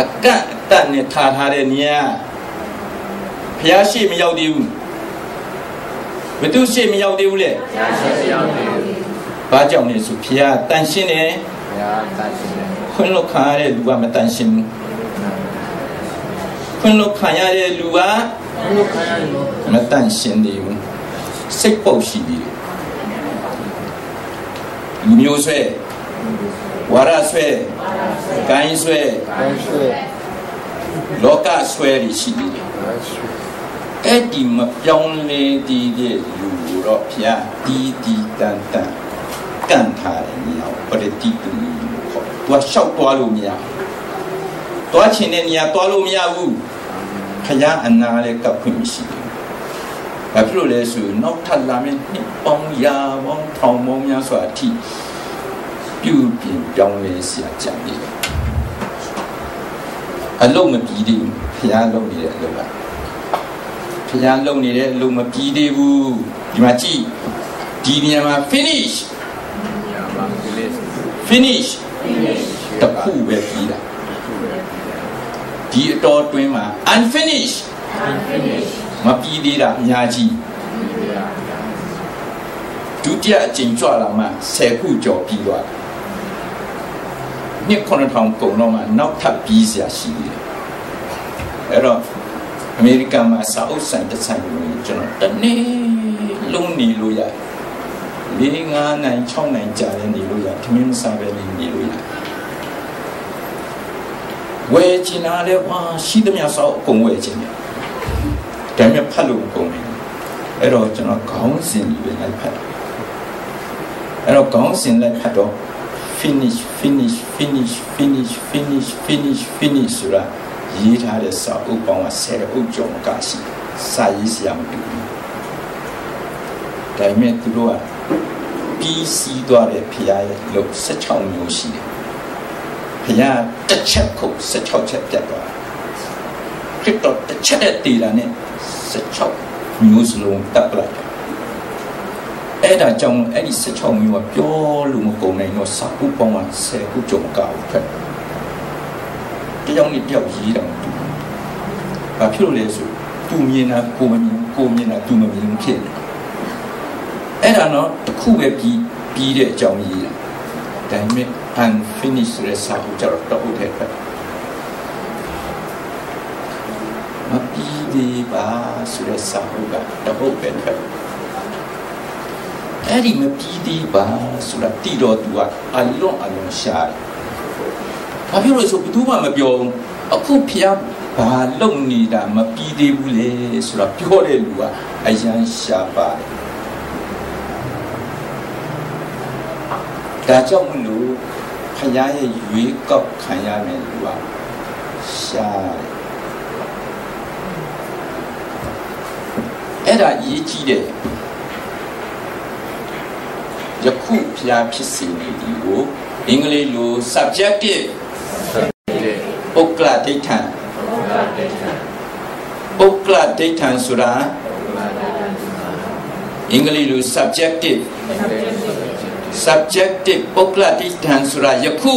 အကန့်အတတ်နဲ့ထားထားတဲ့နေရာဖျားရှိမရောက်သေးဘူးဘယ်သူရှိမရောက်သေးဘူးလဲဘုရားရှိခိုးရောက်တယ်ဘာကြောင့်လဲဆိုဖျားတန်ရှင်းတယ်ဘုရားတတ်ရှင်တယ်ခွင့်လွတ်ခံရတဲ့လူကမတန်ရှင်းဘူး ခွင့်လွတ်ခံရတဲ့လူကဘုရားခံရတယ်မတန့်ရှင်းသေးဘူးစိတ်ပုတ်ရှိသေးတယ်လူမျိုးဆွဲဝါရဆွဲကိုင်းဆွဲဘယ်ရှိလောကဆွဲတွေရှိသေးတယ်ဘယ်ရှိအဲ့ဒီမပြောင်းလဲသေးတဲ့လူကိုတော့ဖျားတီးတီးတန်တန်ကန့်ထားတယ်မြောက်ပရတိတူခေါ်သူကရှောက်သွားလို့မရဘူး သွားချင်တဲ့နေရာသွားလို့မရဘူးခရအနာလည်းကပ်ခွင့်မရှိဘူးဘာဖြစ်လို့လဲဆိုနောက်ထပ်လာမယ့်နှစ်ပေါင်းရာပေါင်းထောင်ပေါင်းများစွာအထိပြုပြင်ပြောင်းလဲစရာကြံနေတယ်အလုံးမပြီးသေးဘူးဖျားလုံးနေတဲ့အလုံးကဖျားလုံးနေတဲ့အလုံးမပြီးသေးဘူးဒီမှာကြည့်ဒီနေရာမှာ finish finish တခုပဲပြီးတာ ဒီအတော်တွင်းမှာ unfinished မပြီးသေးတာအများကြီးဒုတိယအကြိမ်ကြွလာမှ10ခုကျော်ပြီးသွားနှစ်9000ကုန်တော့မှနောက်ထပ်ပြီးစရာရှိတယ်အဲ့တော့အမေရိကန်မှာစာအုပ်ဆိုင်တစ်ဆိုင်ကိုကျွန်တော်တနေ့လုံးနေလို့ရတယ်၄၅နိုင်6နိုင်ကြာနေလို့ရတယ်ခမင်းမစားပဲနေလို့ရတယ် ဝယ်ချင်တာလေဝါရှိသမျှစာအုပ်အကုန်ဝယ်ချင်တယ်ဒါပေမဲ့ဖတ်လို့အကုန်မယ်အဲ့တော့ကျွန်တော်ခေါင်းစဉ်ကြီးပဲလိုက်ဖတ်တယ်အဲ့တော့ခေါင်းစဉ်လိုက်ဖတ်တော့ finish finish finish finish finish finish finish ဆိုတာရေးထားတဲ့စာအုပ်ပေါင်းက10အုပ်ကျော်ကရှိတယ်စာရေးစရာမတူဘူးဒါပေမဲ့သူတို့ကပြီးစီးသွားတဲ့ဖရားရဲ့လို့16မျိုးရှိတယ် ဖရားတစ်ချက်ခုတ်16ချက်ပြတ်သွားတယ်တစ်တော့တစ်ချက်တဲ့တည်တာနဲ့16မျိုးစလုံးတပ်ပလိုက်တာအဲ့ဒါကြောင့်အဲ့ဒီ16မျိုးကပြောလို့မကုန်နိုင်တော့စာပုပေါင်းက10ခုကြုံကောက်ဖက်တယောက်နဲ့တယောက်ရေးတာမတူဘူးဘာဖြစ်လို့လဲဆိုသူမြင်တာကိုမမြင်ကိုမြင်တာသူမမြင်ဖြစ်တယ်အဲ့ဒါတော့တစ်ခုပဲပြီးပြီးတဲ့အကြောင်းရေးတာဒါပေမဲ့ unfinished ဆိုတဲ့စာအုပ်ကြတော့တော့ဟုတ်တယ်ပဲမပြီးသေးပါဆိုတဲ့စာအုပ်ကတော့ဟုတ်ပဲပဲအဲ့ဒီမပြီးသေးပါဆိုတာတိတော်သူကအလွန်အလွန်ရှားတယ်။ဘာဖြစ်လို့လဲဆိုဘယ်သူမှမပြောဘူးအခုဖျားဘာလုံနေတာမပြီးသေးဘူးလေဆိုတာပြောတဲ့လူကအယမ်းရှားပါတယ်ဒါကြောင့်မလို့ ဖယားရဲ့ရွေးကောက်ခံရမယ်လူကရှားတယ်အဲ့ဒါအရေးကြီးတယ်ယခုဖျားဖြစ်စီနေဒီကိုအင်္ဂလိပ်လို subjective ပုဂ္ဂလဒိဋ္ဌံပုဂ္ဂလဒိဋ္ဌံဆိုတာအင်္ဂလိပ်လို subjective subjective ပုဂ္ဂလဒိဋ္ဌံဆိုတာယခု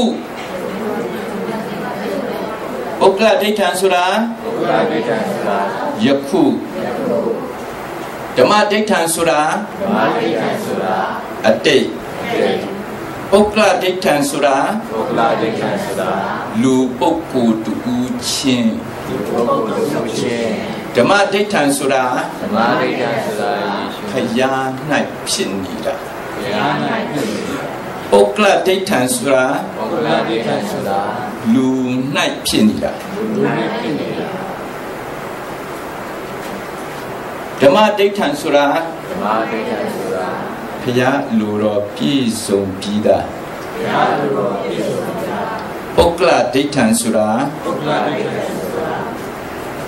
ပုဂ္ဂလဒိဋ္ဌံဆိုတာယခုဓမ္မဒိဋ္ဌံဆိုတာအတိတ်ပုဂ္ဂလဒိဋ္ဌံဆိုတာလူပုဂ္ဂိုလ်တူချင်းဓမ္မဒိဋ္ဌံဆိုတာဖယား၌ဖြစ်နေတာ ပုဂ္ဂလဒိဋ္ဌံဆိုတာလူ၌ဖြစ်နေတာဓမ္မဒိဋ္ဌံဆိုတာဖယားလူတော်ပြည့်စုံပြီးသားပုဂ္ဂလဒိဋ္ဌံဆိုတာ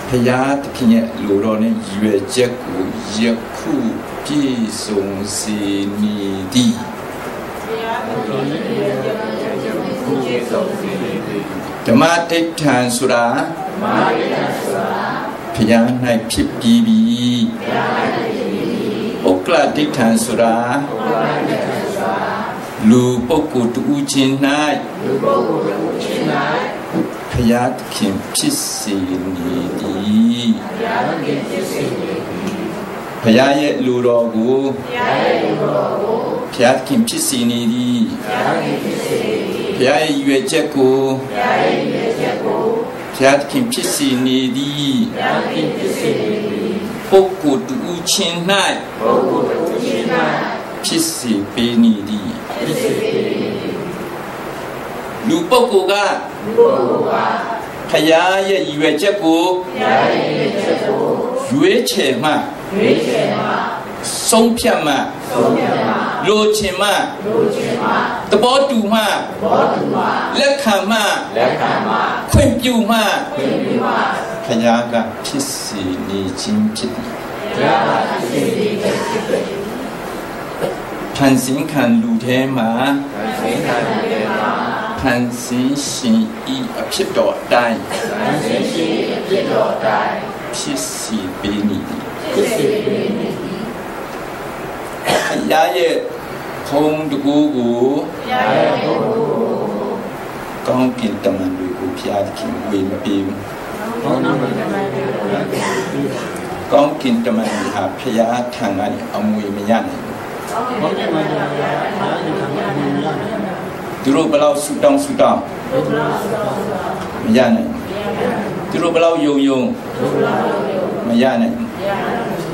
ဖယားသခင်ရဲ့လူတော်နဲ့ရည်ရွယ်ချက်ကိုယ ခုပြည့်စုံစေနေသည်ဓမ္မဒိဋ္ဌံဆိုတာဖယား၌ဖြစ်ပြီးပြီပုဂ္ဂလဒိဋ္ဌံဆိုတာလူပုဂ္ဂိုလ်တူချင်း၌ဖယားသခင်ဖြစ်စေနေသည်ဖ ယားရဲ့လူတော်ကိုဖယားသခင်ဖြစ်စေနေသည်ဖယားရဲ့ရွယ်ချက်ကိုဖယားသခင်ဖြစ်စေနေသည်ပုဂ္ဂိုလ်တူချင်း၌ဖြစ်စေပေးနေသည်လူပုဂ္ဂိုလ်ကဖယားရဲ့ရည်ရွယ်ချက်ကို ရွေးချယ်မှဆုံးဖြတ်မှလိုချင်မှသဘောတူမှလက်ခံမှခွင့်ပြုမှဖယားကဖြစ်စီနေခြင်းဖြစ်သည်ဖန်ဆင်းခံလူထဲမှာဖန်ဆင်းရှင်ဤအဖြစ်တော်အတိုင်းဖြစ် စီပေးနေသည်ဖယားရဲ့ခုံတကူကိုကောင်းကင်တမန်တွေကိုဖျားခင်ဝေမပေးဘူးကောင်းကင်တမန်တွေဟာဖျားထံကနေအမွေမရနိုင်ဘူးသူတို့ဘလောက်ဆူတောင်းဆူတောင်းမရနိုင် သူတို့ဘလောက်ယုံယုံမရနိုင်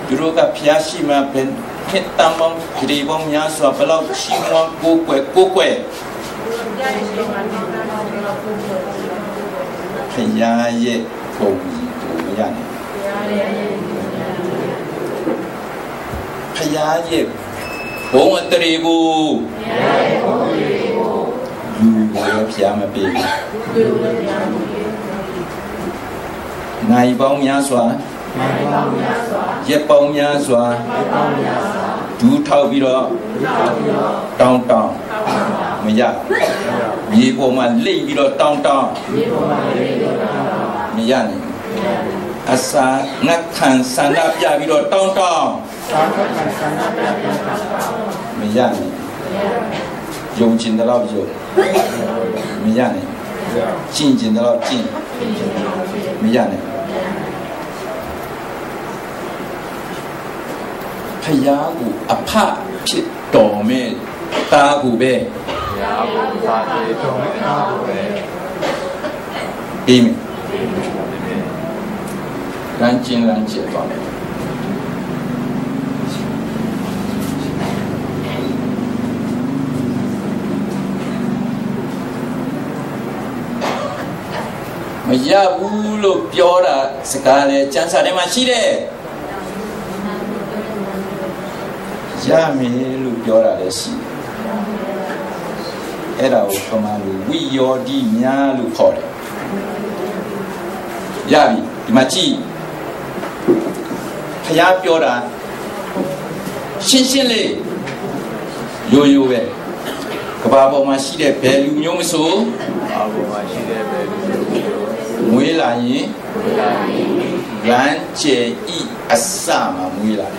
သူတို့ကဖျားရှိမှပဲခေတ္တမောင်ဂရီပေါင်းများစွာဘလောက်ရှိမွန်ကိုကွယ်ကိုကွယ်ဖယားရဲ့ပုံကြီးကိုမရနိုင်ဖယားရဲ့ဘုံအတရေကိုလူရောဖျားမပေးဘူး နိုင်ပေါင်းများစွာရက်ပေါင်းများစွာဒူးထောက်ပြီးတော့တောင်းတောင်းမရမြေပေါ်မှာလိမ့်ပြီးတော့တောင်းတောင်းမရနိုင်အစာငတ်ခံဆန္ဒပြပြီးတော့တောင်းတောင်းသာသနာဆန္ဒပြပြန်တာမရနိုင်ယုံကျင်တဲ့လောက်ယုံမရနိုင်ကျင့်ကျင်တဲ့လောက်ကျင့်မရနိုင် ဖယားကိုအဖဖြစ်တော်မဲ့တာကိုပဲရာဘုရားပြေတော်မယ်အားပဲအေးမယ်လမ်းကျင်လမ်းကျက်သွားမယ်မရဘူးလို့ပြောတာစကားလေစံစာထဲမှာရှိတယ် ရမယ်လို့ပြောတာလည်းရှိတယ်အဲ့ဒါကိုပမာလို့ဝိယောတိများလို့ခေါ်တယ်ရပြီဒီမှာကြည့်ဖျားပြောတာရှင်းရှင်းလေးရိုးရိုးပဲကဘာပေါ်မှာရှိတဲ့ဘယ်လူမျိုးမဆိုအာဘုရားရှိတဲ့ပဲလူမျိုးမွေးလာရင်ဘုရားကြီးလမ်းကျဲဤအစမှာမွေးလာတယ်က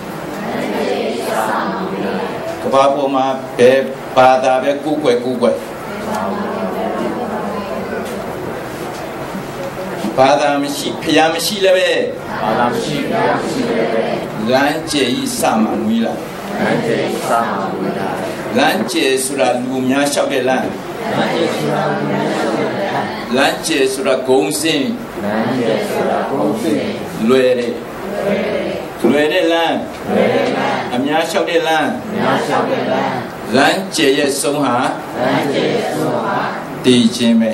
ဘာပေါ်မှာဘယ်ဘာသာပဲကိုယ်ွယ်ကိုယ်ွယ်ဘာသာမရှိဖျားမရှိလည်းပဲဘာသာမရှိဘုရားရှိတဲ့ပဲလမ်းကျဲဤစမှာမွေးလာတယ်အန်တေစာမဘုရားလမ်းကျဲဆိုတာလူများလျှောက်တဲ့လမ်းလမ်းကျဲဆိုတာဂုံစင်းနန်းရဲ့ဆိုတာဘုရားလွယ်တယ်လွယ်တဲ့လမ်းအများ လျှောက်တဲ့လမ်းများရှောက်တဲ့လမ်းလမ်းကျဲရဲ့ဆုံးဟာလမ်းကျေဆုံးဟာတည်ခြင်းပဲ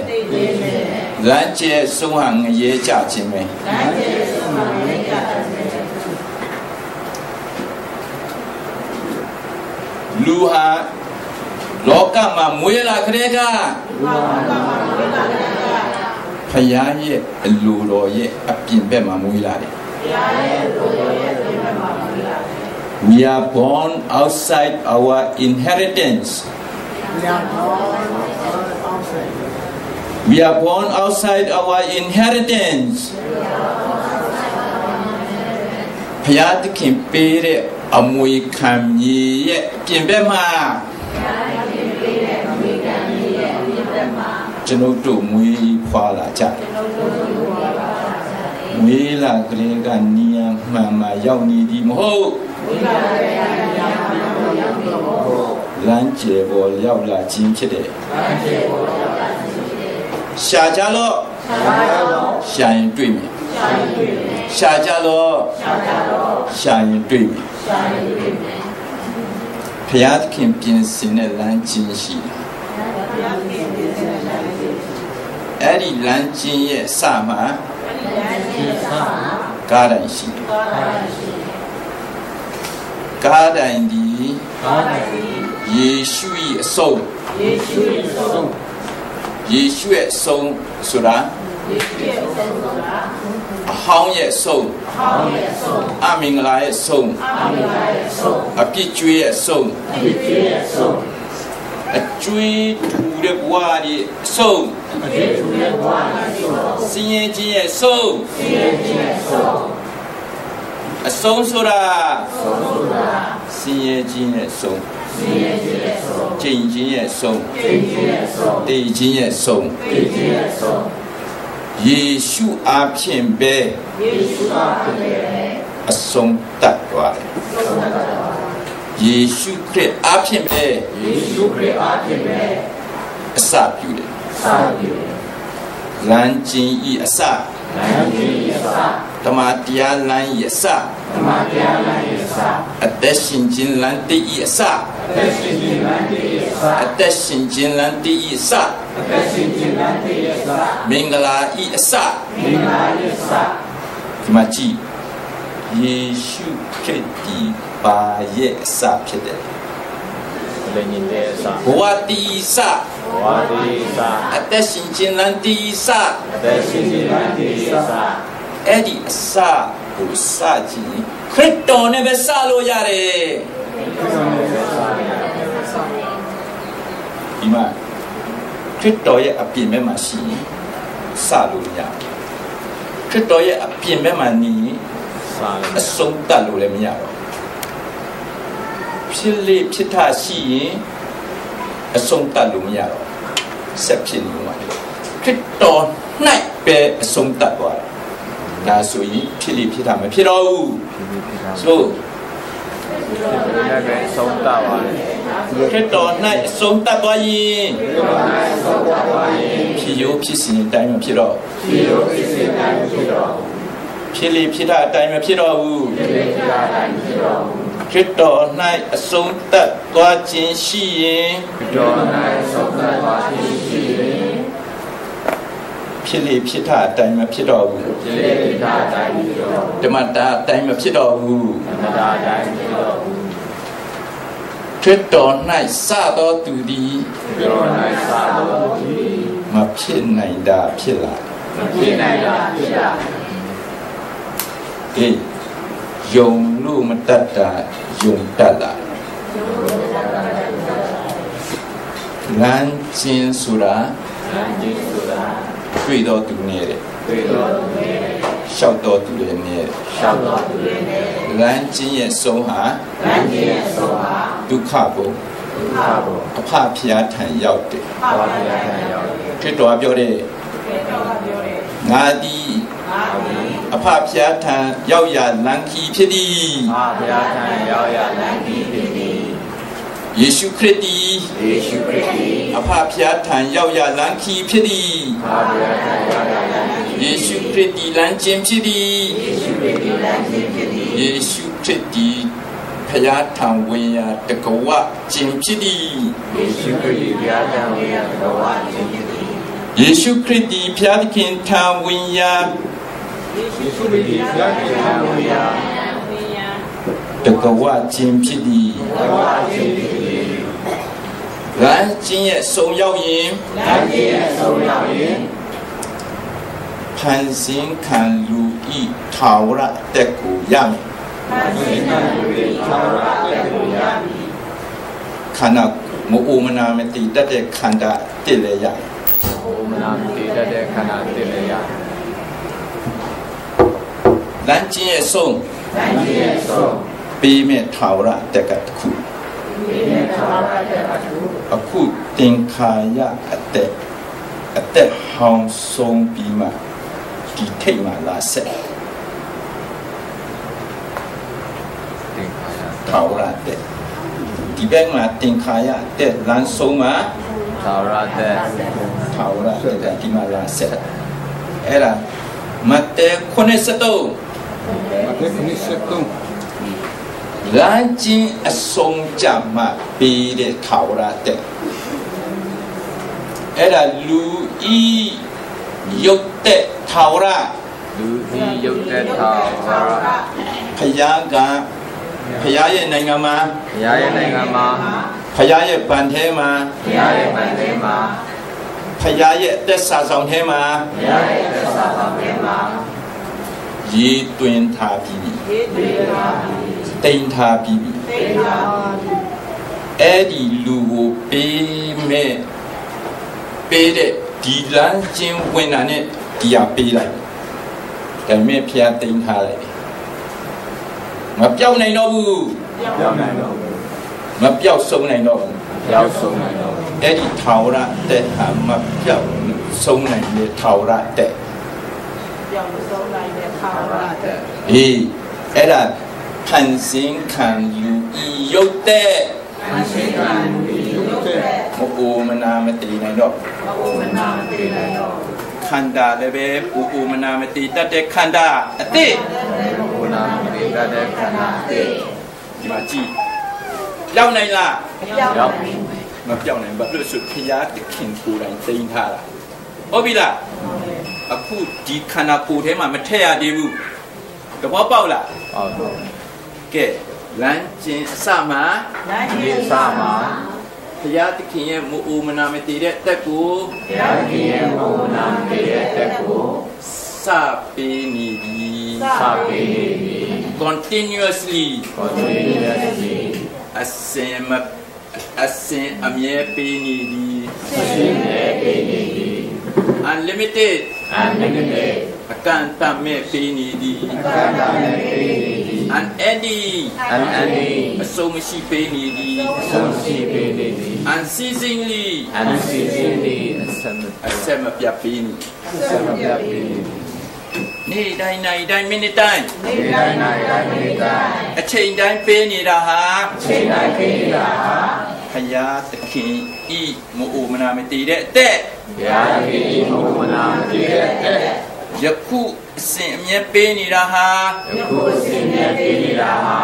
လမ်းကျဲဆုံးဟာငရဲကြခြင်းပဲလူဟာလောကမှာမွေးလာခတဲ့ကဖယားရဲ့အလိုတော်ရဲ့အပြင်ဘက်မှာမွေးလာတယ် We are born outside our inheritance. ညာတော်အောင်ဆိုင် We are born outside our inheritance. ဖျားသခင်ပေးတဲ့အမွေခံမြေရဲ့အပြင်ဘက်မှာကျွန်ုပ်တို့မွေးဖွာလာကြတယ်မွေးလာကလေးကနီယံမှန်မှရောက်နေသည်မဟုတ် လမ်းကျေပေါ်ရောက်လာခြင်းဖြစ်တယ်ရှာကြလို့ရှာရင်တွေ့မယ်ရှာကြလို့ရှာရင်တွေ့မယ်ဖျားသခင်ပြင်ဆင်တဲ့လမ်းချင်းရှိတယ်အဲ့ဒီလမ်းချင်းရဲ့အစမှာကားတိုင်းရှိတယ် ကားတိုင်းဒီဘာသာရေးယေရှု၏အဆုံးယေရှုရဲ့ဆုံးယေရှုရဲ့အဆုံးဆိုတာယေရှုရဲ့ဆုံးဆိုတာအဟောင်းရဲ့အဆုံးဟောင်းရဲ့ဆုံးအမင်္ဂလာရဲ့အဆုံးအာမင်ရဲ့ဆုံးအပြစ်ကြွေးရဲ့အဆုံးယေရှုရဲ့ဆုံးအကျွေးထူတဲ့ဘဝရဲ့အဆုံးယေရှုရဲ့ဘဝရဲ့ဆုံးစင်ရင်ချင်းရဲ့အဆုံးယေရှုရဲ့ဆုံးအဆုံး ဆိုတာဆုံးဆိုတာစင်ရင်ချင်းရဲ့အဆုံးယေရှုရဲ့ဆုံးကျင့်ချင်းရဲ့အဆုံးယေရှုရဲ့ဆုံးတည်ချင်းရဲ့အဆုံးယေရှုရဲ့ဆုံးယေရှုအားဖြင့်ပဲယေရှုအားဖြင့်အဆုံးတတ်သွားတယ်ယေရှုခရစ်အားဖြင့်ပဲယေရှုခရစ်အားဖြင့်ပဲအစပြုတယ်စာပြုလမ်းချင်းဤအစ လမ်းကြီးရဲ့စာဓမ္မတရားလမ်းဤအစဓမ္မတရားလမ်းရဲ့စာအသက်ရှင်ခြင်းလမ်းတည်ဤအစအသက်ရှင်ခြင်းလမ်းရဲ့စာအသက်ရှင်ခြင်းလမ်းတည်ဤအစအသက်ရှင်ခြင်းလမ်းရဲ့စာမင်္ဂလာဤအစမင်္ဂလာရဲ့စာဒီမှာကြည့်ယေရှုခရစ်ဒီပါရဲ့အစဖြစ်တယ် လည်းညီတဲ့စာဘဝတည်ဤစဝါဒီစာအသက်ရှင်ခြင်းလမ်းတည်ဤစအသက်ရှင်ခြင်းလမ်းရဲ့စာအဲ့ဒီအစကိုစကြည့်ခရစ်တော်နဲ့ပဲစလို့ရတယ်ဒီမှာခရစ်တော်ရဲ့အပြင်ဘက်မှာရှိရင်စလို့ရတယ်ခရရစ်တော်ရဲ့အပြင်ဘက်မှာနေရင်စားလို့အဆုံးတတ်လို့လည်းမရတော့ ဖြစ်လေဖြစ်တာရှိရင်အဆုံးတတ်လို့မရတော့ဆက်ဖြစ်နေမှာခရစ်တော်၌ပဲအဆုံးတတ်သွားတာဒါဆိုရင်ဖြစ်လေဖြစ်တာမဖြစ်တော့ဘူးဖြစ်ဖြစ်ဖြစ်တာဆိုလည်းပဲဆုံးတာပါလေခရစ်တော်၌အဆုံးတတ်သွားရင်ဖြစ်ရိုးဖြစ်စဉ်အတိုင်းမဖြစ်တော့ဖြစ်ရိုးဖြစ်စဉ်အတိုင်းမဖြစ်တော့ဖြစ်လေဖြစ်တာအတိုင်းမဖြစ်တော့ဘူးဖြစ်လေဖြစ်တာအတိုင်းမဖြစ်တော့ဘူး ခရစ်တော်၌အဆုံးတတ်သွားခြင်းရှိရင်တော်နိုင်ဆုံးတာပါဖြစ်ဖြစ်ဖြစ်လေဖြစ်တာအတိုင်းမဖြစ်တော့ဘူးဖြစ်လေဖြစ်တာအတိုင်းဖြစ်တော့ဓမ္မတာအတိုင်းမဖြစ်တော့ဘူးမတာအတိုင်းဖြစ်တော့ခရစ်တော်၌စသောသူသည်တော်နိုင်စားလို့မဖြစ်နိုင်တာဖြစ်လာဖြစ်နိုင်တာဖြစ်တာအေး ယုံလို့မတတ်တာယုံတတ်လာလမ်းချင်းဆိုတာဉာဏ်ကြီးဆိုတာတွေ့တော်သူနဲ့တဲ့တွေ့တော့လျှောက်တော်သူတွေနဲ့တဲ့ရှောက်တော့လမ်းချင်းရဲ့ဆုံးဟာဉာဏ်ကြီးရဲ့ဆုံးဟာဒုက္ခဘုံသာဘောအဖဖျားထံရောက်တယ်ဘာဝရခံရောက်ခရစ်တော်ကပြောတဲ့ငါသည် အဖဖျားထံရောက်ရလမ်းခီဖြစ်သည်အာဘုရားထံရောက်ရလမ်းကြီးဖြစ်သည်ယေရှုခရစ်သည်ယေရှုခရစ်သည်အဖဖျားထံရောက်ရလမ်းခီဖြစ်သည်အာဘုရားထံရောက်ရလမ်းကြီးယေရှုခရစ်သည်လမ်းချင်းဖြစ်သည်ယေရှုခရစ်သည်လမ်းကြီးဖြစ်သည်ယေရှုခရစ်သည်ဖျားထံဝင်ရတကဝခြင်းဖြစ်သည်ယေရှုခရစ်သည်ဘုရားထံဝင်ရတော်ဝါခြင်းဖြစ်သည်ယေရှုခရစ်သည်ဖျားသခင်ထံဝင်ရ ယေရှုခရစ်သည်ဘုရားထံဝင်ရတကဝခြင်းဖြစ်သည်တော်ဝါခြင်းဖြစ်သည်လမ်းချင်းရဲ့ဆုံရောက်ရင်လမ်းကြီးရဲ့ဆုံးရောက်ရင်ဖန်ဆင်းခံလူဤထာဝရတက်ကိုရမယ်ဒီကံတွေသာရတဲ့ကိုရမည်ခန္ဓာမအိုမနာမတိတတ်တဲ့ခန္ဓာတစ်လည်းရမယ်ဘုမနာတည်တတ်တဲ့ခန္ဓာတည်လည်းရ လမ်းချင်းရဲ့ဆုံလမ်းကြီးရဲ့ဆုံးပေးမဲ့ထာဝရတက်ကတစ်ခုဒီနေ့သာရတဲ့အထုအခုသင်္ခါရအသက်အသက်ဟောင်းဆုံးပြီးမှဒီထိတ်မှလာဆက်သင်္ခါရထာဝရတက်ဒီဘက်မှာသင်္ခါရအသက်လမ်းဆုံးမှသာရတဲ့ထာဝရတက်ကဒီမှလာဆက်အဲ့ဒါမတဲ93 Mateo 27လမ်းချင်းအဆုံးကြမှပေးတဲ့ထာဝရတက်အဲ့ဒါလူဤရုပ်တဲ့ထာဝရလူဒီရုပ်တဲ့သာရဖယားကဖယားရဲ့နိုင်ငံမှာဘုရားရဲ့နိုင်ငံမှာဖယားရဲ့ဗန်ထဲမှာဘုရားရဲ့မန္တလေးမှာဖယားရဲ့အသက်စာဆောင်ထဲမှာဘုရားရဲ့သက်သာဆောင်ထဲမှာ ရေတွင်ထားပြီးပြီရေးတွေပါတိမ်ထားပြီးပြီသိပါအဲ့ဒီလူကိုပေးမဲ့ပေးတဲ့ဒီလမ်းချင်းဝင်တာနဲ့ဒီဟာပေးလိုက်ဒါပေမဲ့ဖျားတိမ်ထားလိုက်တယ်မပြောင်းနိုင်တော့ဘူးရောက်နိုင်တော့မပြောက်ဆုံးနိုင်တော့ဘူးရောက်ဆုံးနိုင်တော့အဲ့ဒီထာဝရတဲ့ဟာမပြောက်ဆုံးနိုင်တဲ့ထာဝရတဲ့ပြောင်းဆုံးနိုင်တဲ့ခါရတဲ့ အေးအဲ့ဒါဖန်ဆင်းခံလူဤရုပ်တဲ့အရှိကံဒီရုပ်တဲ့မအိုမနာမတည်နိုင်တော့ဘုမနာတည်နိုင်တော့ခန္ဓာလည်းပဲပူပူမနာမတည်တတ်တဲ့ခန္ဓာအတိဘုနာတည်တတ်တဲ့ခန္ဓာတည်ဒီမှာကြည့်ပြောင်းနိုင်လားရောက်မပြောင်းနိုင်ဘာလို့ဆိုဖျားတခင်ကိုယ်တိုင်သိမ်းထားတာ ဟုတ်ပြီလားအခုဒီခန္ဓာကိုယ်ထဲမှာမထည့်ရသေးဘူးသဘောပေါက်လားဟုတ်တော့ကဲလမ်းကျင်အစမှာလမ်းဒီကြီးအစမှာဖျားတခင်ရဲ့မအိုမနာမတည်တဲ့တက်ကိုဘုရားကြီးရဲ့ဘုနာတည်တဲ့တက်ကိုစပေးနေပြီစပေးနေပြီ continuously ကိုယ်တည်တဲ့ဒီအစင်မအစင်အမြဲပေးနေသည်ရှင်းတဲ့ပေးနေပြီ unlimited အနိမ့်တဲ့အကန့်တတ်မဲ့ပေးနေသည်ကံတမ်းနဲ့ပေး နေသည်အန်အန်ဒီအန်အန်ဒီအဆုံးမရှိပေးနေသည်ဆုံးရှိပေးနေသည် unceasingly အန်စီစင်းဒီအစမအဆက်မပြတ်ပေးနေစမပြပေးနေသည်နေ့တိုင်းနိုင်တိုင်းမိနစ်တိုင်းဒီတိုင်းနိုင်တိုင်းမိတိုင်းအချိန်တိုင်းပေးနေတာဟာချိန်တိုင်းပေးနေတာဟာဖယားသခင်ဤမအိုမနာမတည်တဲ့အသက် ဘုရားသခင်ဤမုမနာပြည့်တဲ့တဲ့ယခုအစဉ်အမြဲပေးနေတာဟာယခုအစဉ်မြဲပေးနေတာဟာ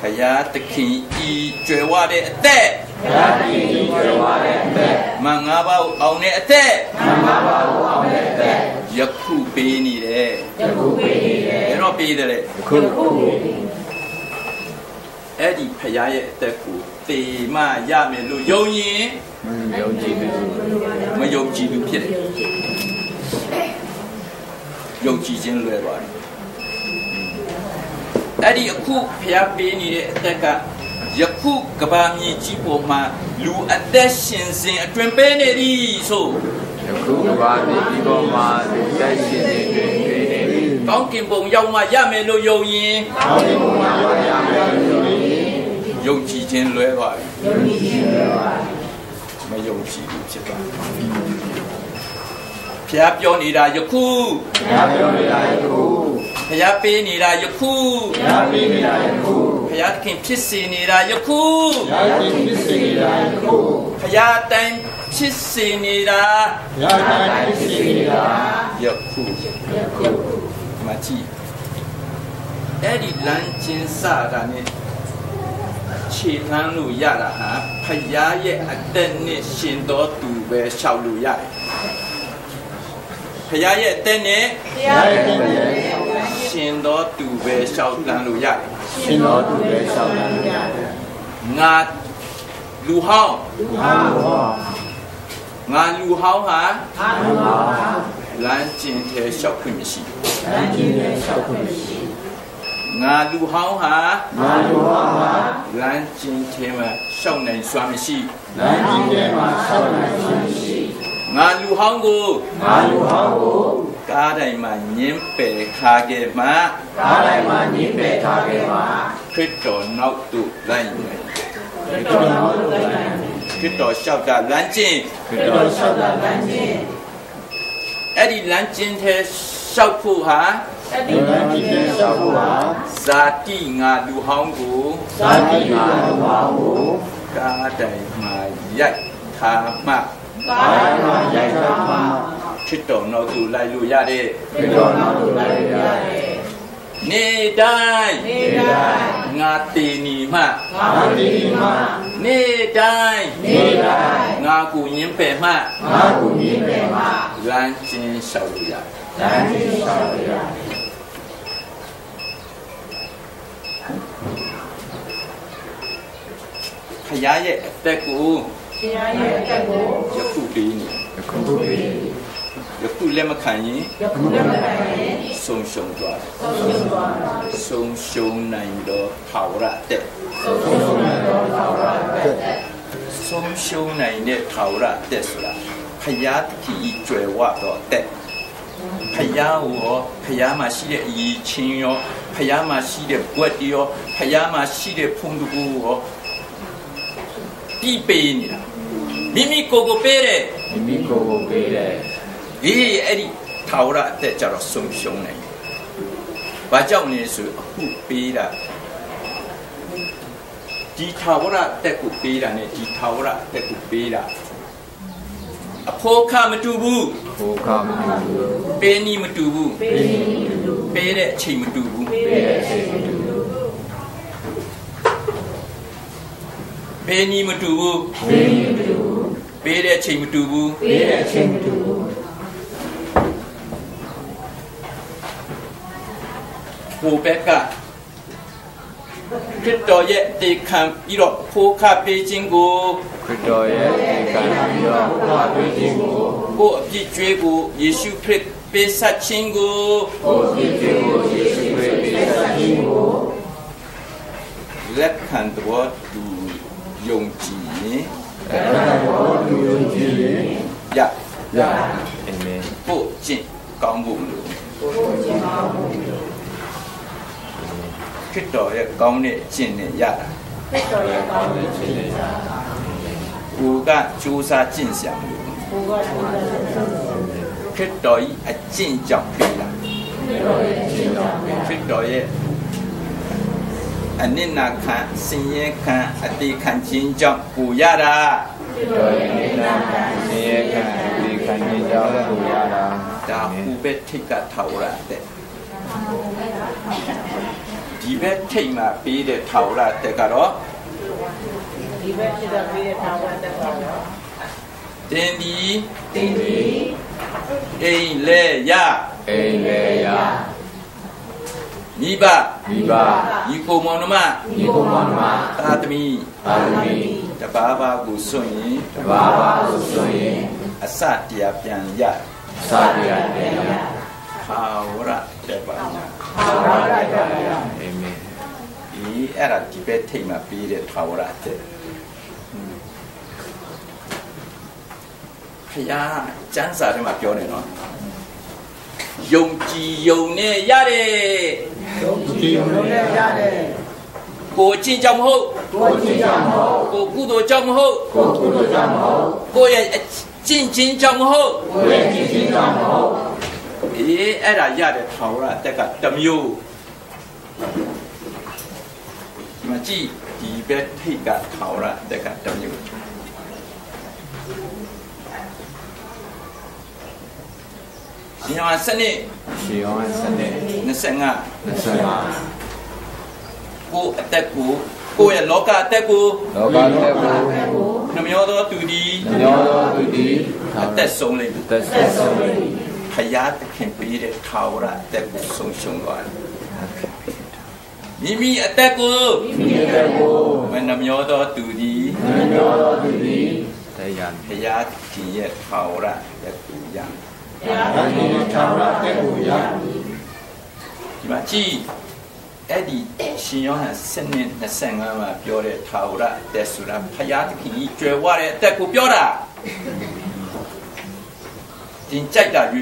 ဖယားသခင်ဤကြွယ်ဝတဲ့အသက်ဘုရားသခင်ဤကျွယ်ဝတဲ့အသက်မင်္ဂပါကိုအောင်တဲ့အသက်မင်္ဂလာပါကိုအောင်တဲ့အသက်ယခုပေးနေတယ်ယခုပေးနေတယ်ဘယ်တော့ပေးတယ်လဲယခုခုပေးနေအဲ့ဒီဖယားရဲ့အသက်ကို တေမရမယ်လို့ယုံရင်ယုံကြည်သူမယုံကြည်ဘူးဖြစ်တယ်ယုံကြည်ခြင်းလွယ်ပါတယ်အဲ့ဒီအခုဖျားပေးနေတဲ့အသက်ကယခုကဘာမြေကြီးပေါ်မှာလူအသက်ရှင်စဉ်အတွင်ပေးနေသည်ဆိုယခုကဘာဒီဒီပေါ်မှာတိုက်ရှင်နေတွင်တွင်နေသည်ကောင်းကင်ဘုံရောက်မှရမယ်လို့ယုံရင်ကောင်းကင်ဘုံမှာရောက်ရမယ်လို့ယုံကြည် ယုံကြည်ခြင်းလွယ်ပါပြီယုံကြည်တယ်ပါမယုံကြည်ဘူးဖြစ်သွားဖျားပြောနေတာယခုဘုရားပြောနေတာယခုဖျားပေးနေတာယခုဘုရားပေးနေတာယခုဖျားသခင်ဖြစ်စေနေတာယခုယာတိပစ္စည်းရာယခုဖျားတိုင်းဖြစ်စေနေတာယာတိပစ္စည်းရာယခုမကြည့်အဲ့ဒီလမ်းချင်းစတာနဲ့ ခြေလှမ်းလို့ရတာဟာဖျားရဲ့အသက်နဲ့ရှင်တော်သူပဲရှောက်လို့ရတယ်ဖျားရဲ့အသက်နဲ့ယာတိပစ္စည်းရှင်တော်သူပဲရှောက်လှမ်းလို့ရတယ်ရှင်တော်သူရဲ့ရှောက်လန်းရတယ်ငါလူဟောင်းဟာဟောငါလူဟောင်းဟာဟာလမ်းကျင်ထဲလျှောက်ခွင့်မရှိလမ်းကြီးရဲ့ရှောက်ခွင့်ရှိ ငါလူဟောင်းဟာငါလူဟာမှာလမ်းကျင်ထဲမှာလျှောက်နိုင်စွမ်းမရှိလမ်းကြီးထဲမှာရှောက်နိုင်ခြင်းရှိငါလူဟောင်းကိုငါလူဟာကိုကားတိုင်းမှာညင်းပယ်ခါခဲ့မှကားတိုင်းမှာညှိပယ်ထားခဲ့မှာခရစ်တော်နောက်သို့လိုက်မယ်ဒီတော်တော်တို့လည်းခရစ်တော်လျှောက်တာလမ်းကျင်ဒီတော်ရှောက်တာလမ်းကြီးအဲ့ဒီလမ်းကျင်ထဲလျှောက်ဖို့ဟာ ဒီလမ်းကြီးရဲ့ရှောက်ဖို့ဟာဇာတိငါလူဟောင်းကိုသာတိငါလူဟာကိုကားတိုင်းမှာရိုက်ထားမှကားတိုင်းမှာရိုက်ထားမှာခရစ်တော်နောက်သို့လိုက်လို့ရတဲ့ဒီတော်တော်တို့လည်းရတယ်နေ့တိုင်းဒီတိုင်းငါတည်နေမှငါဒီမှာနေ့တိုင်းဒီတိုင်းငါကိုညင်းပယ်မှငါကူညင်းတယ်မှာလမ်းကျင်းလျှောက်လို့ရတယ်လမ်းကြီးရှောက်ရ ဖရားရဲ့အသက်ကိုရှင်ရဲ့အသက်ကိုယခုပေးနေအခုပြီးယခုလက်မခံရင်ယခုလက်မခံရင်ဆုံးရှုံးသွားတယ်ဆုံးရှုံးသွားတာဆုံးရှုံးနိုင်တော့ထာဝရအသက်ဆုံးရှုံးနိုင်တော့သာဝရသက်ဆုံးရှုံးနိုင်တဲ့ထာဝရအသက်ဆိုတာဖရားတခင်ဤကြွယ်ဝတော့အသက်ဖရားဟောဖရားမှာရှိတဲ့အည်ချင်းရောဖရားမှာရှိတဲ့ဘွက်တွေရောဖရားမှာရှိတဲ့ဖုန်တကူရော ပြပေးနေတာမိမိကိုယ်ကိုပေးတယ်မိမိကိုယ်ကိုပေးတယ်အေးအဲ့ဒီထာဝရအသက်ကြတော့ဆုံးရှုံးနိုင်တယ်။ဘာကြောင့်လဲဆိုအခုပေးတာဒီထာဝရအသက်ကိုပေးတာနဲ့ဒီထာဝရအသက်ကိုပေးတာအဖို့ခမတူဘူးဘုခမတူဘူးပေးနီးမတူဘူးပေးနေလူပေးတဲ့အချိန်မတူဘူးပေးပေးတဲ့တဲ့အချိန်မတူ ဘူးပေးနီးမတူဘူးပေးနေလူပေးတဲ့အချိန်မတူဘူးပေးတဲ့အချိန်တူဟိုဘက်ကခရစ်တော်ရဲ့တေခံပြီးတော့ဖိုးခပေးခြင်းကိုခရစ်တော်ရဲ့ဒီကံပြီးတော့ဘုရားပေးခြင်းကိုကိုယ့်အပြစ်ကြွေးကိုယေရှုခရစ်ပေးဆက်ခြင်းကိုဘုရားခြင်းကိုယေရှုခရစ်ပေးဆက်ခြင်းကိုလက်ခံတော်သူ ယုံကြည်ရင်အဲ့ဒါကိုလူယုံကြည်ရင်ရရအာမင်ကိုယ့်ကျင့်ကောင်းဖို့မလို့ခရစ်တော်ရဲ့ကောင်းတဲ့အကျင့်နဲ့ရတာခရစ်တော်ရဲ့ကောင်းတဲ့ခြင်းနဲ့ကိုကကြိုးစားကျင့်ဆောင်လို့ကိုယ်ကကျင့်တဲ့ခြင်းခရစ်တော်ဤအကျင့်ကြောင့်ဖြစ်လာခရစ်တော်ရဲ့ခြင်းကြောင့်ခရစ်တော်ရဲ့ အနစ်နာခံစင်ရဲခံအတိခံခြင်းကြောင့်ကိုရတာခရစ်တော်ရဲ့နေနာကဆင်းရဲခံဒီခံနေကြောင်းကိုရတာဒါဟူပဲထိတ်ကထာဝရတဲ့ဒီဘက်ထိတ်မှာပေးတဲ့ထာဝရတဲ့ကတော့ဒီဘက်ဖြစ်တဲ့ပြီးတဲ့ထာဝရတက်ပါတော့တင်းဒီတင်းဒီအိမ်လဲရအိမ်လေရ မိဘမိဘညီကိုမောင်နှမညီကိုမောင်နှမသာသမီပါရမီတပါးပါးကိုစွန့်ရင်တဘာဝကိုဆိုရင်အစတရားပြန်ရစပြရတယ်ထာဝရတဲ့ပါညာထာဝရတက်ပါတော့အာမင်ဒီအဲ့ဒါဒီဘက်ထိတ်မှာပေးတဲ့ထာဝရတဲ့ဖယားကျမ်းစာထဲမှာပြောနေနော် ယုံကြည်ယုံနဲ့ရတယ်ဒီလိုနဲ့ရတယ်ကိုအချင်းကြောင့်မဟုတ်ကိုကြည့်ကြမဟုတ်ကိုကုသိုလ်ကြောင့်မဟုတ်ကိုကုသိုလ်ကြမဟုတ်ကိုရဲ့အကျင့်ချင်းကြောင့်မဟုတ်ကိုရဲ့ကြည့်ချင်းကြမဟုတ်အေးအဲ့ဒါရတဲ့ထာဝရအတက်ကတစ်မျိုးဒီမှာကြည့်ဒီဘက်ထိတ်ကထာဝရအတက်ကတစ်မျိုး ဒီမှာစနစ်ရှီယောင်းစနေ25 25ကိုအတက်ကိုကိုရဲ့လောကအတက်ကိုလောကတက်ကိုနှမျောသောသူဒီညောတော်သူဒီအသက်ဆုံးလိမ့်မယ်သက်ဆက်ဆုံးဖယားသခင်ပေးတဲ့ထာဝရအသက်ကိုဆုံးရှုံးသွားတယ်မိမိအသက်ကိုဒီတဲ့ကိုမနှမျောသောသူဒီညောတော်သူသည်တရားဖယားသခင်ရဲ့ထာဝရအသက်ကိုရမယ် အဒီထာဝရတဲ့ကိုရဒီမှာကြည့်အဲ့ဒီရှင်ယောဟန်စနစ်25မှာပြောတဲ့ထာဝရအသက်ဆိုတာဖယားသခင်ကြီးကျွယ်ဝတဲ့အသက်ကိုပြောတာတင်ကြိုက်တာ၍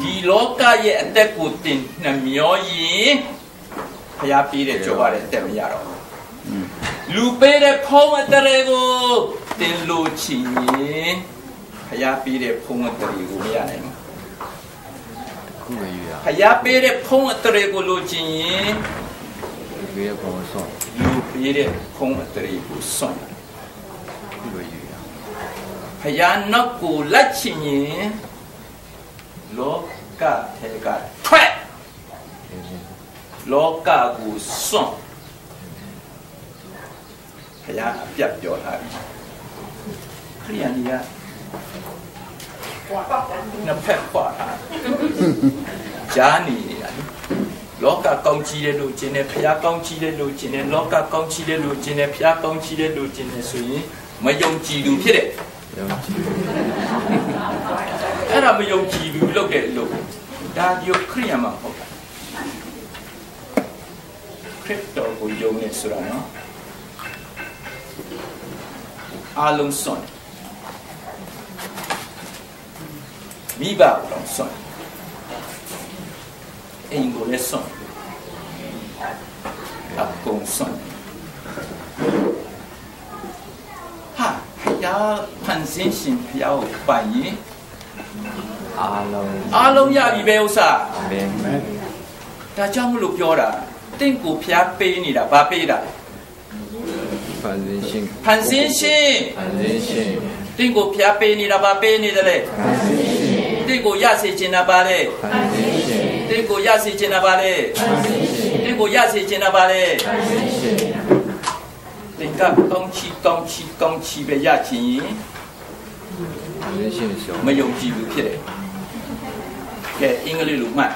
ဒီလောကရဲ့အသက်ကိုတင်နှမျောရင်ဖယားပေးတဲ့ကျွယ်ဝတဲ့အသက်မရတော့ဘူးလူပေးတဲ့ဖုံးအတရေကိုတင်လို့ချင်ရင် ဖယားပေးတဲ့ဖုံးအတရေကိုမရနိုင်ဘူးခုပဲယူရဖယားပေးတဲ့ဖုံးအတရေကိုလိုချင်ရင်ဒီရဲ့ပုံစောလူပေးတဲ့ဖုံးအတရေကိုစွန့်ခုပဲယူရဖယားနောက်ကိုလက်ချင်ရင်လောကထဲကထွက်လောကကိုစွန့်ဖယားအပြတ်ပြောထားပြီခရိယန်ကြီးက နှစ်ဖက်ခွာထားဂျာနေနေတာလေလောကကောင်းကြီးတဲ့လူချင်းနဲ့ဖျားကောင်းကြီးတဲ့လူချင်းနဲ့လောကကောင်းကြီးတဲ့လူချင်းနဲ့ဖျားကောင်းကြီးတဲ့လူချင်းနဲ့ဆိုရင်မယုံကြည်သူဖြစ်တယ်ယုံကြည်အဲ့ဒါမယုံကြည်သူလုပ်တဲ့လို့ဒါဒီခရိယန်မှာဟုတ်တာခရစ်တော်ကိုယုံနေဆိုတာနော်အားလုံးစွန့် မိဘကိုတော့စွန့်အိမ်ကိုလည်းစွန့်အကုန်စွန့်ဟာဖျားဖန်ဆင်းရှင်ဖျားကိုပိုင်ရင်အားလုံးအားလုံးရပြီပဲဥစ္စာအာမင်ဒါကြောင့်မလို့ပြောတာတင့်ကိုဖျားပေးနေတာဘာပေးတာလဲဖန်ဆင်းရှင်ဖန်ဆင်းရှင်ဖန်ဆင်းရှင်တင့်ကိုဖျားပေးနေတာဘာပေးနေတယ်လဲဖန်ဆင်းရှင် တင့်ကိုရစေချင်တာပါလေ ဖန်ဆင်းရှင် တင့်ကိုရစေချင်တာပါလေ ဖန်ဆင်းရှင် တင့်ကိုရစေချင်တာပါလေ ဖန်ဆင်းရှင် တင့်ကကောင်းချီကောင်းချီကောင်းချီပဲရချင်ရင် ဖန်ဆင်းရှင်ဆုံး မယုံကြည်ဘူးဖြစ်တယ်ကဲအင်္ဂလိပ်လိုမှတ်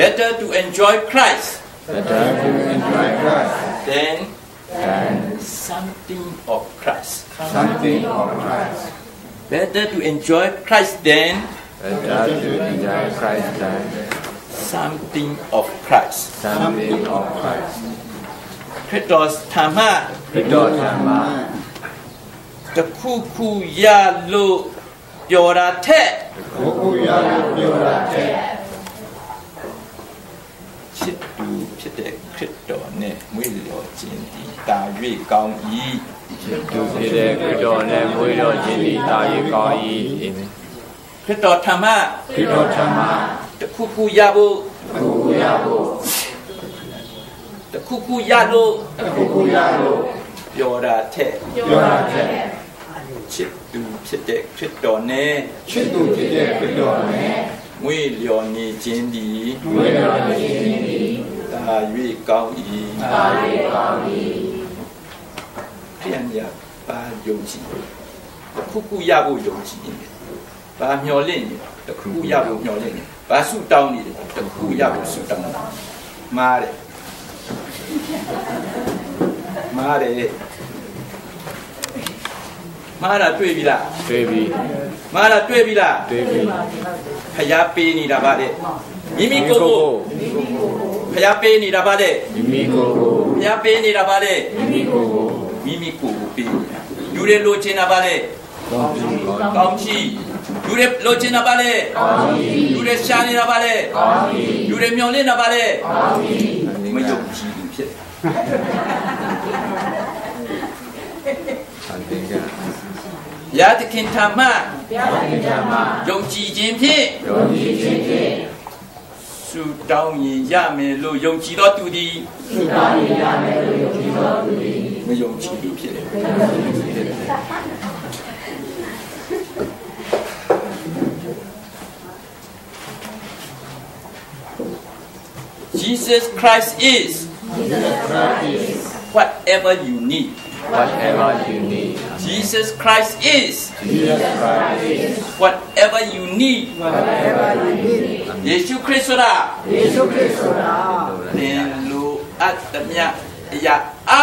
better to enjoy Christ better to enjoy Christ than than something of Christ something of Christ better to enjoy Christ than adopted into Christ's life. Something of Christ. Something of Christ. ခရစ်တော်ဓမ္မခရစ်တော်ဓမ္မတခုခုရလို့ပြောတာထက်တခုခုရလို့ပြောတာထက်ချစ်သူဖြစ်တဲ့ခရစ်တော်နဲ့မွေးလျော်ခြင်းဒီတာ၍ကောင်း၏ချစ်သူဖြစ်တဲ့ခရစ်တော်နဲ့မွေးလျော်ခြင်းဒီတာ၍ကောင်း၏အာမင် ခရစ်တော်ဓမ္မခရစ်တော်ထမတစ်ခုခုရဖို့အခုရဖို့တစ်ခုခုရလို့အခုခုရလို့ပြောတာထက်ပြောတာချက်ချစ်သူဖြစ်တဲ့ခရစ်တော်နဲ့ချစ်သူဖြစ်တဲ့ခရစ်တော်နဲ့မွေးလျော်နေခြင်းသည်ဝိညာဉ်ရှင်သည်တာ၍ကောင်း၏အာရိကောင်း၏ပြန်ရပါယုံကြည်တစ်ခုခုရဖို့ယုံကြည်နေတယ် ဘာမျော်လင့်နေတစ်ခုခုရဖို့မျော်လင့်နေဘာဆုတောင်းနေတယ်တစ်ခုခုရဖို့ဆုတောင်းတာမားတယ်မားတယ်မားတာတွေ့ပြီလားတွေ့ပြီမားတာတွေ့ပြီလားတွေ့ပြီဖျားပေးနေတာပါတဲ့မိမိကိုယ်ကိုဖျားပေးနေတာပါတဲ့မိမိကိုယ်ကိုဖျားပေးနေတာပါတဲ့မိမိကိုယ်ကိုမိမိကိုယ်ကိုပေးနေတာလူတွေလိုချင်တာပါတဲ့ ကောင်းပြီကောင်းကောင်းချီလူတွေလိုချင်တာပါလေလူတွေရှာနေတာပါလေလူတွေမျောလင့်တာပါလေမယုံကြည်ဘူးဖြစ်အန်တင်ကဘုရားသခင်ထမယုံကြည်ခြင်းဖြင့်ယုံကြည်ခြင်းဖြင့်ဆုတောင်းရင်ရမယ်လို့ယုံကြည်တော်သူသည်ဆုတောင်းရင်ရမယ်လို့ယုံကြည်တော်သူသည်မယုံကြည်ဘူးဖြစ်တယ် Jesus Christ is whatever you need. whatever you need Jesus Christ is Jesus Christ is whatever you need. ယေရှုခရစ်ဆိုတာယေရှုခရစ်ဆိုတာသင်လိုအပ်သမျှအရာအ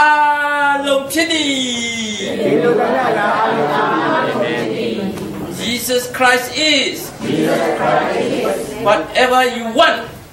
လုံးဖြစ်သည် Jesus Christ is whatever you want.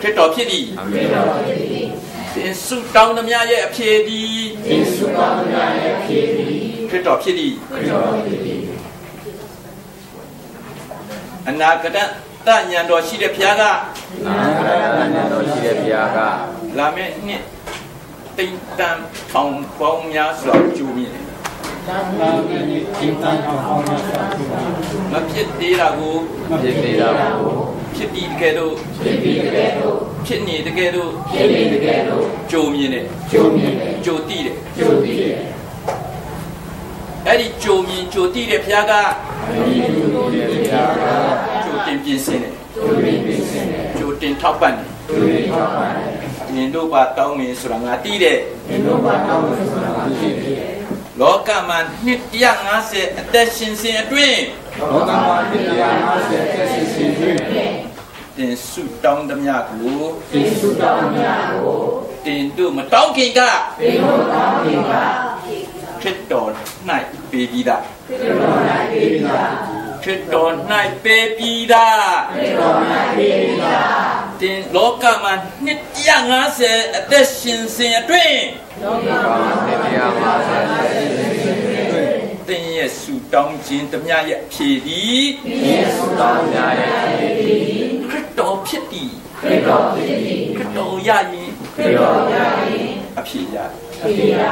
ခရစ်တော်ဖြစ်သည်အာမင်သင်ဆုတောင်းသမျှရဲ့အဖြေသည်ယေရှုကောင်းမြတ်ရဲ့ဖြစ်သည်ခရစ်တော်ဖြစ်သည်ခရစ်တော်ဖြစ်သည်အနာဂတတဉာဏ်တော်ရှိတဲ့ဘုရားကနာဂရတန်တော်ရှိတဲ့ဘုရားကလာမယ့်နှစ်တိမ်တန်ထောင်ပေါင်းများစွာကြိုးမြင်တယ်သာမန်ဒီကိတန်အောင်မှာသာသူပါ မဖြစ်သေးတာကိုဖြစ်နေတာကိုဖြစ်ပြီးတကယ်တော့ဖြစ်ပြီးတကယ်တော့ဖြစ်နေတကယ်တော့ဖြစ်နေတကယ်တော့ကြိုးမြင်တယ်ကျုံမြင်တယ်ကြိုးတိတယ်ကျုံပြီးတယ်အဲ့ဒီကြိုးမြင်ကြိုးတိတဲ့ဘုရားကဒီလူတို့ရဲ့ဘုရားကကြိုးတင်ပြင်ဆင်တယ်သူတွေပြင်ဆင်တယ်ကြိုးတင်ထောက်ပံ့တယ်သူတွေထောက်ပံ့တယ်နင်တို့ဘာတောင်းမင်းဆိုတာငါတိတဲ့ဒီလိုပါတော့ဆိုတာဖြစ်တယ် လောကမှာနှစ်150အသက်ရှင်စဉ်အတွင်းလောကမှာတရားနာဆက်ဆက်စီစီတွင်တင်ဆုတောင်းသမျှကိုဒီစုတော်များကိုတင်တို့မတောင်းခင်ကဒီလိုတောင်းပြီးပါခရစ်တော်၌ပေးပြီးသားဒီလိုနိုင်ပြီးလား ခရစ်တော်၌ပေးပြီးသားဒီလိုနိုင်ပြီးလားတင်လောကမှာနှစ်150အသက်ရှင်စဉ်အတွင်းနေတရားမှာဆက်ဆက်တင်ရဲ့ဆုတောင်းခြင်းသမျှရဲ့ဖြေသည်ယေရှုတော်များရဲ့ဒီခရစ်တော်ဖြစ်သည်ခရစ်တော်ဖြစ်သည်ခရစ်တော်ရရင်ခရစ်တော်ရည်အဖြေရအပြည့်ရ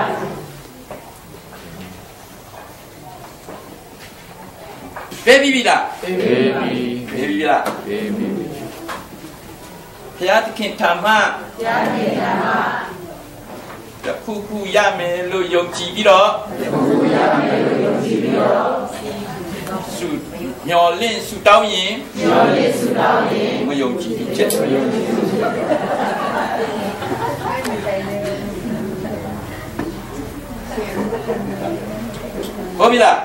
ပေးပြီးပြီလားဘေဘီပေးပြီးပြီလားဘေဘီဘုရားသခင်ထာမရားနေနာမှာတစ်ခုခုရမယ်လို့ယုံကြည်ပြီးတော့ဘုရားမယ်လို့ယုံကြည်ပြီးတော့ဆုမျော်လင့်ဆုတောင်းရင်ညောလေးစုတော်ရင်မယုံကြည်ဘူးဖြစ်တယ်ဟုတ်ပြီလား